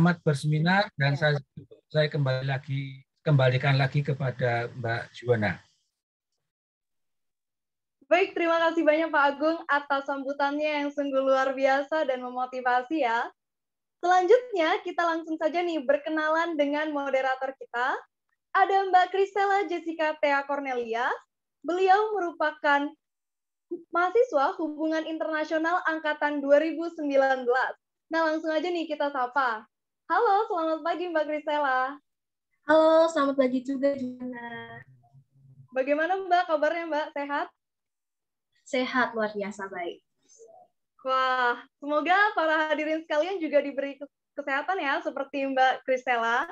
Selamat berseminar dan saya saya kembali lagi kembalikan lagi kepada Mbak Juwana. Baik, terima kasih banyak Pak Agung atas sambutannya yang sungguh luar biasa dan memotivasi ya. Selanjutnya kita langsung saja nih berkenalan dengan moderator kita. Ada Mbak Kristela Jessica Thea Cornelia. Beliau merupakan mahasiswa hubungan internasional angkatan 2019. Nah, langsung aja nih kita sapa. Halo, selamat pagi Mbak Kristela. Halo, selamat pagi juga Jana. Bagaimana Mbak kabarnya Mbak? Sehat? Sehat, luar biasa baik. Wah, semoga para hadirin sekalian juga diberi kesehatan ya, seperti Mbak Kristela.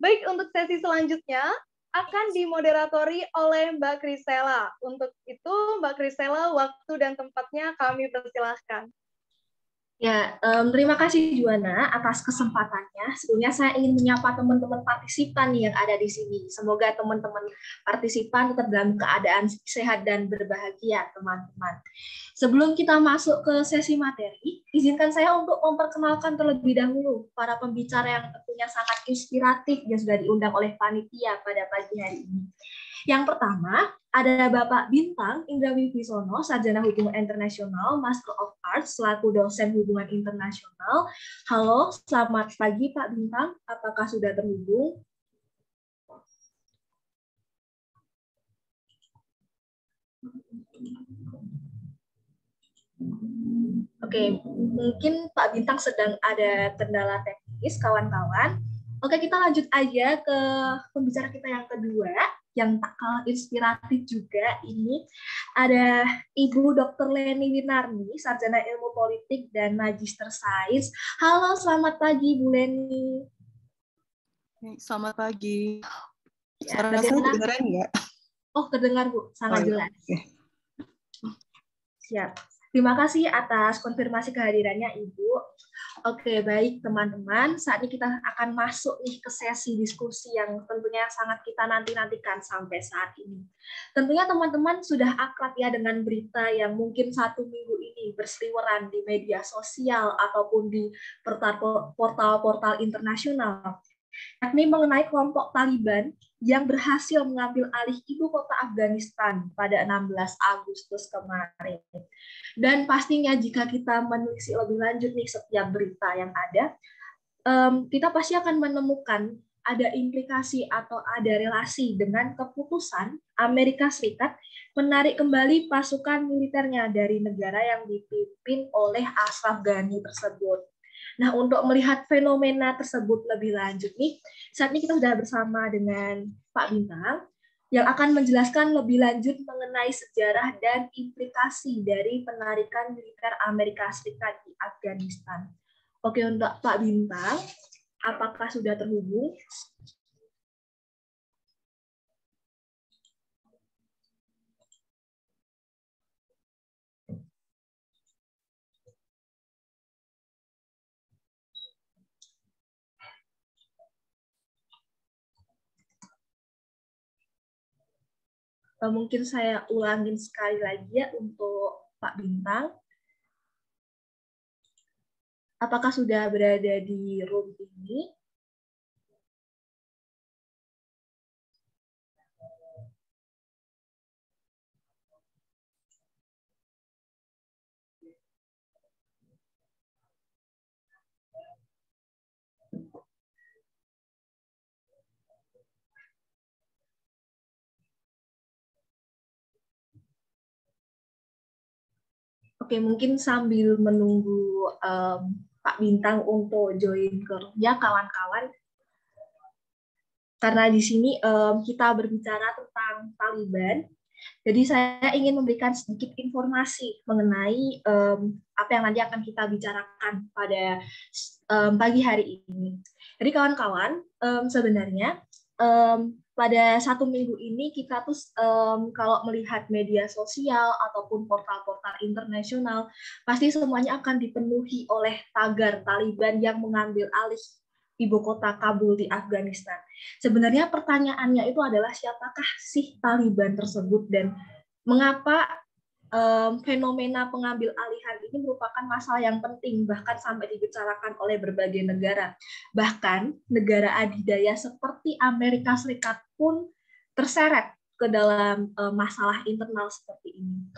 Baik, untuk sesi selanjutnya akan dimoderatori oleh Mbak Kristela. Untuk itu, Mbak Kristela, waktu dan tempatnya kami persilahkan. Ya, um, terima kasih Juana atas kesempatannya. Sebelumnya saya ingin menyapa teman-teman partisipan yang ada di sini. Semoga teman-teman partisipan tetap dalam keadaan sehat dan berbahagia, teman-teman. Sebelum kita masuk ke sesi materi, izinkan saya untuk memperkenalkan terlebih dahulu para pembicara yang tentunya sangat inspiratif yang sudah diundang oleh panitia pada pagi hari ini. Yang pertama, ada Bapak Bintang Indra Wibisono, Sarjana Hubungan Internasional, Master of Arts, selaku dosen hubungan internasional. Halo, selamat pagi Pak Bintang, apakah sudah terhubung? Oke, mungkin Pak Bintang sedang ada kendala teknis, kawan-kawan. Oke, kita lanjut aja ke pembicara kita yang kedua, yang tak kalah inspiratif juga ini ada Ibu Dr. Leni Winarni, sarjana ilmu politik dan magister sains. Halo, selamat pagi Bu Leni. Selamat pagi. Ya, Suara saya kedengaran nggak? Oh, terdengar Bu, sangat oh, iya. jelas. Ya. Siap. Terima kasih atas konfirmasi kehadirannya Ibu. Oke, baik teman-teman. Saat ini kita akan masuk nih ke sesi diskusi yang tentunya sangat kita nanti-nantikan sampai saat ini. Tentunya teman-teman sudah akrab ya dengan berita yang mungkin satu minggu ini berseliweran di media sosial ataupun di portal-portal internasional yakni mengenai kelompok Taliban yang berhasil mengambil alih ibu kota Afghanistan pada 16 Agustus kemarin. Dan pastinya jika kita menelisik lebih lanjut nih setiap berita yang ada, kita pasti akan menemukan ada implikasi atau ada relasi dengan keputusan Amerika Serikat menarik kembali pasukan militernya dari negara yang dipimpin oleh Ashraf Ghani tersebut. Nah, untuk melihat fenomena tersebut lebih lanjut nih, saat ini kita sudah bersama dengan Pak Bintang yang akan menjelaskan lebih lanjut mengenai sejarah dan implikasi dari penarikan militer Amerika Serikat di Afghanistan. Oke, untuk Pak Bintang, apakah sudah terhubung? Mungkin saya ulangin sekali lagi ya untuk Pak Bintang. Apakah sudah berada di room ini? Oke, mungkin sambil menunggu um, Pak Bintang untuk join ke kawan-kawan. Karena di sini um, kita berbicara tentang Taliban, jadi saya ingin memberikan sedikit informasi mengenai um, apa yang nanti akan kita bicarakan pada um, pagi hari ini. Jadi kawan-kawan, um, sebenarnya um, pada satu minggu ini kita tuh um, kalau melihat media sosial ataupun portal-portal internasional pasti semuanya akan dipenuhi oleh tagar Taliban yang mengambil alih ibu kota Kabul di Afghanistan. Sebenarnya pertanyaannya itu adalah siapakah sih Taliban tersebut dan mengapa um, fenomena pengambil alihan ini merupakan masalah yang penting bahkan sampai dibicarakan oleh berbagai negara. Bahkan negara adidaya seperti Amerika Serikat pun terseret ke dalam um, masalah internal seperti ini.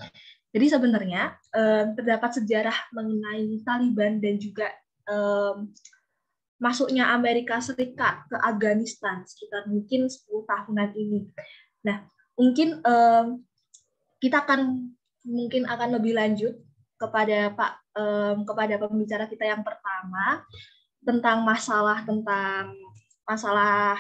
Jadi sebenarnya um, terdapat sejarah mengenai Taliban dan juga um, masuknya Amerika Serikat ke Afghanistan sekitar mungkin 10 tahunan ini. Nah, mungkin um, kita akan mungkin akan lebih lanjut kepada Pak um, kepada pembicara kita yang pertama tentang masalah tentang masalah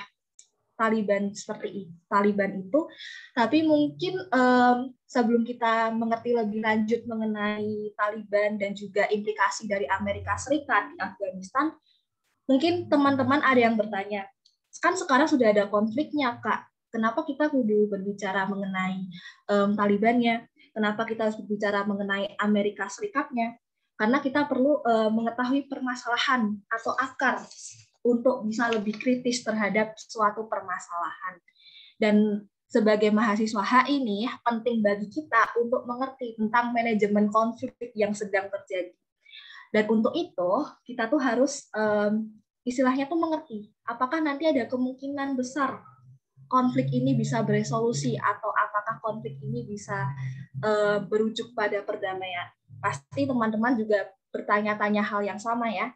Taliban seperti itu, Taliban itu. Tapi mungkin um, sebelum kita mengerti lebih lanjut mengenai Taliban dan juga implikasi dari Amerika Serikat di Afghanistan, mungkin teman-teman ada yang bertanya, kan sekarang sudah ada konfliknya, Kak. Kenapa kita kudu berbicara mengenai um, Talibannya? Kenapa kita harus berbicara mengenai Amerika Serikatnya? Karena kita perlu uh, mengetahui permasalahan atau akar untuk bisa lebih kritis terhadap suatu permasalahan. Dan sebagai mahasiswa HI ini penting bagi kita untuk mengerti tentang manajemen konflik yang sedang terjadi. Dan untuk itu kita tuh harus um, istilahnya tuh mengerti apakah nanti ada kemungkinan besar konflik ini bisa beresolusi atau apakah konflik ini bisa uh, berujuk pada perdamaian. Pasti teman-teman juga bertanya-tanya hal yang sama ya,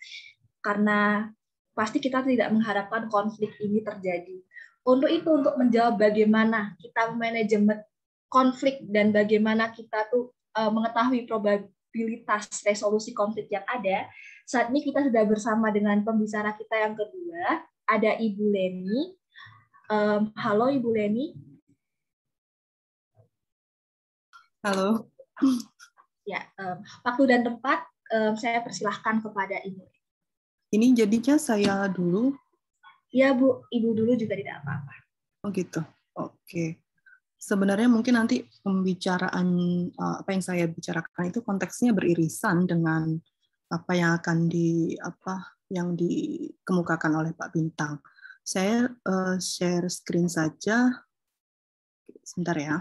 karena pasti kita tidak mengharapkan konflik ini terjadi. Untuk itu, untuk menjawab bagaimana kita manajemen konflik dan bagaimana kita tuh uh, mengetahui probabilitas resolusi konflik yang ada, saat ini kita sudah bersama dengan pembicara kita yang kedua, ada Ibu Leni. Um, halo Ibu Leni. Halo. Ya, um, waktu dan tempat um, saya persilahkan kepada Ibu. Ini jadinya saya dulu? Ya Bu, Ibu dulu juga tidak apa-apa. Oh gitu, oke. Sebenarnya mungkin nanti pembicaraan uh, apa yang saya bicarakan itu konteksnya beririsan dengan apa yang akan di apa yang dikemukakan oleh Pak Bintang. Saya uh, share screen saja. Sebentar ya.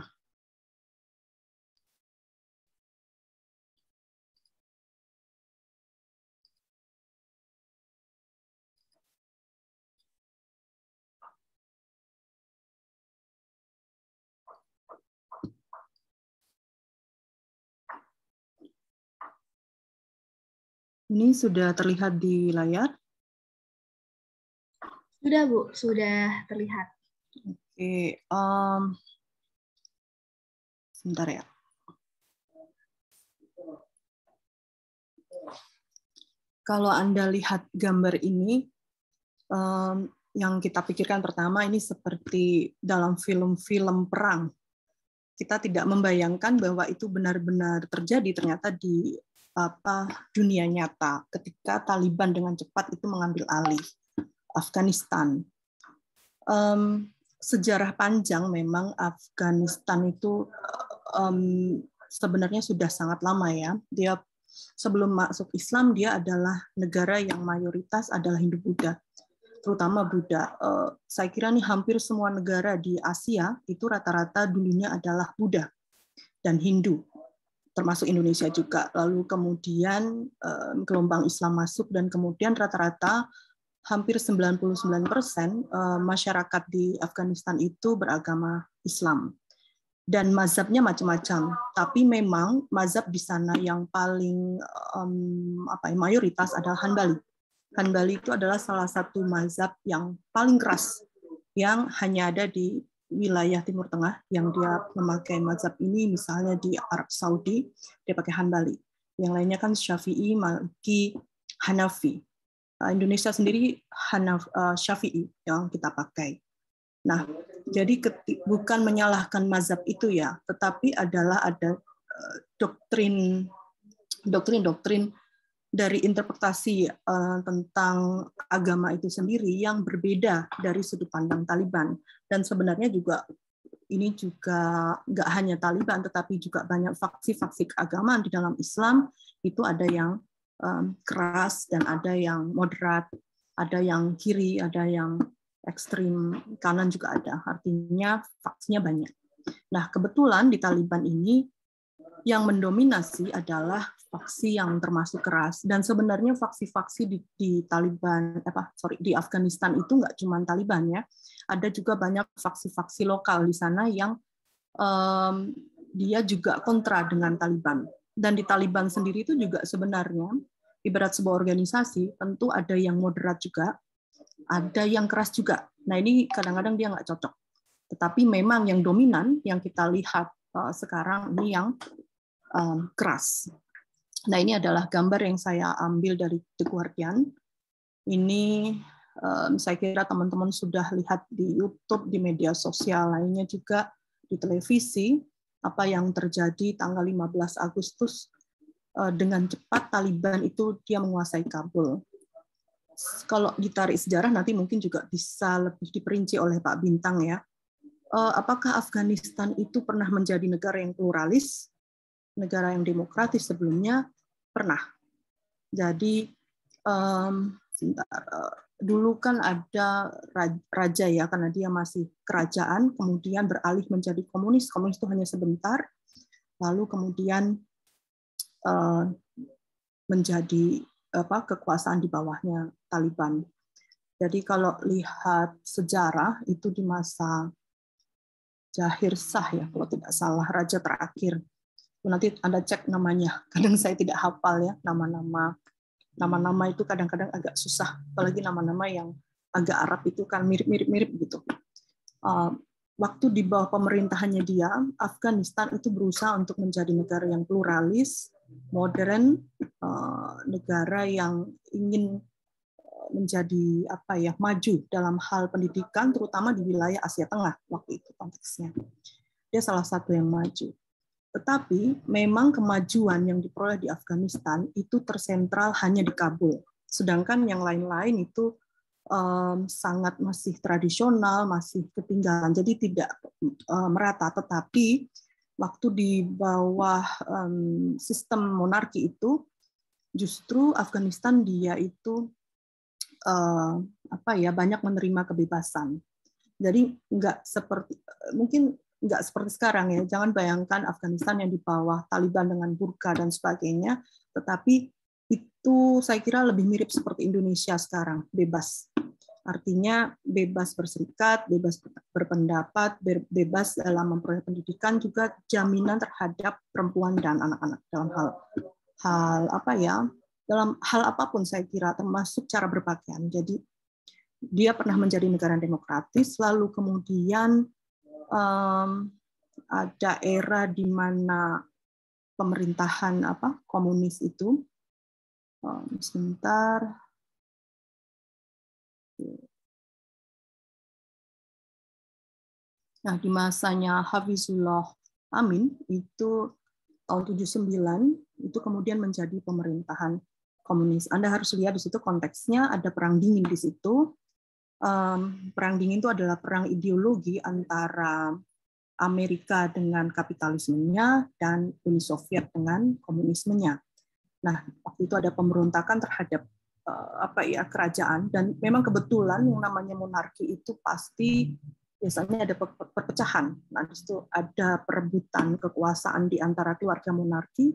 Ini sudah terlihat di layar? Sudah, Bu. Sudah terlihat. Oke. Um, sebentar ya. Kalau Anda lihat gambar ini, um, yang kita pikirkan pertama ini seperti dalam film-film perang. Kita tidak membayangkan bahwa itu benar-benar terjadi ternyata di apa dunia nyata ketika Taliban dengan cepat itu mengambil alih Afghanistan. Um, sejarah panjang memang Afghanistan itu um, sebenarnya sudah sangat lama ya. Dia sebelum masuk Islam dia adalah negara yang mayoritas adalah Hindu Buddha, terutama Buddha. Uh, saya kira nih hampir semua negara di Asia itu rata-rata dulunya adalah Buddha dan Hindu termasuk Indonesia juga. Lalu kemudian gelombang Islam masuk dan kemudian rata-rata hampir 99% masyarakat di Afghanistan itu beragama Islam. Dan mazhabnya macam-macam, tapi memang mazhab di sana yang paling um, apa ya, mayoritas adalah Hanbali. Hanbali itu adalah salah satu mazhab yang paling keras yang hanya ada di wilayah Timur Tengah yang dia memakai mazhab ini, misalnya di Arab Saudi, dia pakai Hanbali. Yang lainnya kan Syafi'i, Maliki, Hanafi. Uh, Indonesia sendiri Hanaf, uh, Syafi'i yang kita pakai. Nah, jadi bukan menyalahkan mazhab itu ya, tetapi adalah ada uh, doktrin doktrin-doktrin dari interpretasi uh, tentang agama itu sendiri yang berbeda dari sudut pandang Taliban. Dan sebenarnya juga ini juga nggak hanya Taliban, tetapi juga banyak faksi-faksi agama di dalam Islam itu ada yang um, keras dan ada yang moderat, ada yang kiri, ada yang ekstrim kanan juga ada. Artinya faksinya banyak. Nah kebetulan di Taliban ini yang mendominasi adalah faksi yang termasuk keras dan sebenarnya faksi-faksi di, di Taliban apa sorry di Afghanistan itu nggak cuma Taliban ya ada juga banyak faksi-faksi lokal di sana yang um, dia juga kontra dengan Taliban dan di Taliban sendiri itu juga sebenarnya ibarat sebuah organisasi tentu ada yang moderat juga ada yang keras juga nah ini kadang-kadang dia nggak cocok tetapi memang yang dominan yang kita lihat uh, sekarang ini yang um, keras. Nah ini adalah gambar yang saya ambil dari The Guardian. Ini um, saya kira teman-teman sudah lihat di YouTube, di media sosial lainnya juga, di televisi, apa yang terjadi tanggal 15 Agustus uh, dengan cepat Taliban itu dia menguasai Kabul. Kalau ditarik sejarah nanti mungkin juga bisa lebih diperinci oleh Pak Bintang ya. Uh, apakah Afghanistan itu pernah menjadi negara yang pluralis? negara yang demokratis sebelumnya pernah. Jadi um, sebentar, uh, dulu kan ada raja ya karena dia masih kerajaan, kemudian beralih menjadi komunis. Komunis itu hanya sebentar, lalu kemudian uh, menjadi apa kekuasaan di bawahnya Taliban. Jadi kalau lihat sejarah itu di masa Jahir Sah ya kalau tidak salah raja terakhir nanti Anda cek namanya. Kadang saya tidak hafal ya nama-nama. Nama-nama itu kadang-kadang agak susah, apalagi nama-nama yang agak Arab itu kan mirip-mirip-mirip gitu. Uh, waktu di bawah pemerintahannya dia, Afghanistan itu berusaha untuk menjadi negara yang pluralis, modern, uh, negara yang ingin uh, menjadi apa ya maju dalam hal pendidikan, terutama di wilayah Asia Tengah waktu itu konteksnya. Dia salah satu yang maju. Tetapi memang kemajuan yang diperoleh di Afghanistan itu tersentral hanya di Kabul. Sedangkan yang lain-lain itu um, sangat masih tradisional, masih ketinggalan. Jadi tidak um, merata. Tetapi waktu di bawah um, sistem monarki itu, justru Afghanistan dia itu uh, apa ya banyak menerima kebebasan. Jadi nggak seperti mungkin nggak seperti sekarang ya. Jangan bayangkan Afghanistan yang di bawah Taliban dengan burka dan sebagainya, tetapi itu saya kira lebih mirip seperti Indonesia sekarang, bebas. Artinya bebas berserikat, bebas berpendapat, bebas dalam memperoleh pendidikan, juga jaminan terhadap perempuan dan anak-anak dalam hal hal apa ya, dalam hal apa pun saya kira termasuk cara berpakaian. Jadi dia pernah menjadi negara demokratis, lalu kemudian um, ada era di mana pemerintahan apa komunis itu um, sebentar Nah, di masanya Hafizullah Amin itu tahun 79 itu kemudian menjadi pemerintahan komunis. Anda harus lihat di situ konteksnya ada perang dingin di situ um, perang dingin itu adalah perang ideologi antara Amerika dengan kapitalismenya dan Uni Soviet dengan komunismenya. Nah, waktu itu ada pemberontakan terhadap uh, apa ya kerajaan dan memang kebetulan yang namanya monarki itu pasti biasanya ada perpecahan. Nah, di situ ada perebutan kekuasaan di antara keluarga monarki,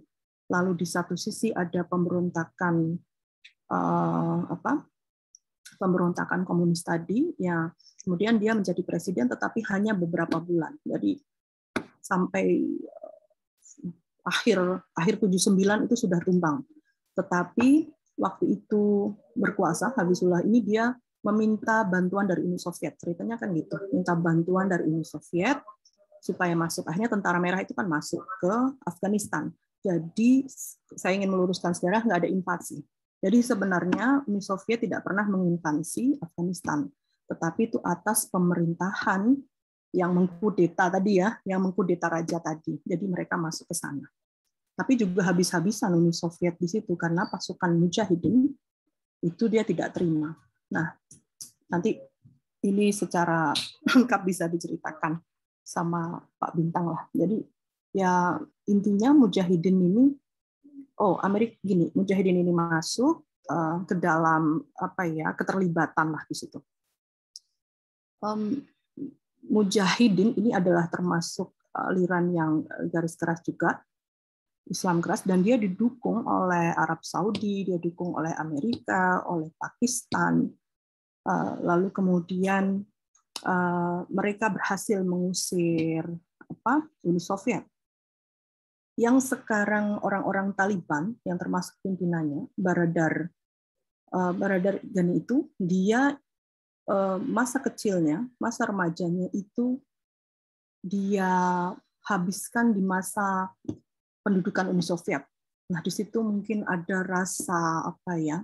lalu di satu sisi ada pemberontakan uh, apa pemberontakan komunis tadi, ya kemudian dia menjadi presiden tetapi hanya beberapa bulan. Jadi sampai eh, akhir akhir 79 itu sudah tumbang. Tetapi waktu itu berkuasa Habibullah ini dia meminta bantuan dari Uni Soviet. Ceritanya kan gitu, minta bantuan dari Uni Soviet supaya masuk. Akhirnya tentara merah itu kan masuk ke Afghanistan. Jadi saya ingin meluruskan sejarah nggak ada invasi. Jadi sebenarnya Uni Soviet tidak pernah menginvasi Afghanistan, tetapi itu atas pemerintahan yang mengkudeta tadi ya, yang mengkudeta raja tadi. Jadi mereka masuk ke sana. Tapi juga habis-habisan Uni Soviet di situ karena pasukan mujahidin itu dia tidak terima. Nah, nanti ini secara lengkap bisa diceritakan sama Pak Bintang lah. Jadi ya intinya mujahidin ini oh Amerika gini mujahidin ini masuk uh, ke dalam apa ya keterlibatan lah di situ. Um, mujahidin ini adalah termasuk aliran yang garis keras juga. Islam keras dan dia didukung oleh Arab Saudi, dia didukung oleh Amerika, oleh Pakistan. Eh, lalu kemudian eh, mereka berhasil mengusir apa Uni Soviet. Yang sekarang orang-orang Taliban yang termasuk pimpinannya Baradar eh, Baradar Ghani itu dia masa kecilnya, masa remajanya itu dia habiskan di masa pendudukan Uni Soviet. Nah, di situ mungkin ada rasa apa ya?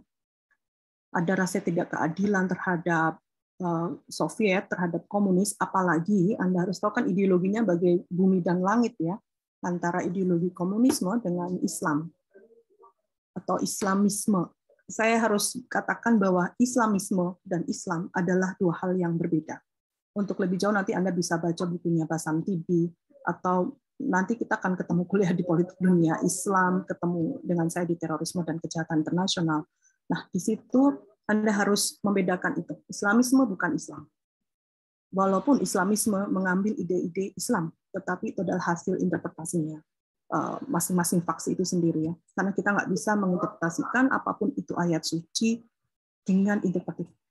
Ada rasa tidak keadilan terhadap eh, Soviet, terhadap komunis, apalagi Anda harus tahu kan ideologinya bagai bumi dan langit ya, antara ideologi komunisme dengan Islam atau Islamisme. Saya harus katakan bahwa Islamisme dan Islam adalah dua hal yang berbeda. Untuk lebih jauh nanti Anda bisa baca bukunya Basam Tibi atau nanti kita akan ketemu kuliah di politik dunia Islam, ketemu dengan saya di terorisme dan kejahatan internasional. Nah, di situ Anda harus membedakan itu. Islamisme bukan Islam. Walaupun Islamisme mengambil ide-ide Islam, tetapi itu adalah hasil interpretasinya eh, masing-masing faksi itu sendiri ya. Karena kita nggak bisa menginterpretasikan apa pun itu ayat suci dengan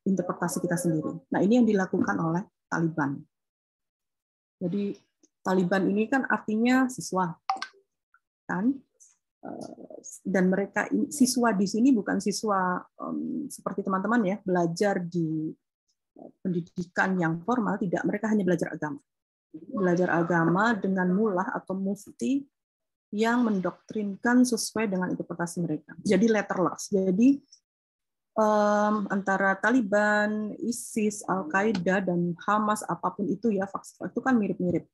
interpretasi kita sendiri. Nah, ini yang dilakukan oleh Taliban. Jadi Taliban ini kan artinya siswa, kan? Eh, dan mereka siswa di sini bukan siswa um, seperti teman-teman ya belajar di eh, pendidikan yang formal tidak mereka hanya belajar agama belajar agama dengan mulah atau mufti yang mendoktrinkan sesuai dengan interpretasi mereka jadi letterless jadi um, antara Taliban, ISIS, Al Qaeda dan Hamas apa pun itu ya faksi itu kan mirip-mirip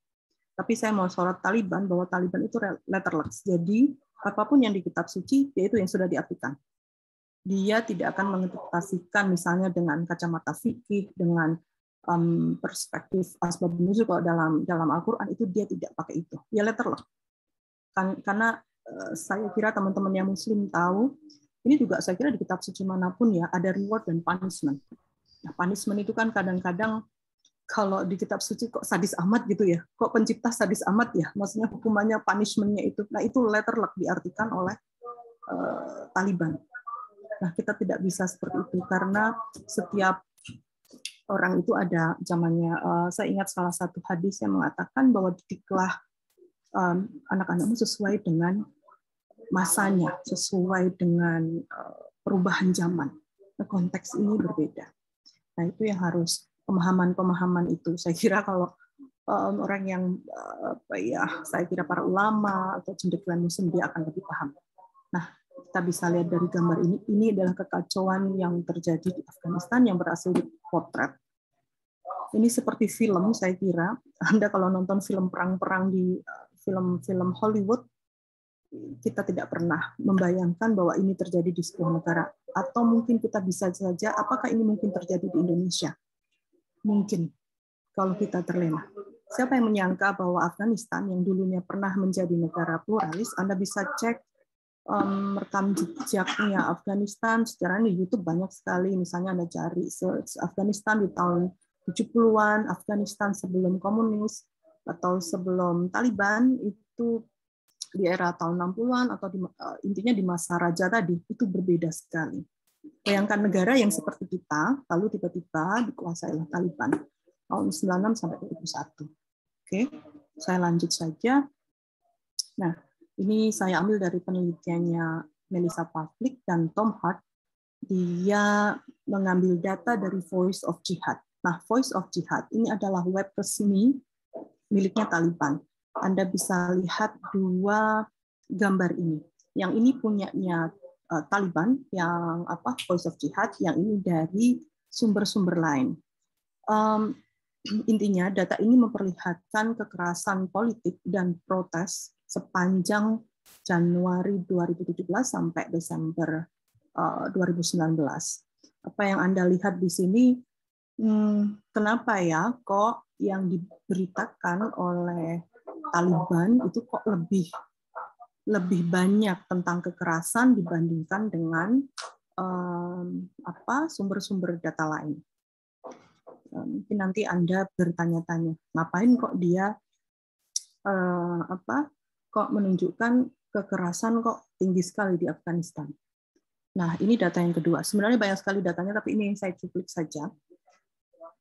tapi saya mau sorot Taliban bahwa Taliban itu letterless. Jadi apa pun yang di kitab suci yaitu yang sudah diartikan. Dia tidak akan menginterpretasikan misalnya dengan kacamata fikih, dengan um, perspektif asbab nuzul kalau dalam dalam Al-Qur'an itu dia tidak pakai itu. Dia letterless. Kan, karena uh, saya kira teman-teman yang muslim tahu ini juga saya kira di kitab suci mana pun ya ada reward dan punishment. Nah, punishment itu kan kadang-kadang kalau di kitab suci kok sadis amat gitu ya kok pencipta sadis amat ya maksudnya hukumannya punishmentnya itu nah itu letter luck diartikan oleh uh, Taliban nah kita tidak bisa seperti itu karena setiap orang itu ada zamannya uh, saya ingat salah satu hadis yang mengatakan bahwa didiklah um, anak-anakmu sesuai dengan masanya sesuai dengan uh, perubahan zaman nah, konteks ini berbeda nah itu yang harus pemahaman-pemahaman itu. Saya kira kalau orang yang apa ya, saya kira para ulama atau cendekiawan muslim dia akan lebih paham. Kita bisa lihat dari gambar ini, ini adalah kekacauan yang terjadi di Afghanistan yang berhasil dipotret. Ini seperti film, saya kira. Anda kalau nonton film perang-perang di film-film Hollywood, kita tidak pernah membayangkan bahwa ini terjadi di sebuah negara. Atau mungkin kita bisa saja, apakah ini mungkin terjadi di Indonesia? mungkin kalau kita terlena. Siapa yang menyangka bahwa Afghanistan yang dulunya pernah menjadi negara pluralis, Anda bisa cek rekam jejaknya Afghanistan secara di YouTube banyak sekali. Misalnya Anda cari search Afghanistan di tahun 70-an, Afghanistan sebelum komunis atau sebelum Taliban itu di era tahun 60-an atau di, uh, intinya di masa raja tadi itu berbeda sekali. Bayangkan negara yang seperti kita, lalu tiba-tiba dikuasai oleh Taliban tahun 96 sampai 2001. Oke, saya lanjut saja. Nah, ini saya ambil dari penelitiannya Melissa Pavlik dan Tom Hart. Dia mengambil data dari Voice of Jihad. Nah, Voice of Jihad ini adalah web resmi miliknya Taliban. Anda bisa lihat dua gambar ini. Yang ini punyanya uh, Taliban yang apa Voice of Jihad yang ini dari sumber-sumber lain. Um, intinya data ini memperlihatkan kekerasan politik dan protes sepanjang Januari 2017 sampai Desember uh, 2019. Apa yang Anda lihat di sini, hmm, kenapa ya kok yang diberitakan oleh Taliban itu kok lebih lebih banyak tentang kekerasan dibandingkan dengan um, apa sumber-sumber data lain. Mungkin nanti Anda bertanya-tanya, ngapain kok dia uh, apa kok menunjukkan kekerasan kok tinggi sekali di Afghanistan. Nah, ini data yang kedua. Sebenarnya banyak sekali datanya, tapi ini yang saya cuplik saja.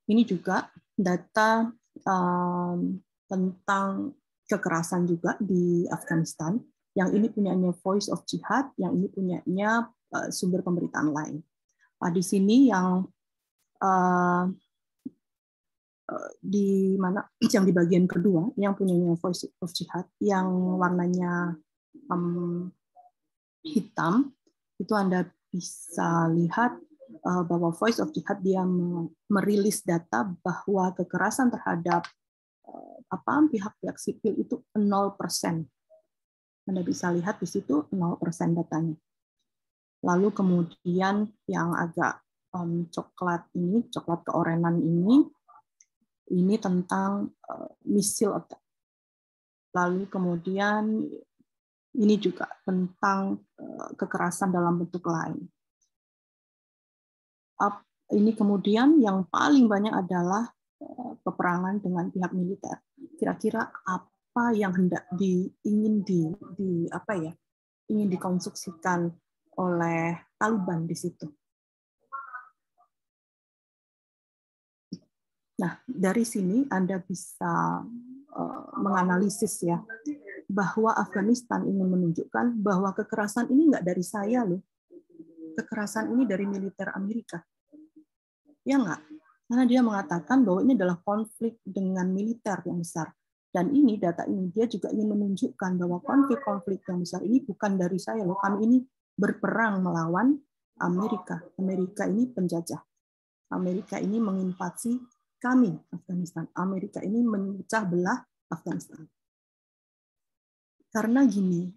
Ini juga data um, tentang kekerasan juga di Afghanistan. Yang ini punyanya Voice of Jihad, yang ini punyanya uh, sumber pemberitaan lain. Nah, di sini yang uh, di mana yang di bagian kedua yang punyanya Voice of Jihad yang warnanya um, hitam itu Anda bisa lihat uh, bahwa Voice of Jihad dia merilis data bahwa kekerasan terhadap uh, apa pihak-pihak sipil itu 0%. Anda bisa lihat di situ 0% datanya. Lalu kemudian yang agak um, coklat ini, coklat keorenan ini, ini tentang uh, misil attack. Lalu kemudian ini juga tentang eh, kekerasan dalam bentuk lain. Ini kemudian yang paling banyak adalah eh, peperangan dengan pihak militer. Kira-kira apa yang hendak di, ingin di, di apa ya ingin dikonstruksikan oleh Taliban di situ. Nah, dari sini Anda bisa uh, menganalisis ya bahwa Afghanistan ingin menunjukkan bahwa kekerasan ini nggak dari saya loh. Kekerasan ini dari militer Amerika. Ya nggak? Karena dia mengatakan bahwa ini adalah konflik dengan militer yang besar. Dan ini data ini dia juga ingin menunjukkan bahwa konflik-konflik yang besar ini bukan dari saya loh. Kami ini berperang melawan Amerika. Amerika ini penjajah. Amerika ini menginvasi kami Afghanistan. Amerika ini memecah belah Afghanistan. Karena gini,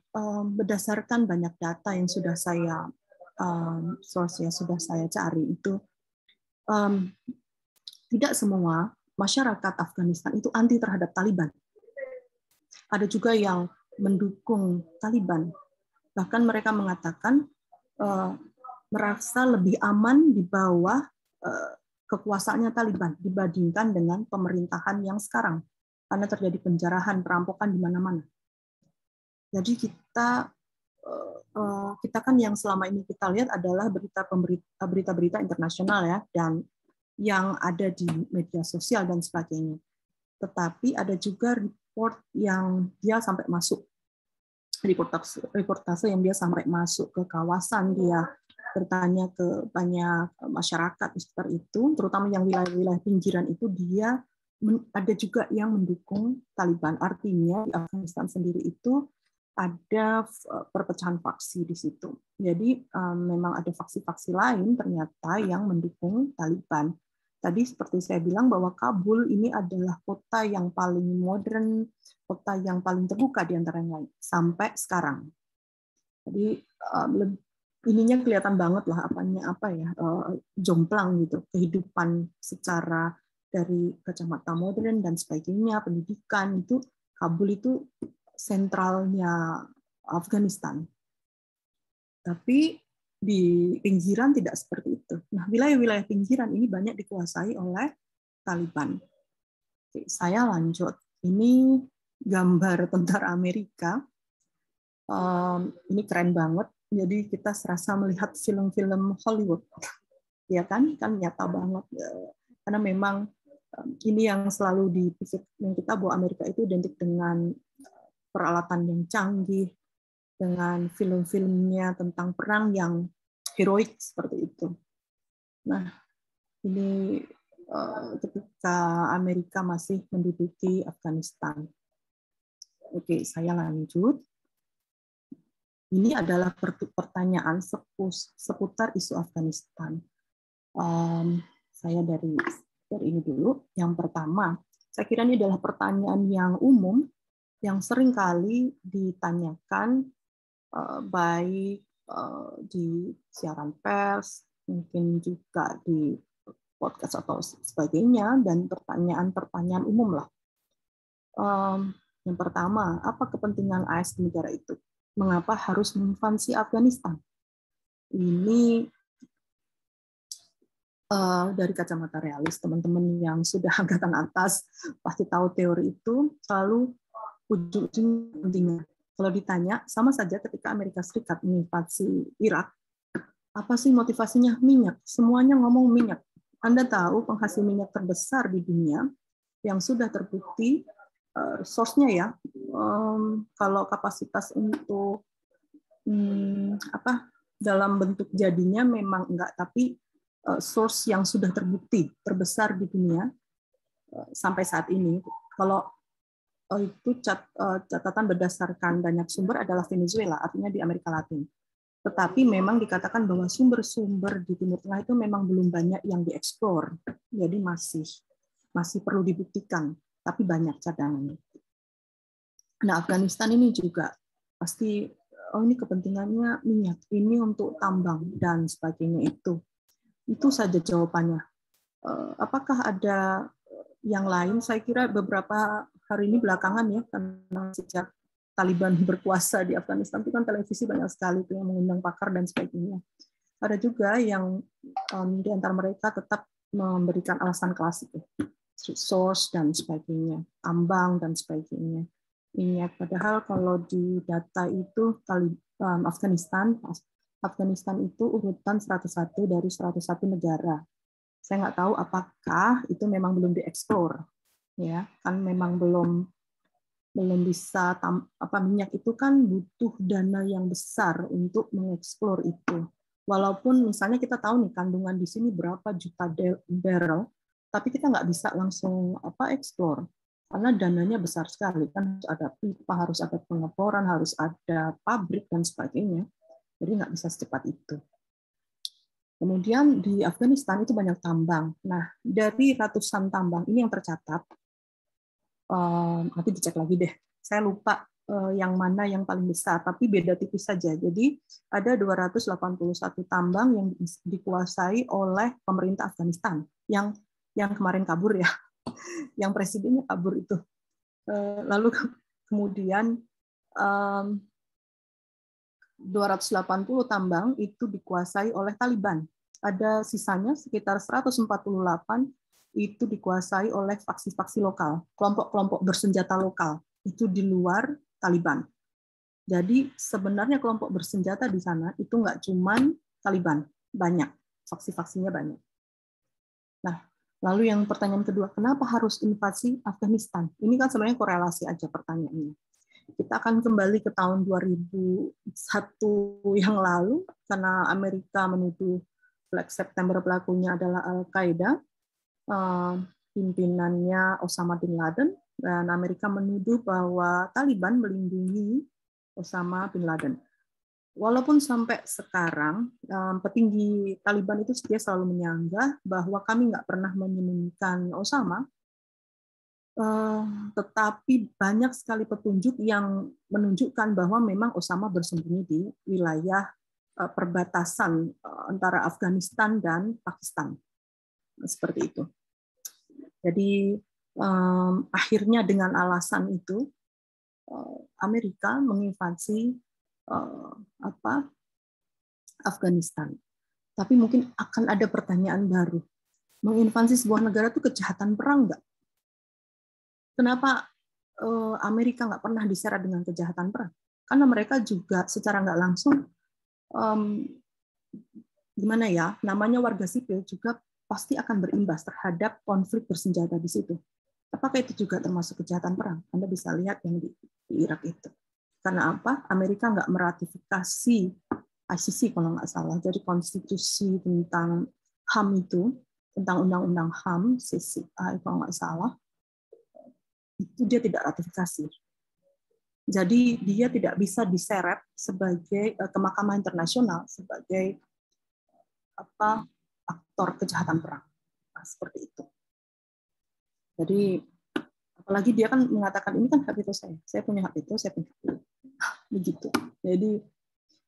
berdasarkan banyak data yang sudah saya source yang sudah saya cari itu tidak semua masyarakat Afghanistan itu anti terhadap Taliban. Ada juga yang mendukung Taliban. Bahkan mereka mengatakan merasa lebih aman di bawah kekuasaannya Taliban dibandingkan dengan pemerintahan yang sekarang karena terjadi penjarahan, perampokan di mana-mana. Jadi kita eh, eh, kita kan yang selama ini kita lihat adalah berita berita-berita internasional ya dan yang ada di media sosial dan sebagainya. Tetapi ada juga report yang dia sampai masuk reportase, reportase yang dia sampai masuk ke kawasan dia bertanya ke banyak masyarakat di sekitar itu, terutama yang wilayah-wilayah pinggiran itu dia ada juga yang mendukung Taliban. Artinya di Afghanistan sendiri itu ada eh, perpecahan faksi di situ. Jadi memang ada faksi-faksi lain ternyata yang mendukung Taliban. Tadi seperti saya bilang bahwa Kabul ini adalah kota yang paling modern, kota yang paling terbuka di antara yang lain sampai sekarang. Jadi ininya kelihatan banget lah apanya apa ya eh, jomplang gitu kehidupan secara dari kacamata modern dan sebagainya pendidikan itu Kabul itu sentralnya Afghanistan. Tapi di pinggiran tidak seperti itu. Nah, wilayah-wilayah pinggiran ini banyak dikuasai oleh Taliban. Oke, saya lanjut. Ini gambar tentara Amerika. Um, ini keren banget. Jadi kita serasa melihat film-film Hollywood. Ya kan? Kan nyata banget. Karena memang ini yang selalu dipikir kita bahwa Amerika itu identik dengan peralatan yang canggih, dengan film-filmnya tentang perang yang heroik seperti itu. Nah, ini eh, ketika Amerika masih menduduki Afghanistan. Oke, saya lanjut. Ini adalah pertanyaan seputar isu Afghanistan. Um, saya dari dari ini dulu. Yang pertama, saya kira ini adalah pertanyaan yang umum yang sering kali ditanyakan uh, baik uh, di siaran pers, mungkin juga di podcast atau sebagainya, dan pertanyaan-pertanyaan umum lah. Um, yang pertama, apa kepentingan AS di negara itu? Mengapa harus menginvasi Afghanistan? Ini uh, dari kacamata realis, teman-teman yang sudah angkatan atas pasti tahu teori itu selalu ujung-ujung kepentingan Kalau ditanya, sama saja ketika Amerika Serikat menginvasi Irak, apa sih motivasinya? Minyak. Semuanya ngomong minyak. Anda tahu penghasil minyak terbesar di dunia yang sudah terbukti uh, source-nya ya, um, kalau kapasitas untuk um, apa dalam bentuk jadinya memang enggak, tapi uh, source yang sudah terbukti terbesar di dunia uh, sampai saat ini. Kalau uh, itu cat, uh, catatan berdasarkan banyak sumber adalah Venezuela, artinya di Amerika Latin. Tetapi memang dikatakan bahwa sumber-sumber di Timur Tengah itu memang belum banyak yang dieksplor, jadi masih masih perlu dibuktikan, tapi banyak cadangannya. Nah, Afghanistan ini juga pasti oh ini kepentingannya minyak, ini untuk tambang dan sebagainya itu. Itu saja jawabannya. Eh, apakah ada yang lain? Saya kira beberapa hari ini belakangan ya, karena sejak Taliban berkuasa di Afghanistan itu kan televisi banyak sekali tuh yang mengundang pakar dan sebagainya. Ada juga yang um, di antara mereka tetap memberikan alasan klasik. Source dan sebagainya, ambang dan sebagainya. Minyak. Padahal kalau di data itu um, Afghanistan, Afghanistan itu urutan 101 dari 101 negara. Saya nggak tahu apakah itu memang belum dieksplor, ya kan memang belum belum bisa tam, apa minyak itu kan butuh dana yang besar untuk mengeksplor itu. Walaupun misalnya kita tahu nih kandungan di sini berapa juta barrel, tapi kita nggak bisa langsung apa eksplor karena dananya besar sekali kan harus ada pipa, harus ada pengeboran, harus ada pabrik dan sebagainya. Jadi nggak bisa secepat itu. Kemudian di Afghanistan itu banyak tambang. Nah, dari ratusan tambang ini yang tercatat, nanti dicek lagi deh. Saya lupa eh, yang mana yang paling besar, tapi beda tipis saja. Jadi ada 281 tambang yang dikuasai oleh pemerintah Afghanistan yang yang kemarin kabur ya, yang presidennya kabur itu. Eh, lalu kemudian 280 tambang itu dikuasai oleh Taliban. Ada sisanya sekitar 148 itu dikuasai oleh faksi-faksi lokal, kelompok-kelompok bersenjata lokal, itu di luar Taliban. Jadi sebenarnya kelompok bersenjata di sana itu nggak cuma Taliban, banyak, faksi-faksinya banyak. Nah, lalu yang pertanyaan kedua, kenapa harus invasi Afghanistan? Ini kan sebenarnya korelasi aja pertanyaannya. Kita akan kembali ke tahun 2001 yang lalu, karena Amerika menuduh Black September pelakunya adalah Al-Qaeda, Eh, pimpinannya Osama bin Laden dan Amerika menuduh bahwa Taliban melindungi Osama bin Laden. Walaupun sampai sekarang eh, petinggi Taliban itu dia selalu menyanggah bahwa kami nggak pernah menyembunyikan Osama, eh, tetapi banyak sekali petunjuk yang menunjukkan bahwa memang Osama bersembunyi di wilayah perbatasan antara Afghanistan dan Pakistan. Seperti itu. Jadi akhirnya dengan alasan itu Amerika menginvasi uh, apa Afghanistan. Tapi mungkin akan ada pertanyaan baru. Menginvasi sebuah negara itu kejahatan perang nggak? Kenapa uh, Amerika nggak pernah diseret dengan kejahatan perang? Karena mereka juga secara nggak langsung um, gimana ya namanya warga sipil juga pasti akan berimbas terhadap konflik bersenjata di situ. Apakah itu juga termasuk kejahatan perang? Anda bisa lihat yang di, di Irak itu. Karena apa? Amerika nggak meratifikasi ICC kalau nggak salah. Jadi konstitusi tentang HAM itu, tentang undang-undang HAM, CCI kalau nggak salah, itu dia tidak ratifikasi. Jadi dia tidak bisa diseret sebagai eh, ke Mahkamah Internasional sebagai apa aktor kejahatan perang. Nah, seperti itu. Jadi apalagi dia kan mengatakan ini kan hak itu saya, saya punya hak itu, saya punya. Begitu. Jadi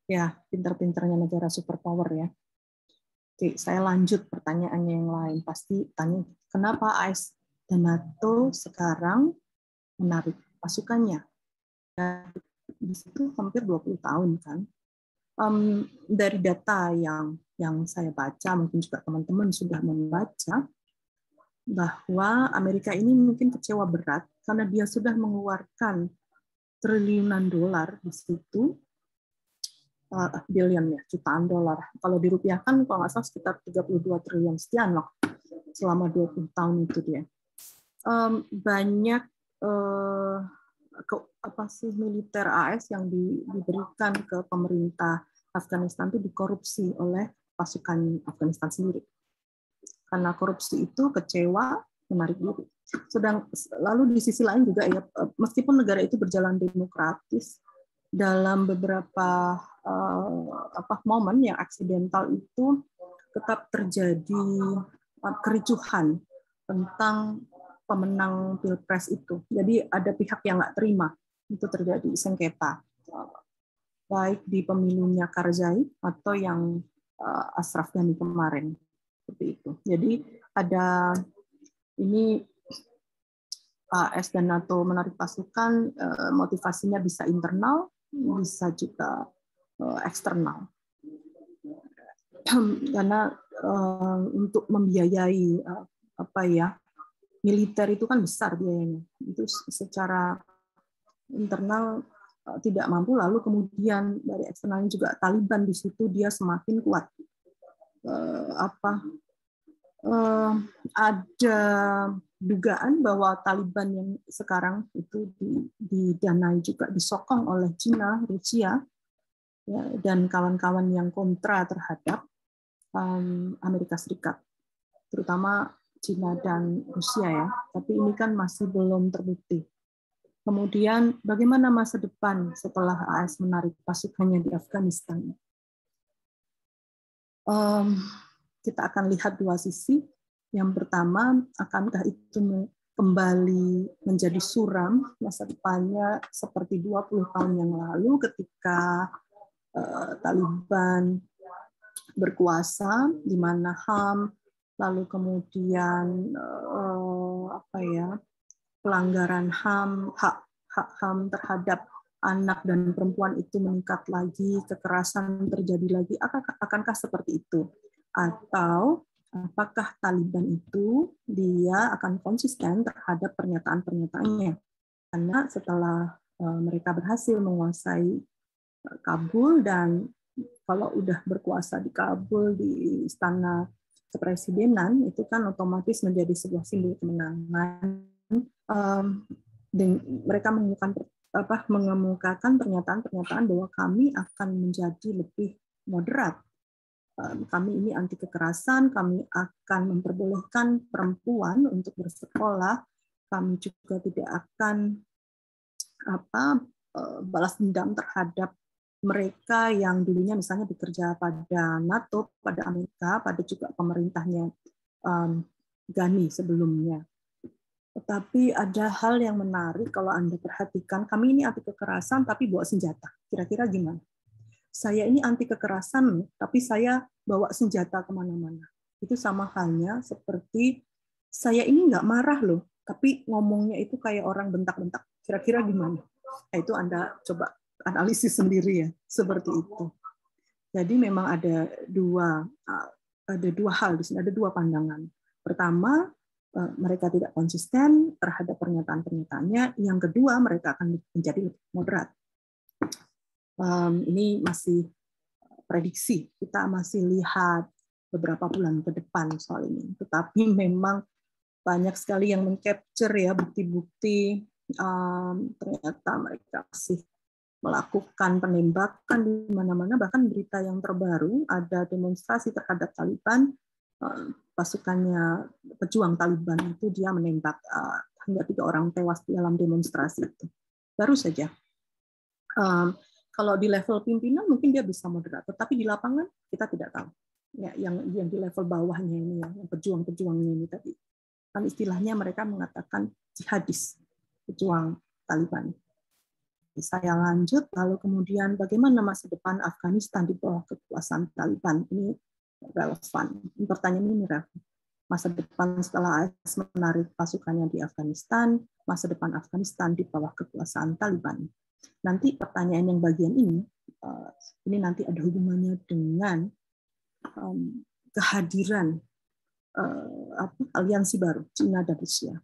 ya pintar-pintarnya negara superpower ya. Oke, saya lanjut pertanyaannya yang lain. Pasti tanya kenapa AS dan NATO sekarang menarik pasukannya? Dan di situ hampir 20 tahun kan. Um, dari data yang yang saya baca, mungkin juga teman-teman sudah membaca, bahwa Amerika ini mungkin kecewa berat karena dia sudah mengeluarkan triliunan dolar di situ uh, billion ya jutaan dolar. Kalau dirupiahkan kalau nggak salah sekitar 32 triliun sekian loh selama 20 tahun itu dia. Um, banyak uh, ke, apa sih militer AS yang di, diberikan ke pemerintah Afghanistan itu dikorupsi oleh pasukan Afghanistan sendiri karena korupsi itu kecewa menarik diri sedang lalu di sisi lain juga ya meskipun negara itu berjalan demokratis dalam beberapa uh, apa momen yang aksidental itu tetap terjadi uh, kericuhan tentang pemenang pilpres itu. Jadi ada pihak yang nggak terima itu terjadi sengketa. Baik di pemilunya Karzai atau yang uh, Ashraf Ghani kemarin seperti itu. Jadi ada ini AS dan NATO menarik pasukan motivasinya bisa internal bisa juga uh, eksternal. Karena uh, untuk membiayai apa ya militer itu kan besar biayanya. Itu secara internal tidak mampu. Lalu kemudian dari eksternalnya juga Taliban di situ dia semakin kuat uh, apa uh, ada dugaan bahwa Taliban yang sekarang itu didanai juga disokong oleh Cina, Rusia, ya, dan kawan-kawan yang kontra terhadap um, Amerika Serikat, terutama Cina dan Rusia ya. Tapi ini kan masih belum terbukti. Kemudian bagaimana masa depan setelah AS menarik pasukannya di Afghanistan? Um, kita akan lihat dua sisi. Yang pertama, akankah itu kembali menjadi suram masa depannya seperti 20 tahun yang lalu ketika uh, Taliban berkuasa di mana HAM lalu kemudian uh, apa ya pelanggaran HAM hak hak HAM terhadap anak dan perempuan itu meningkat lagi kekerasan terjadi lagi akankah seperti itu atau apakah Taliban itu dia akan konsisten terhadap pernyataan-pernyataannya. Karena setelah eh, mereka berhasil menguasai eh, Kabul dan kalau udah berkuasa di Kabul di istana kepresidenan itu kan otomatis menjadi sebuah simbol kemenangan. dan mereka mengemukakan apa mengemukakan pernyataan-pernyataan bahwa kami akan menjadi lebih moderat kami ini anti kekerasan, kami akan memperbolehkan perempuan untuk bersekolah, kami juga tidak akan apa eh, balas dendam terhadap mereka yang dulunya misalnya bekerja pada NATO, pada Amerika, pada juga pemerintahnya um, Ghani sebelumnya. Tetapi ada hal yang menarik kalau Anda perhatikan, kami ini anti kekerasan tapi bawa senjata. Kira-kira gimana? saya ini anti kekerasan, tapi saya bawa senjata ke mana-mana. Itu sama halnya seperti saya ini nggak marah loh, tapi ngomongnya itu kayak orang bentak-bentak. Kira-kira gimana? Nah, itu Anda coba analisis sendiri ya, seperti itu. Jadi memang ada dua ada dua hal di sini, ada dua pandangan. Pertama, mereka tidak konsisten terhadap pernyataan-pernyataannya. Yang kedua, mereka akan menjadi lebih moderat ini masih prediksi. Kita masih lihat beberapa bulan ke depan soal ini. Tetapi memang banyak sekali yang mengcapture ya bukti-bukti um, ternyata mereka masih melakukan penembakan di mana-mana bahkan berita yang terbaru ada demonstrasi terhadap Taliban pasukannya pejuang Taliban itu dia menembak uh, hingga tiga orang tewas dalam demonstrasi itu baru saja kalau di level pimpinan mungkin dia bisa moderat, tetapi di lapangan kita tidak tahu. Ya, yang yang di level bawahnya ini ya, yang pejuang-pejuangnya ini tadi. Kan istilahnya mereka mengatakan jihadis, pejuang Taliban. Saya lanjut, lalu kemudian bagaimana masa depan Afghanistan di bawah kekuasaan Taliban? Ini relevan. Pertanyaan ini relevan. Masa depan setelah AS menarik pasukannya di Afghanistan, masa depan Afghanistan di bawah kekuasaan Taliban Nanti pertanyaan yang bagian ini, uh, ini nanti ada hubungannya dengan kehadiran apa, aliansi baru Cina dan Rusia.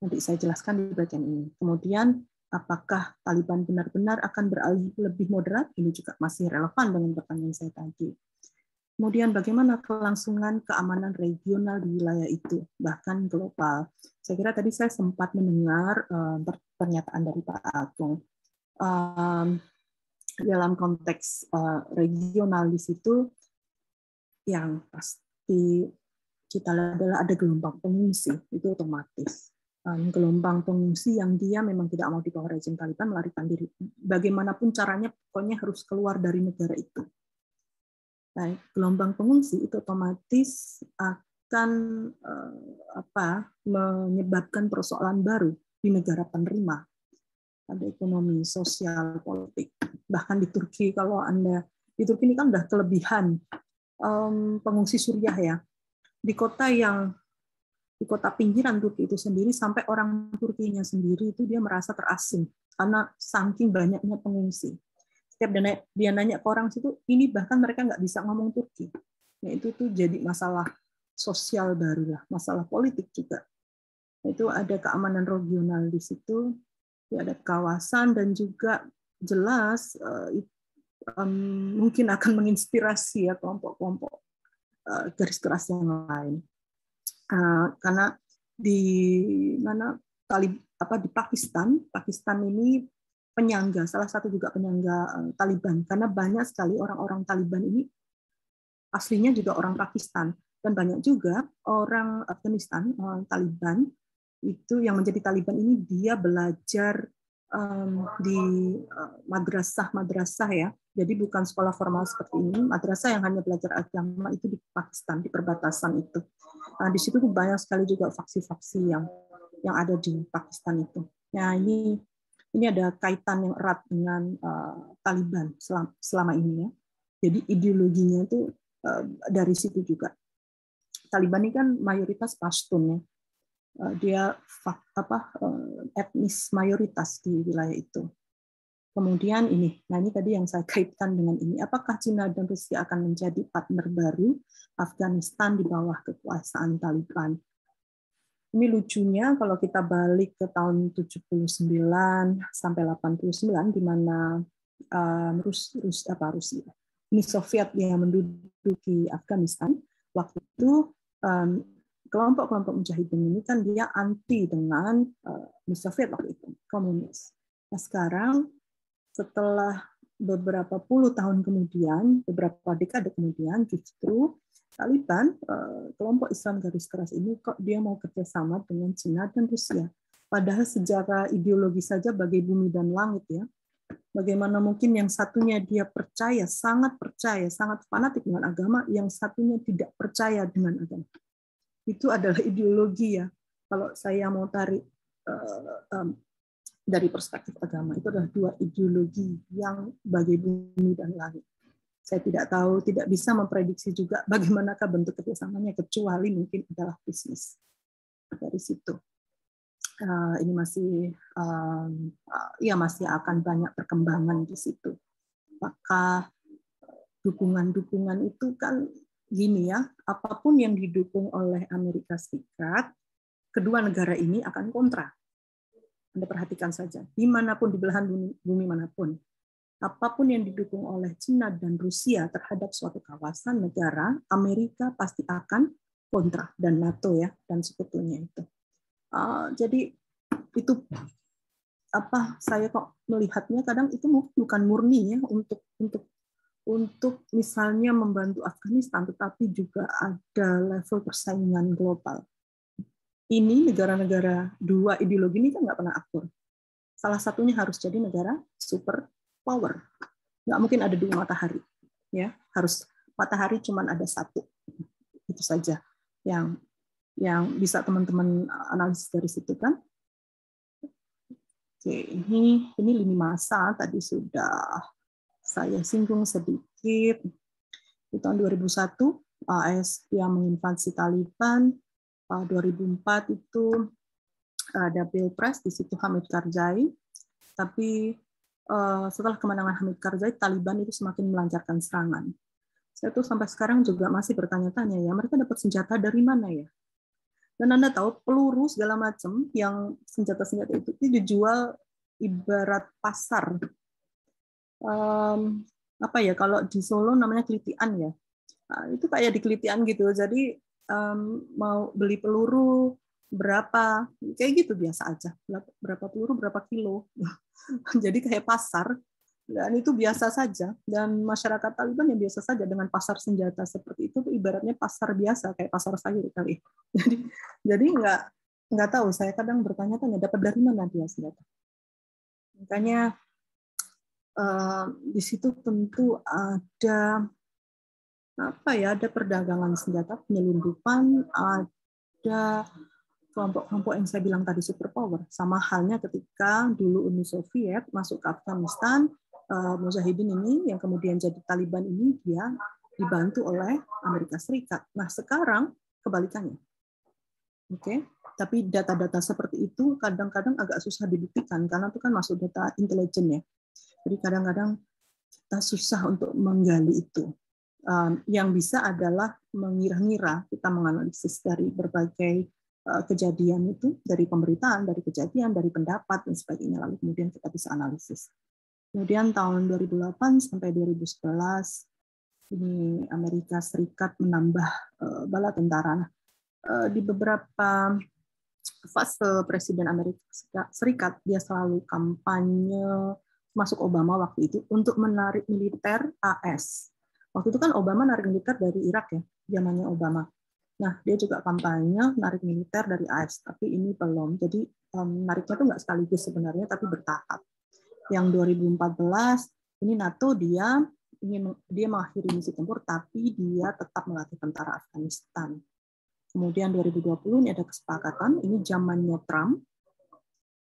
Nanti saya jelaskan di bagian ini. Kemudian apakah Taliban benar-benar akan beralih lebih moderat? Ini juga masih relevan dengan pertanyaan saya tadi. Kemudian bagaimana kelangsungan keamanan regional di wilayah itu, bahkan global. Saya kira tadi saya sempat mendengar uh, pernyataan dari Pak Agung. Dalam konteks uh, regional di situ, yang pasti kita lihat adalah ada gelombang pengungsi, itu otomatis. Gelombang pengungsi yang dia memang tidak mau dibawa rejim Taliban melarikan diri. Bagaimanapun caranya, pokoknya harus keluar dari negara itu Gelombang pengungsi itu otomatis akan eh, apa menyebabkan persoalan baru di negara penerima ada ekonomi, sosial, politik. Bahkan di Turki kalau Anda di Turki ini kan udah kelebihan um, pengungsi Suriah ya. Di kota yang di kota pinggiran Turki itu sendiri sampai orang Turkinya sendiri itu dia merasa terasing karena saking banyaknya pengungsi setiap dia, dia nanya ke orang situ, ini bahkan mereka nggak bisa ngomong Turki. Nah, itu tuh jadi masalah sosial baru lah, masalah politik juga. Nah, itu ada keamanan regional di situ, ya ada kawasan dan juga jelas um, mungkin akan menginspirasi ya kelompok-kelompok uh, garis keras yang lain. Uh, karena di mana Talib apa di Pakistan, Pakistan ini penyangga, salah satu juga penyangga eh, Taliban, karena banyak sekali orang-orang Taliban ini aslinya juga orang Pakistan dan banyak juga orang Afghanistan orang Taliban itu yang menjadi Taliban ini dia belajar um, di uh, madrasah-madrasah ya, jadi bukan sekolah formal seperti ini, madrasah yang hanya belajar agama itu di Pakistan di perbatasan itu. Nah, di situ banyak sekali juga faksi-faksi yang yang ada di Pakistan itu. Nah ini ini ada kaitan yang erat dengan uh, Taliban selama, selama ini ya. Jadi ideologinya itu uh, dari situ juga. Taliban ini kan mayoritas Pashtun ya. Uh, dia apa uh, etnis mayoritas di wilayah itu. Kemudian ini, nah ini tadi yang saya kaitkan dengan ini. Apakah Cina dan Rusia akan menjadi partner baru Afghanistan di bawah kekuasaan Taliban? Ini lucunya kalau kita balik ke tahun 79 sampai 89 di mana um, Rus, Rus apa Rusia ini Soviet yang menduduki Afghanistan waktu itu um, kelompok-kelompok mujahidin ini kan dia anti dengan uh, Uni Soviet waktu itu komunis. Nah sekarang setelah beberapa puluh tahun kemudian, beberapa dekade kemudian justru Taliban, eh, kelompok Islam garis keras ini kok dia mau kerjasama dengan Cina dan Rusia. Padahal secara ideologi saja bagai bumi dan langit ya. Bagaimana mungkin yang satunya dia percaya, sangat percaya, sangat fanatik dengan agama, yang satunya tidak percaya dengan agama. Itu adalah ideologi ya. Kalau saya mau tarik um, dari perspektif agama, itu adalah dua ideologi yang bagai bumi dan langit. Saya tidak tahu, tidak bisa memprediksi juga bagaimanakah bentuk kerjasamanya, kecuali mungkin adalah bisnis. Dari situ. Uh, ini masih um, ya masih akan banyak perkembangan di situ. Maka dukungan-dukungan itu kan gini ya, apa pun yang didukung oleh Amerika Serikat, kedua negara ini akan kontra. Anda perhatikan saja, di mana pun di belahan bumi, bumi mana pun, apa pun yang didukung oleh China dan Rusia terhadap suatu kawasan negara, Amerika pasti akan kontra dan NATO ya dan sekutunya itu. Uh, jadi itu apa saya kok melihatnya kadang itu bukan murni ya untuk untuk untuk misalnya membantu Afghanistan, tetapi juga ada level persaingan global. Ini negara-negara dua ideologi ini kan nggak pernah akur. Salah satunya harus jadi negara super power. Nggak mungkin ada dua matahari. Ya, harus matahari cuma ada satu. Itu saja yang yang bisa teman-teman analisis dari situ kan. Oke, ini ini lini masa tadi sudah saya singgung sedikit. Di tahun 2001 AS yang menginvasi Taliban. 2004 itu ada Pilpres di situ Hamid Karzai. Tapi setelah kemenangan Hamid Karzai, Taliban itu semakin melancarkan serangan. Saya tuh sampai sekarang juga masih bertanya-tanya ya, mereka dapat senjata dari mana ya? Dan Anda tahu peluru segala macam yang senjata-senjata itu, itu dijual ibarat pasar. Um, apa ya kalau di Solo namanya kelitian ya. Nah, itu kayak di kelitian gitu. Jadi um, mau beli peluru berapa kayak gitu biasa aja berapa peluru berapa kilo jadi kayak pasar. Dan itu biasa saja. Dan masyarakat Taliban yang biasa saja dengan pasar senjata seperti itu. Ibaratnya pasar biasa kayak pasar sayur kali. Jadi jadi nggak nggak tahu. Saya kadang bertanya-tanya dapat dari mana dia senjata? Makanya uh, di situ tentu ada apa ya ada perdagangan senjata penyelundupan ada kelompok-kelompok yang saya bilang tadi superpower. Sama halnya ketika dulu Uni Soviet masuk ke Afghanistan, uh, Mujahidin ini yang kemudian jadi Taliban ini dia dibantu oleh Amerika Serikat. Nah sekarang kebalikannya. Oke, okay? tapi data-data seperti itu kadang-kadang agak susah dibuktikan karena itu kan masuk data intelijen ya. Jadi kadang-kadang kita susah untuk menggali itu. Yang bisa adalah mengira-ngira, kita menganalisis dari berbagai Eh, kejadian itu dari pemberitaan, dari kejadian, dari pendapat dan sebagainya. Lalu kemudian kita bisa analisis. Kemudian tahun 2008 sampai 2011 ini Amerika Serikat menambah eh, bala tentara. Eh, di beberapa fase Presiden Amerika Serikat dia selalu kampanye masuk Obama waktu itu untuk menarik militer AS. Waktu itu kan Obama narik militer dari Irak ya, zamannya Obama. Nah, dia juga kampanye narik militer dari AS, tapi ini belum. Jadi um, nariknya tuh nggak sekaligus sebenarnya, tapi bertahap. Yang 2014 ini NATO dia ingin dia mengakhiri misi tempur, tapi dia tetap melatih tentara Afghanistan. Kemudian 2020 ini ada kesepakatan, ini zamannya Trump.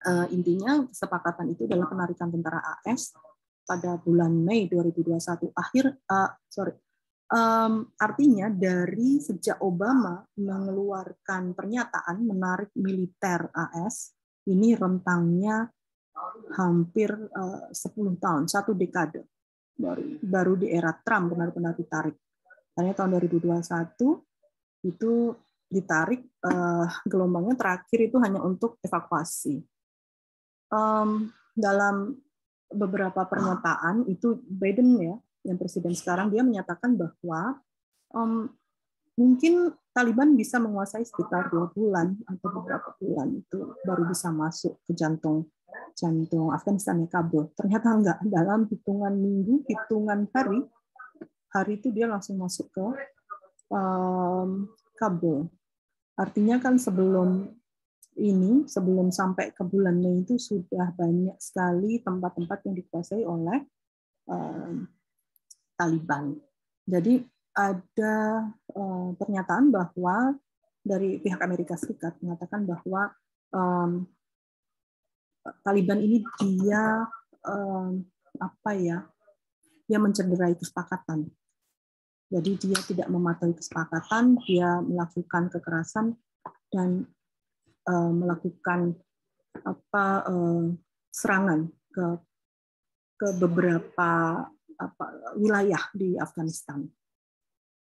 Uh, intinya kesepakatan itu adalah penarikan tentara AS pada bulan Mei 2021 akhir uh, sorry Um, artinya dari sejak Obama mengeluarkan pernyataan menarik militer AS, ini rentangnya hampir uh, 10 tahun, satu dekade. Baru, baru di era Trump benar-benar ditarik. Karena tahun 2021 itu ditarik uh, gelombangnya terakhir itu hanya untuk evakuasi. Um, dalam beberapa pernyataan itu Biden ya yang presiden sekarang dia menyatakan bahwa um, mungkin Taliban bisa menguasai sekitar dua bulan atau beberapa bulan itu baru bisa masuk ke jantung jantung Afghanistan ya Kabul. Ternyata enggak dalam hitungan minggu, hitungan hari, hari itu dia langsung masuk ke um, Kabul. Artinya kan sebelum ini, sebelum sampai ke bulan Mei itu sudah banyak sekali tempat-tempat yang dikuasai oleh um, Taliban. Jadi ada uh, pernyataan bahwa dari pihak Amerika Serikat mengatakan bahwa um, Taliban ini dia um, apa ya, dia mencederai kesepakatan. Jadi dia tidak mematuhi kesepakatan, dia melakukan kekerasan dan uh, melakukan apa uh, serangan ke ke beberapa apa, wilayah di Afghanistan.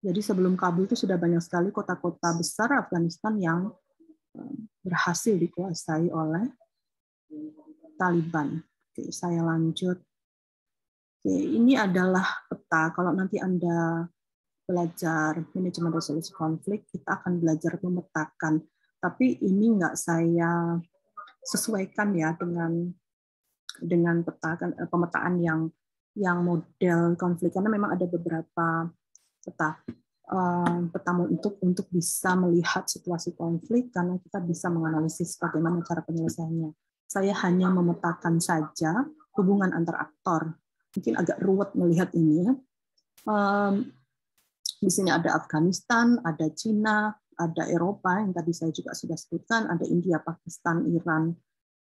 Jadi sebelum Kabul itu sudah banyak sekali kota-kota besar Afghanistan yang berhasil dikuasai oleh Taliban. Oke, saya lanjut. Oke, ini adalah peta. Kalau nanti Anda belajar manajemen resolusi konflik, kita akan belajar memetakan. Tapi ini enggak saya sesuaikan ya dengan dengan peta eh, pemetaan yang yang model konflik karena memang ada beberapa peta uh, peta untuk untuk bisa melihat situasi konflik karena kita bisa menganalisis bagaimana cara penyelesaiannya. Saya hanya memetakan saja hubungan antar aktor. Mungkin agak ruwet melihat ini. Um, di sini ada Afghanistan, ada Cina, ada Eropa yang tadi saya juga sudah sebutkan, ada India, Pakistan, Iran.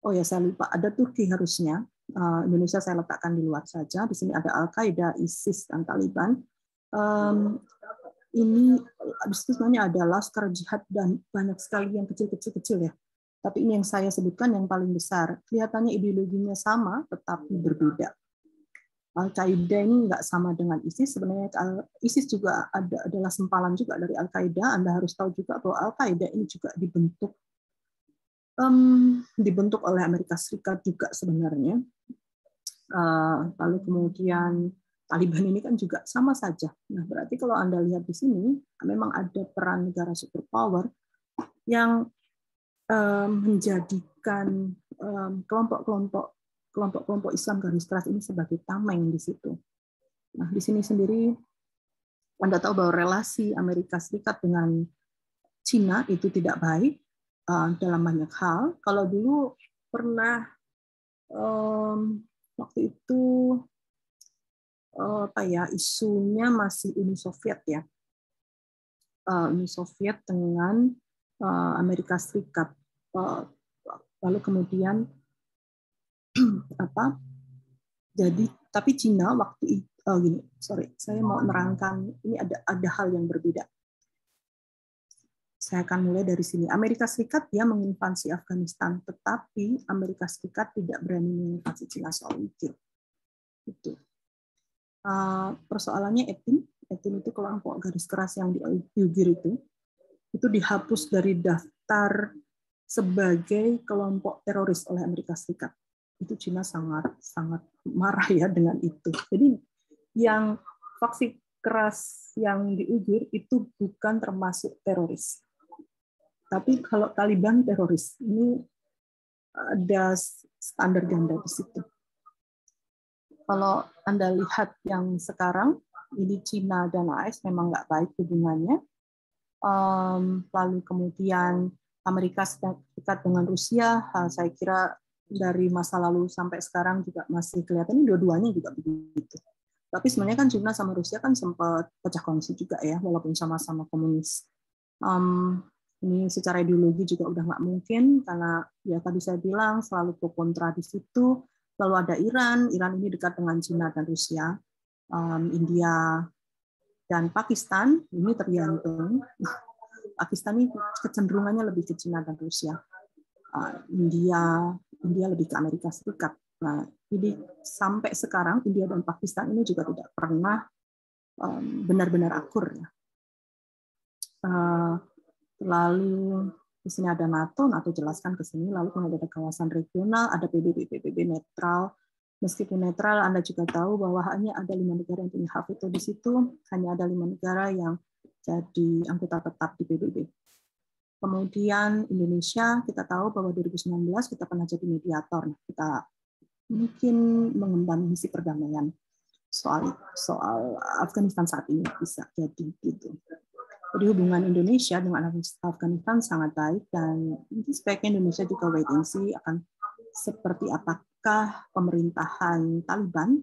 Oh ya saya lupa, ada Turki harusnya. Eh, Indonesia saya letakkan di luar saja. Di sini ada Al-Qaeda, ISIS, dan Taliban. Um, ini sebenarnya ada laskar jihad dan banyak sekali yang kecil-kecil-kecil ya. Tapi ini yang saya sebutkan yang paling besar. Kelihatannya ideologinya sama, tetapi berbeda. Al-Qaeda ini nggak sama dengan ISIS. Sebenarnya ISIS juga ada adalah sempalan juga dari Al-Qaeda. Anda harus tahu juga bahwa Al-Qaeda ini juga dibentuk um, dibentuk oleh Amerika Serikat juga sebenarnya. Uh, lalu kemudian Taliban ini kan juga sama saja. Nah, berarti kalau Anda lihat di sini, memang ada peran negara superpower yang um, menjadikan kelompok-kelompok kelompok-kelompok Islam garis keras ini sebagai tameng di situ. Nah, di sini sendiri Anda tahu bahwa relasi Amerika Serikat dengan Cina itu tidak baik dalam banyak hal. Kalau dulu pernah waktu itu uh, apa ya isunya masih Uni Soviet ya, uh, Uni Soviet dengan uh, Amerika Serikat. Lalu kemudian apa? Jadi tapi Cina waktu itu oh gini, sorry, saya mau menerangkan ini ada ada hal yang berbeda. Saya akan mulai dari sini. Amerika Serikat dia menginvasi Afghanistan, tetapi Amerika Serikat tidak berani menginvasi Cina soal itu. Itu. Uh, persoalannya etin, etin itu kelompok garis keras yang di Uyghur itu, itu dihapus dari daftar sebagai kelompok teroris oleh Amerika Serikat itu Cina sangat sangat marah ya dengan itu. Jadi yang faksi keras yang di itu bukan termasuk teroris. Tapi kalau Taliban teroris, ini ada standar ganda di situ. Kalau Anda lihat yang sekarang, ini Cina dan AS memang nggak baik hubungannya. lalu kemudian Amerika Serikat dengan Rusia, saya kira dari masa lalu sampai sekarang juga masih kelihatan ini dua-duanya juga begitu. Tapi sebenarnya kan China sama Rusia kan sempat pecah kongsi juga ya, walaupun sama-sama komunis. Ini secara ideologi juga udah nggak mungkin karena ya tadi saya bilang selalu pro kontra di situ. Lalu ada Iran, Iran ini dekat dengan China dan Rusia, um, India dan Pakistan ini tergantung. Pakistan ini kecenderungannya lebih ke China dan Rusia. Uh, India India lebih ke Amerika Serikat. Nah, jadi sampai sekarang India dan Pakistan ini juga tidak pernah benar-benar akur. Ya. Uh, lalu di sini ada NATO, NATO jelaskan ke sini. Lalu kemudian ada kawasan regional, ada PBB, PBB netral. Meskipun netral, Anda juga tahu bahwa hanya ada lima negara yang punya hak veto di situ, hanya ada lima negara yang jadi anggota tetap di PBB. Kemudian Indonesia, kita tahu bahwa 2019 kita pernah jadi mediator. Kita mungkin mengemban misi perdamaian soal soal Afghanistan saat ini bisa jadi gitu. Jadi hubungan Indonesia dengan Afghanistan sangat baik dan sebaiknya Indonesia juga wait and see akan seperti apakah pemerintahan Taliban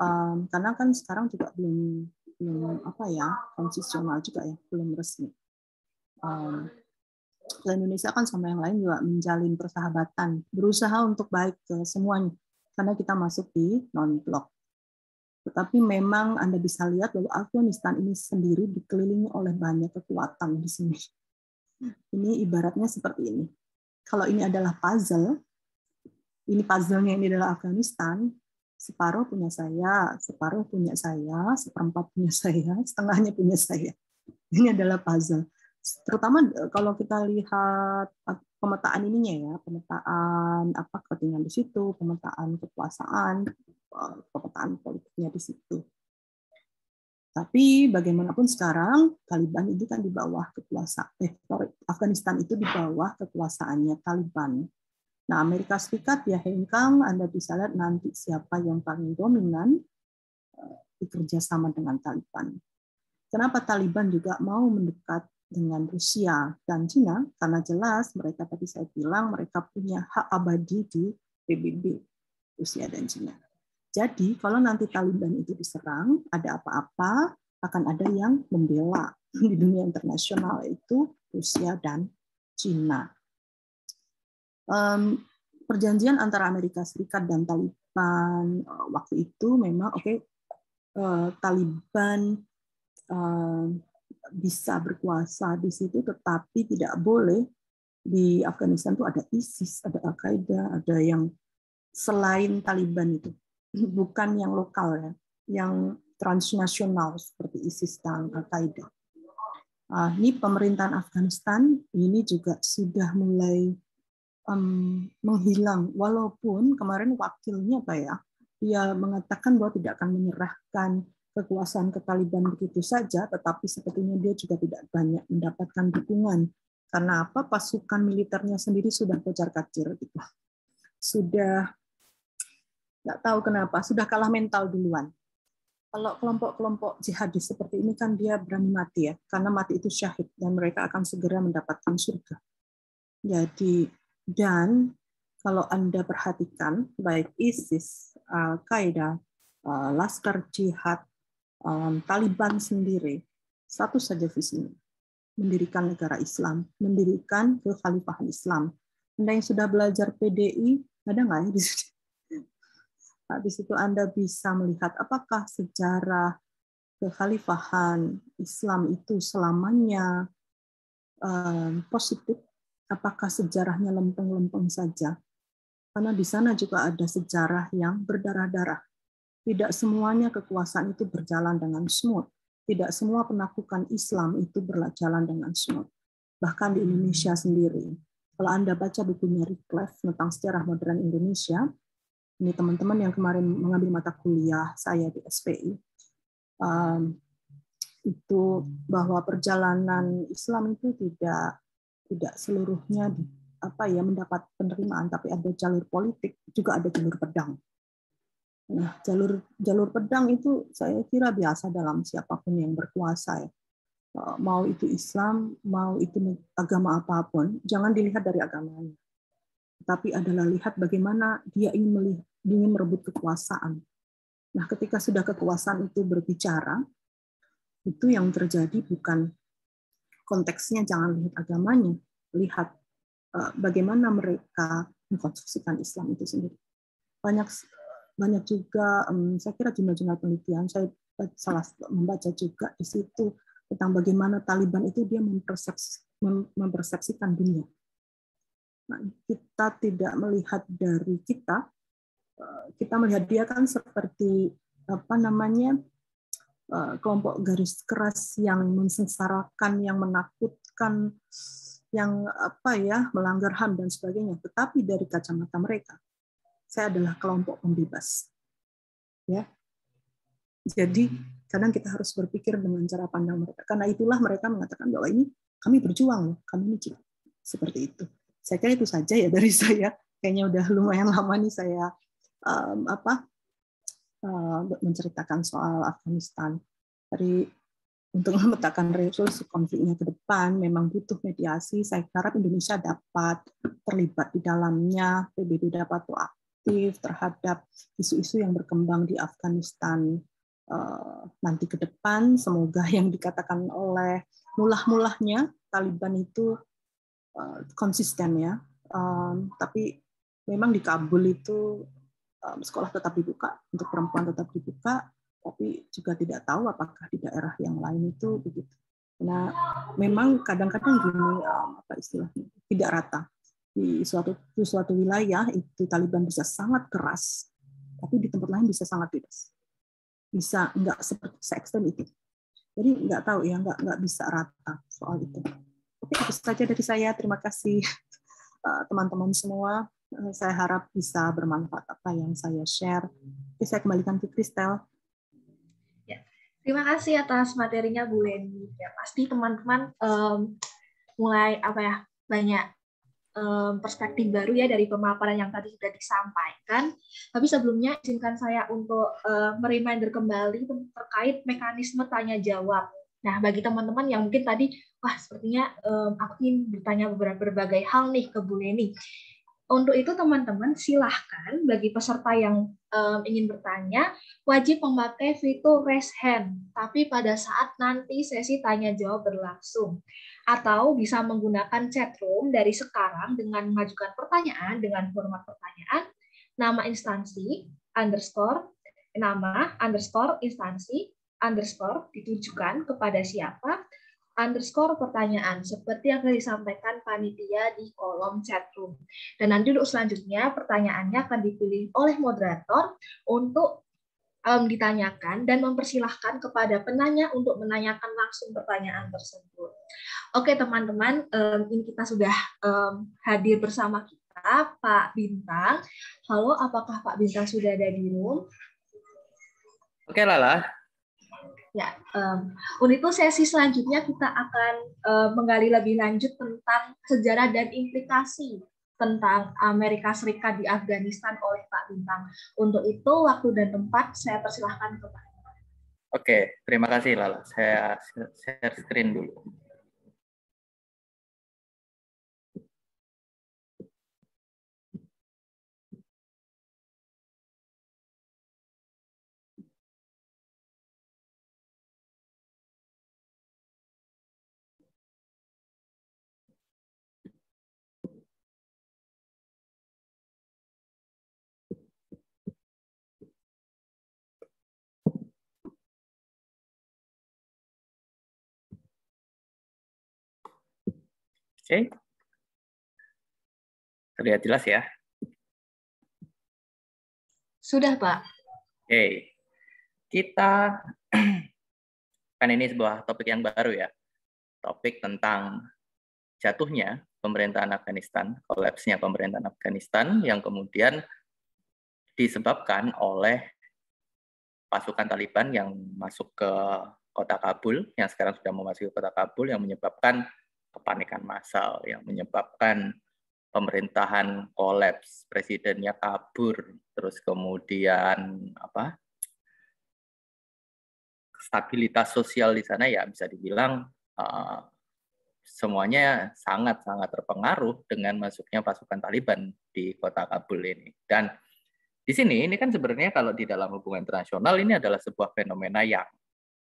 um, karena kan sekarang juga belum belum apa ya konstitusional juga ya belum resmi. Um, dan Indonesia kan sama yang lain juga menjalin persahabatan, berusaha untuk baik ke semuanya, karena kita masuk di non-blok. Tetapi memang Anda bisa lihat bahwa Afghanistan ini sendiri dikelilingi oleh banyak kekuatan di sini. Ini ibaratnya seperti ini. Kalau ini adalah puzzle, ini puzzle-nya ini adalah Afghanistan, separuh punya saya, separuh punya saya, seperempat punya saya, setengahnya punya saya. Ini adalah puzzle terutama eh, kalau kita lihat eh, pemetaan ininya ya, pemetaan apa kepentingan di situ, pemetaan kekuasaan, eh, pemetaan politiknya di situ. Tapi bagaimanapun sekarang Taliban itu kan di bawah kekuasaan eh Afghanistan itu di bawah kekuasaannya Taliban. Nah, Amerika Serikat ya hengkang Anda bisa lihat nanti siapa yang paling dominan bekerja sama dengan Taliban. Kenapa Taliban juga mau mendekat dengan Rusia dan Cina karena jelas mereka tadi saya bilang mereka punya hak abadi di PBB Rusia dan Cina. Jadi kalau nanti Taliban itu diserang, ada apa-apa akan ada yang membela di dunia internasional itu Rusia dan Cina. Um, perjanjian antara Amerika Serikat dan Taliban uh, waktu itu memang oke okay, uh, Taliban uh, bisa berkuasa di situ, tetapi tidak boleh di Afghanistan itu ada ISIS, ada Al-Qaeda, ada yang selain Taliban itu, bukan yang lokal ya, yang transnasional seperti ISIS dan Al-Qaeda. Uh, ini pemerintahan Afghanistan ini juga sudah mulai um, menghilang walaupun kemarin wakilnya Pak ya dia mengatakan bahwa tidak akan menyerahkan kekuasaan ke Taliban begitu saja tetapi sepertinya dia juga tidak banyak mendapatkan dukungan. Karena apa? Pasukan militernya sendiri sudah kocar kacir gitu. Sudah nggak tahu kenapa sudah kalah mental duluan. Kalau kelompok-kelompok jihadis seperti ini kan dia berani mati ya karena mati itu syahid dan mereka akan segera mendapatkan surga. Jadi dan kalau Anda perhatikan, baik ISIS, Al-Qaeda, eh, Laskar Jihad, Taliban sendiri, satu saja visinya, mendirikan negara Islam, mendirikan kekhalifahan Islam. Anda yang sudah belajar PDI, ada nggak ya di situ? Nah, di situ Anda bisa melihat apakah sejarah kekhalifahan Islam itu selamanya um, positif apakah sejarahnya lempeng-lempeng saja? Karena di sana juga ada sejarah yang berdarah-darah. Tidak semuanya kekuasaan itu berjalan dengan smooth. Tidak semua penaklukan Islam itu berjalan dengan smooth. Bahkan di Indonesia sendiri. Kalau Anda baca bukunya Rick tentang sejarah modern Indonesia, ini teman-teman yang kemarin mengambil mata kuliah saya di SPI, um, itu bahwa perjalanan Islam itu tidak tidak seluruhnya apa ya mendapat penerimaan, tapi ada jalur politik, juga ada jalur pedang. Nah, jalur jalur pedang itu saya kira biasa dalam siapa pun yang berkuasa ya. Eh, mau itu Islam, mau itu agama apa pun, jangan dilihat dari agamanya. Tapi adalah lihat bagaimana dia ingin melihat, ingin merebut kekuasaan. Nah, ketika sudah kekuasaan itu berbicara, itu yang terjadi bukan konteksnya jangan lihat agamanya, lihat eh, bagaimana mereka mengkonstruksikan Islam itu sendiri. Banyak banyak juga saya kira jumlah-jumlah penelitian saya salah membaca juga di situ tentang bagaimana Taliban itu dia mempersepsikan dunia. Nah, kita tidak melihat dari kita, eh, kita melihat dia kan seperti apa namanya Eh, kelompok garis keras yang mensengsarakan, yang menakutkan, yang apa ya melanggar HAM dan sebagainya. Tetapi dari kacamata mereka, saya adalah kelompok pembebas. Ya, jadi kadang kita harus berpikir dengan cara pandang mereka. Karena itulah mereka mengatakan bahwa ini kami berjuang, kami ini seperti itu. Saya kira itu saja ya dari saya. Kayaknya udah lumayan lama nih saya um, apa Eh, menceritakan soal Afghanistan. Dari untuk memetakan resolusi konfliknya ke depan memang butuh mediasi. Saya harap Indonesia dapat terlibat di dalamnya, PBB dapat terhadap isu-isu yang berkembang di Afghanistan eh, nanti ke depan. Semoga yang dikatakan oleh mulah-mulahnya Taliban itu eh, konsisten ya. Tapi memang di Kabul itu sekolah tetap dibuka, untuk perempuan tetap dibuka, tapi juga tidak tahu apakah di daerah yang lain itu begitu. Nah, memang kadang-kadang gini apa istilahnya tidak rata di suatu di suatu wilayah itu Taliban bisa sangat keras, tapi di tempat lain bisa sangat bebas, bisa enggak seperti se ekstrem itu. Jadi nggak tahu ya, nggak nggak bisa rata soal itu. Oke, itu saja dari saya. Terima kasih eh, teman-teman semua. Eh, saya harap bisa bermanfaat apa yang saya share. Oke, saya kembalikan ke Kristel. Ya, terima kasih atas materinya Bu Leni. Ya, pasti teman-teman um, mulai apa ya banyak perspektif baru ya dari pemaparan yang tadi sudah disampaikan. Tapi sebelumnya izinkan saya untuk uh, mereminder kembali terkait mekanisme tanya jawab. Nah, bagi teman-teman yang mungkin tadi, wah sepertinya aku ingin bertanya beberapa berbagai hal nih ke Bu Leni. Untuk itu teman-teman silahkan bagi peserta yang um, ingin bertanya wajib memakai fitur raise hand. Tapi pada saat nanti sesi tanya jawab berlangsung atau bisa menggunakan chat room dari sekarang dengan mengajukan pertanyaan dengan format pertanyaan nama instansi underscore nama underscore instansi underscore ditujukan kepada siapa underscore pertanyaan seperti yang telah disampaikan panitia di kolom chat room. Dan nanti untuk selanjutnya pertanyaannya akan dipilih oleh moderator untuk um, ditanyakan dan mempersilahkan kepada penanya untuk menanyakan langsung pertanyaan tersebut. Oke teman-teman, um, ini kita sudah um, hadir bersama kita Pak Bintang. Halo, apakah Pak Bintang sudah ada di room? Oke, Lala. Ya, um, untuk sesi selanjutnya kita akan uh, menggali lebih lanjut tentang sejarah dan implikasi tentang Amerika Serikat di Afghanistan oleh Pak Bintang. Untuk itu, waktu dan tempat saya persilahkan ke Pak. Oke, terima kasih Lala. Saya share screen dulu. Oke. Terlihat jelas ya? Sudah, Pak. Oke. Kita kan ini sebuah topik yang baru ya. Topik tentang jatuhnya pemerintahan Afghanistan, kolapsnya pemerintahan Afghanistan yang kemudian disebabkan oleh pasukan Taliban yang masuk ke kota Kabul, yang sekarang sudah memasuki kota Kabul, yang menyebabkan kepanikan massal yang menyebabkan pemerintahan kolaps, presidennya kabur, terus kemudian apa? stabilitas sosial di sana ya bisa dibilang uh, semuanya sangat-sangat terpengaruh dengan masuknya pasukan Taliban di kota Kabul ini. Dan di sini ini kan sebenarnya kalau di dalam hubungan internasional ini adalah sebuah fenomena yang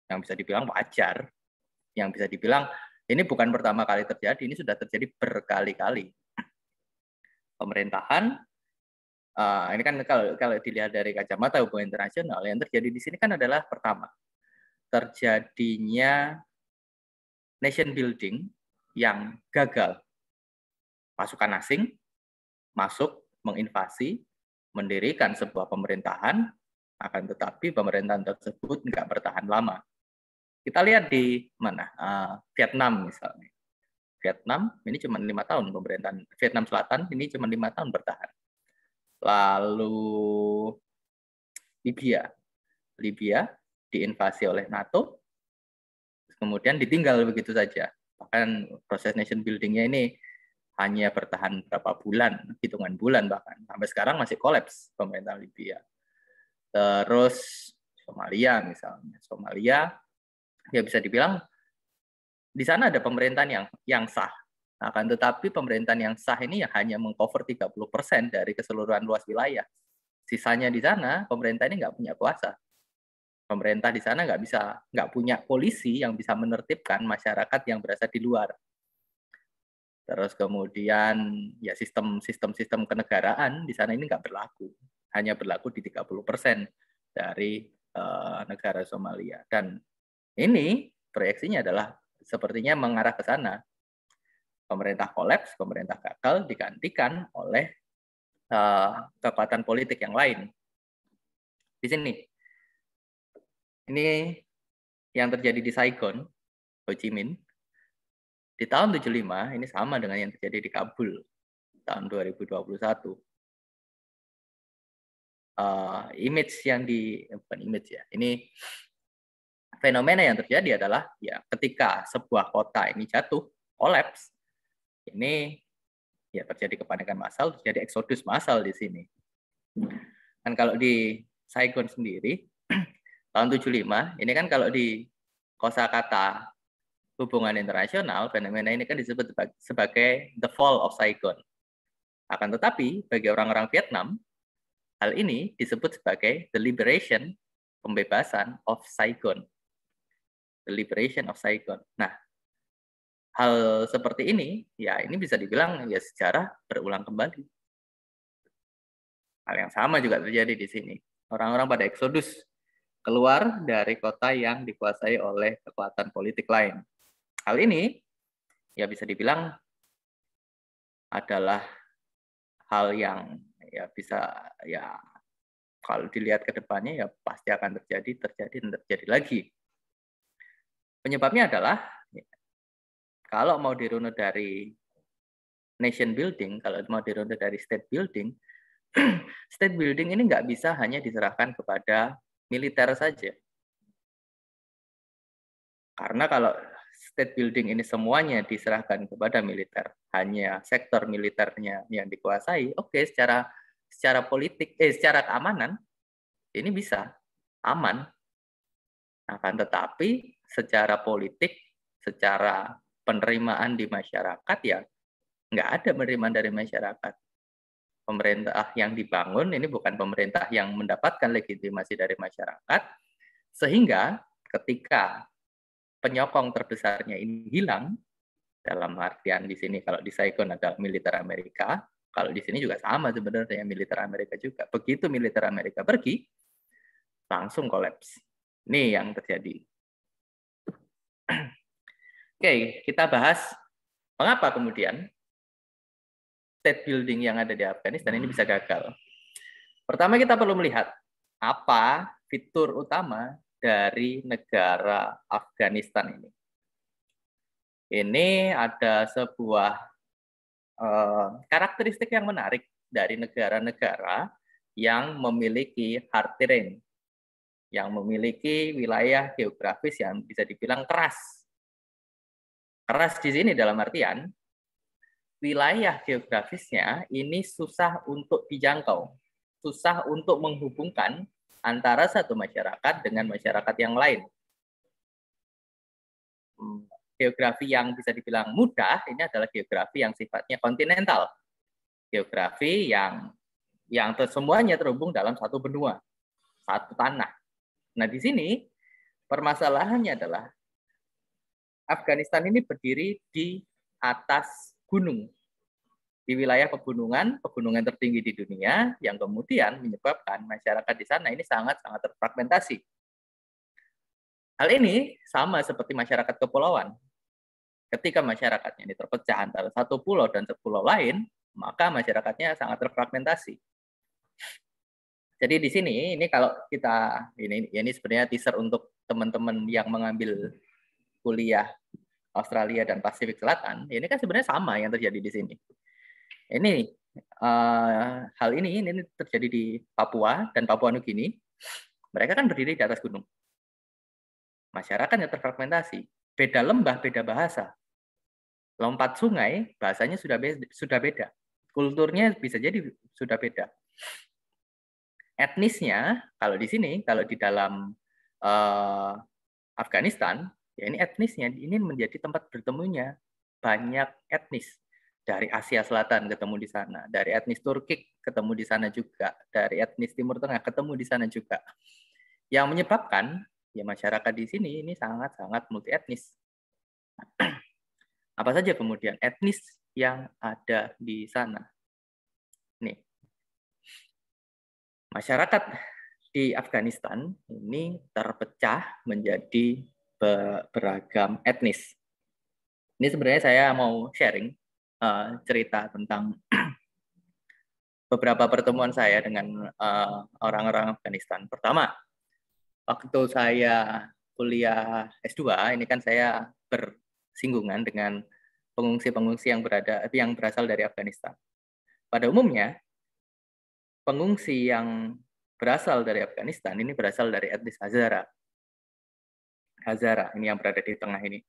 yang bisa dibilang wajar, yang bisa dibilang ini bukan pertama kali terjadi, ini sudah terjadi berkali-kali. Pemerintahan, uh, ini kan kalau, kalau dilihat dari kacamata hubungan internasional, yang terjadi di sini kan adalah pertama, terjadinya nation building yang gagal. Pasukan asing masuk menginvasi, mendirikan sebuah pemerintahan, akan tetapi pemerintahan tersebut nggak bertahan lama. Kita lihat di mana uh, Vietnam misalnya. Vietnam ini cuma lima tahun pemerintahan Vietnam Selatan ini cuma lima tahun bertahan. Lalu Libya, Libya diinvasi oleh NATO, kemudian ditinggal begitu saja. Bahkan proses nation buildingnya ini hanya bertahan berapa bulan, hitungan bulan bahkan. Sampai sekarang masih kolaps pemerintahan Libya. Terus Somalia misalnya. Somalia ya bisa dibilang di sana ada pemerintahan yang yang sah. Akan tetapi pemerintahan yang sah ini ya hanya mengcover 30% dari keseluruhan luas wilayah. Sisanya di sana pemerintah ini nggak punya kuasa. Pemerintah di sana nggak bisa nggak punya polisi yang bisa menertibkan masyarakat yang berada di luar. Terus kemudian ya sistem sistem sistem kenegaraan di sana ini nggak berlaku, hanya berlaku di 30% dari uh, negara Somalia dan ini proyeksinya adalah sepertinya mengarah ke sana. Pemerintah kolaps, pemerintah gagal digantikan oleh uh, kekuatan politik yang lain. Di sini, ini yang terjadi di Saigon, Ho Chi Minh, di tahun 75 ini sama dengan yang terjadi di Kabul tahun 2021. Uh, image yang di bukan image ya, ini fenomena yang terjadi adalah ya ketika sebuah kota ini jatuh, kolaps, ini ya terjadi kepanikan massal, terjadi eksodus massal di sini. Dan kalau di Saigon sendiri tahun 75, ini kan kalau di kosakata hubungan internasional, fenomena ini kan disebut sebagai the fall of Saigon. Akan tetapi bagi orang-orang Vietnam, hal ini disebut sebagai the liberation, pembebasan of Saigon the liberation of Saigon. Nah, hal seperti ini, ya ini bisa dibilang ya sejarah berulang kembali. Hal yang sama juga terjadi di sini. Orang-orang pada eksodus keluar dari kota yang dikuasai oleh kekuatan politik lain. Hal ini ya bisa dibilang adalah hal yang ya bisa ya kalau dilihat ke depannya ya pasti akan terjadi, terjadi dan terjadi lagi. Penyebabnya adalah kalau mau dirunut dari nation building, kalau mau dirunut dari state building, state building ini nggak bisa hanya diserahkan kepada militer saja. Karena kalau state building ini semuanya diserahkan kepada militer, hanya sektor militernya yang dikuasai, oke okay, secara secara politik eh secara keamanan ini bisa aman. Akan tetapi secara politik, secara penerimaan di masyarakat ya nggak ada penerimaan dari masyarakat pemerintah yang dibangun ini bukan pemerintah yang mendapatkan legitimasi dari masyarakat, sehingga ketika penyokong terbesarnya ini hilang, dalam artian di sini kalau di Saigon adalah militer Amerika, kalau di sini juga sama sebenarnya militer Amerika juga. Begitu militer Amerika pergi, langsung kolaps. Ini yang terjadi. Oke, kita bahas mengapa kemudian state building yang ada di Afghanistan ini bisa gagal. Pertama kita perlu melihat apa fitur utama dari negara Afghanistan ini. Ini ada sebuah uh, karakteristik yang menarik dari negara-negara yang memiliki hard terrain, yang memiliki wilayah geografis yang bisa dibilang keras. Keras di sini dalam artian wilayah geografisnya ini susah untuk dijangkau, susah untuk menghubungkan antara satu masyarakat dengan masyarakat yang lain. Hmm, geografi yang bisa dibilang mudah ini adalah geografi yang sifatnya kontinental, geografi yang yang semuanya terhubung dalam satu benua, satu tanah. Nah di sini permasalahannya adalah Afghanistan ini berdiri di atas gunung di wilayah pegunungan, pegunungan tertinggi di dunia, yang kemudian menyebabkan masyarakat di sana ini sangat-sangat terfragmentasi. Hal ini sama seperti masyarakat kepulauan. Ketika masyarakatnya ini terpecah antara satu pulau dan pulau lain, maka masyarakatnya sangat terfragmentasi. Jadi di sini ini kalau kita ini ini sebenarnya teaser untuk teman-teman yang mengambil kuliah Australia dan Pasifik Selatan, ini kan sebenarnya sama yang terjadi di sini. Ini uh, hal ini, ini terjadi di Papua dan Papua Nugini. Mereka kan berdiri di atas gunung. Masyarakatnya terfragmentasi. Beda lembah, beda bahasa. Lompat sungai, bahasanya sudah beda, sudah beda. Kulturnya bisa jadi sudah beda. Etnisnya, kalau di sini, kalau di dalam uh, Afghanistan, ya ini etnisnya ini menjadi tempat bertemunya banyak etnis dari Asia Selatan ketemu di sana, dari etnis Turki ketemu di sana juga, dari etnis Timur Tengah ketemu di sana juga. Yang menyebabkan ya masyarakat di sini ini sangat-sangat multi etnis. Apa saja kemudian etnis yang ada di sana? Nih. Masyarakat di Afghanistan ini terpecah menjadi beragam etnis. Ini sebenarnya saya mau sharing uh, cerita tentang beberapa pertemuan saya dengan uh, orang-orang Afghanistan. Pertama, waktu saya kuliah S2, ini kan saya bersinggungan dengan pengungsi-pengungsi yang berada yang berasal dari Afghanistan. Pada umumnya, pengungsi yang berasal dari Afghanistan ini berasal dari etnis Hazara. Hazara, ini yang berada di tengah ini.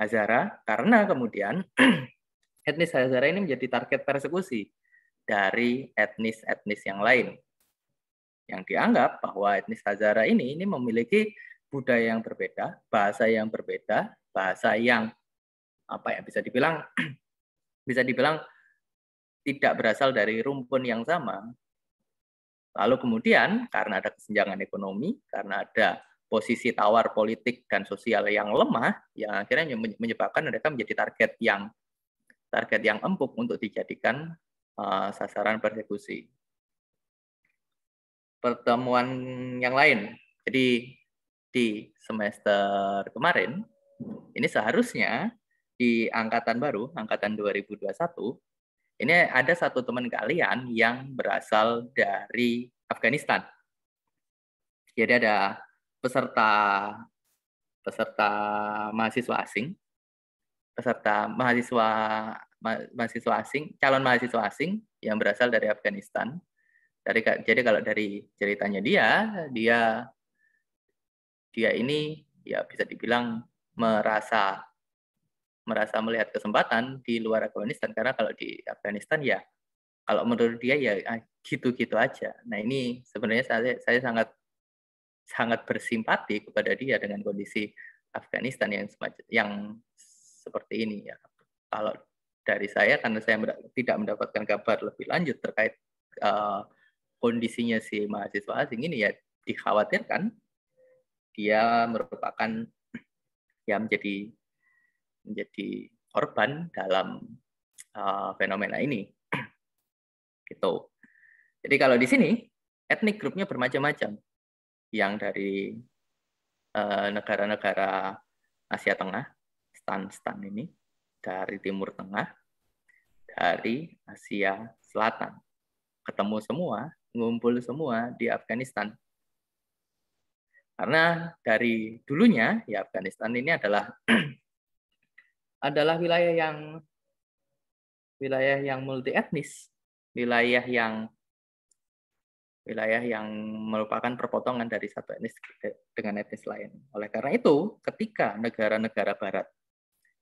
Hazara, karena kemudian etnis Hazara ini menjadi target persekusi dari etnis-etnis yang lain. Yang dianggap bahwa etnis Hazara ini ini memiliki budaya yang berbeda, bahasa yang berbeda, bahasa yang apa ya bisa dibilang bisa dibilang tidak berasal dari rumpun yang sama. Lalu kemudian karena ada kesenjangan ekonomi, karena ada posisi tawar politik dan sosial yang lemah, yang akhirnya menyebabkan mereka menjadi target yang target yang empuk untuk dijadikan uh, sasaran persekusi. Pertemuan yang lain, jadi di semester kemarin, ini seharusnya di angkatan baru, angkatan 2021, ini ada satu teman kalian yang berasal dari Afghanistan. Jadi ada peserta peserta mahasiswa asing, peserta mahasiswa mahasiswa asing, calon mahasiswa asing yang berasal dari Afghanistan. Dari jadi kalau dari ceritanya dia, dia dia ini ya bisa dibilang merasa merasa melihat kesempatan di luar Afghanistan karena kalau di Afghanistan ya kalau menurut dia ya ah, gitu-gitu aja. Nah ini sebenarnya saya saya sangat sangat bersimpati kepada dia dengan kondisi Afghanistan yang yang seperti ini ya. Kalau dari saya karena saya tidak mendapatkan kabar lebih lanjut terkait uh, kondisinya si mahasiswa asing ini ya dikhawatirkan dia merupakan yang menjadi menjadi korban dalam uh, fenomena ini gitu. Jadi kalau di sini etnik grupnya bermacam-macam yang dari eh, negara-negara uh, Asia Tengah, stan-stan ini, dari Timur Tengah, dari Asia Selatan. Ketemu semua, ngumpul semua di Afghanistan. Karena dari dulunya ya Afghanistan ini adalah adalah wilayah yang wilayah yang multi etnis, wilayah yang wilayah yang merupakan perpotongan dari satu etnis dengan etnis lain. Oleh karena itu, ketika negara-negara barat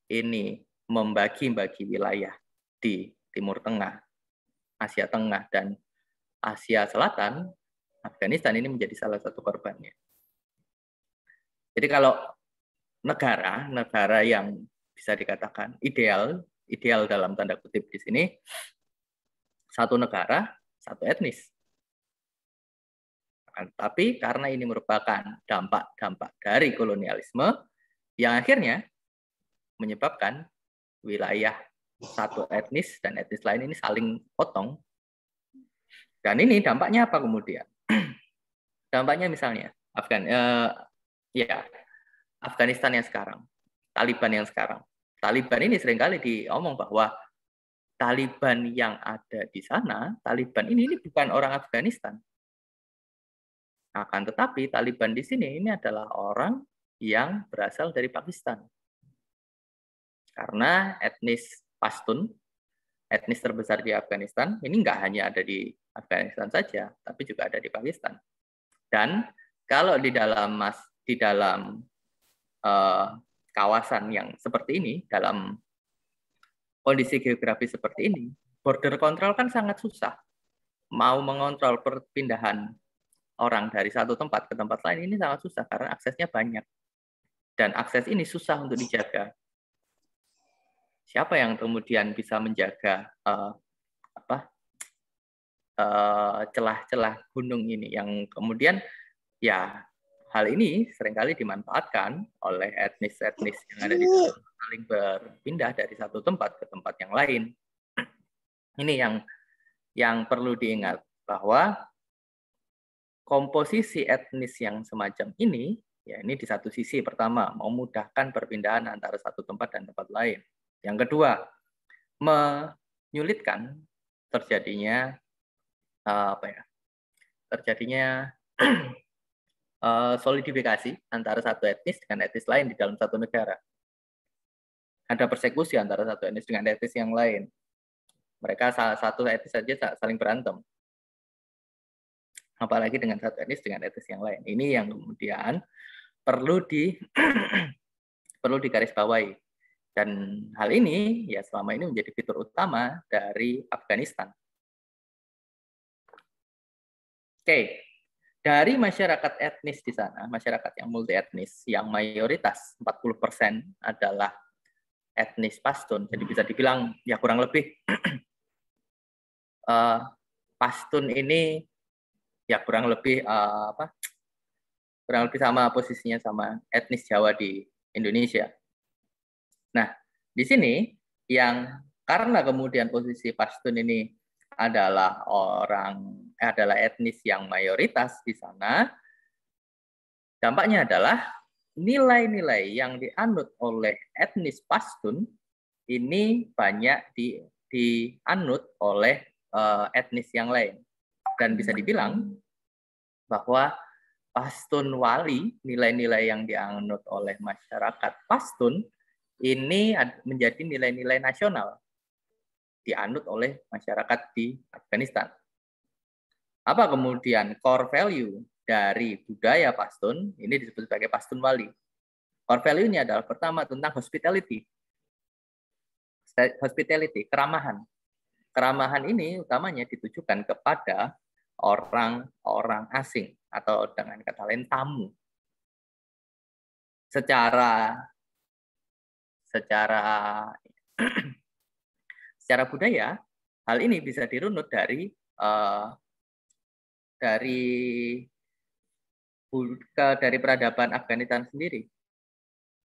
ini membagi-bagi wilayah di Timur Tengah, Asia Tengah, dan Asia Selatan, Afghanistan ini menjadi salah satu korbannya. Jadi kalau negara, negara yang bisa dikatakan ideal, ideal dalam tanda kutip di sini, satu negara, satu etnis. Tapi karena ini merupakan dampak-dampak dari kolonialisme yang akhirnya menyebabkan wilayah satu etnis dan etnis lain ini saling potong. Dan ini dampaknya apa kemudian? dampaknya misalnya Afgan eh, ya Afghanistan yang sekarang, Taliban yang sekarang. Taliban ini sering kali diomong bahwa Taliban yang ada di sana, Taliban ini, ini bukan orang Afghanistan, akan tetapi Taliban di sini ini adalah orang yang berasal dari Pakistan. Karena etnis Pashtun, etnis terbesar di Afghanistan, ini nggak hanya ada di Afghanistan saja, tapi juga ada di Pakistan. Dan kalau di dalam mas di dalam uh, kawasan yang seperti ini, dalam kondisi geografis seperti ini, border control kan sangat susah. Mau mengontrol perpindahan orang dari satu tempat ke tempat lain ini sangat susah karena aksesnya banyak. Dan akses ini susah untuk dijaga. Siapa yang kemudian bisa menjaga uh, apa celah celah-celah gunung ini yang kemudian ya hal ini sering kali dimanfaatkan oleh etnis-etnis yang ada di sana saling berpindah dari satu tempat ke tempat yang lain. Ini yang yang perlu diingat bahwa komposisi etnis yang semacam ini, ya ini di satu sisi pertama memudahkan perpindahan antara satu tempat dan tempat lain. Yang kedua, menyulitkan terjadinya eh, apa ya? Terjadinya eh, solidifikasi antara satu etnis dengan etnis lain di dalam satu negara. Ada persekusi antara satu etnis dengan etnis yang lain. Mereka salah satu etnis saja saling berantem apalagi dengan satu etnis dengan etnis yang lain. Ini yang kemudian perlu di perlu digarisbawahi. Dan hal ini ya selama ini menjadi fitur utama dari Afghanistan. Oke, dari masyarakat etnis di sana, masyarakat yang multi etnis, yang mayoritas 40% adalah etnis Pashtun. Jadi bisa dibilang ya kurang lebih uh, Pashtun ini ya kurang lebih uh, apa kurang lebih sama posisinya sama etnis Jawa di Indonesia. Nah, di sini yang karena kemudian posisi Pashtun ini adalah orang eh, adalah etnis yang mayoritas di sana, dampaknya adalah nilai-nilai yang dianut oleh etnis Pashtun ini banyak di dianut oleh uh, etnis yang lain dan bisa dibilang bahwa Pastun Wali, nilai-nilai yang dianut oleh masyarakat Pastun, ini menjadi nilai-nilai nasional. Dianut oleh masyarakat di Afghanistan. Apa kemudian core value dari budaya Pashtun? Ini disebut sebagai Pashtun Wali. Core value-nya adalah pertama tentang hospitality. Hospitality, keramahan. Keramahan ini utamanya ditujukan kepada orang-orang asing atau dengan kata lain tamu. Secara secara secara budaya hal ini bisa dirunut dari uh, dari ke, dari peradaban Afghanistan sendiri.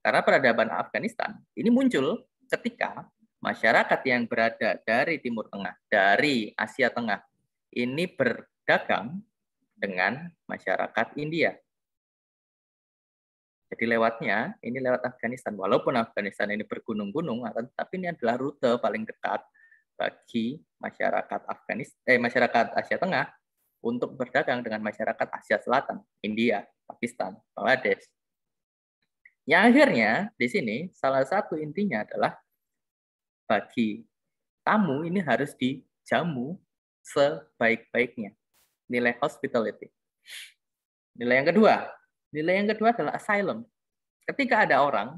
Karena peradaban Afghanistan ini muncul ketika masyarakat yang berada dari Timur Tengah, dari Asia Tengah, ini berdagang dengan masyarakat India. Jadi lewatnya, ini lewat Afghanistan. Walaupun Afghanistan ini bergunung-gunung, tapi ini adalah rute paling dekat bagi masyarakat Afghanistan, eh, masyarakat Asia Tengah untuk berdagang dengan masyarakat Asia Selatan, India, Pakistan, Bangladesh. Yang akhirnya di sini salah satu intinya adalah bagi tamu ini harus dijamu sebaik-baiknya. Nilai hospitality. Nilai yang kedua, nilai yang kedua adalah asylum. Ketika ada orang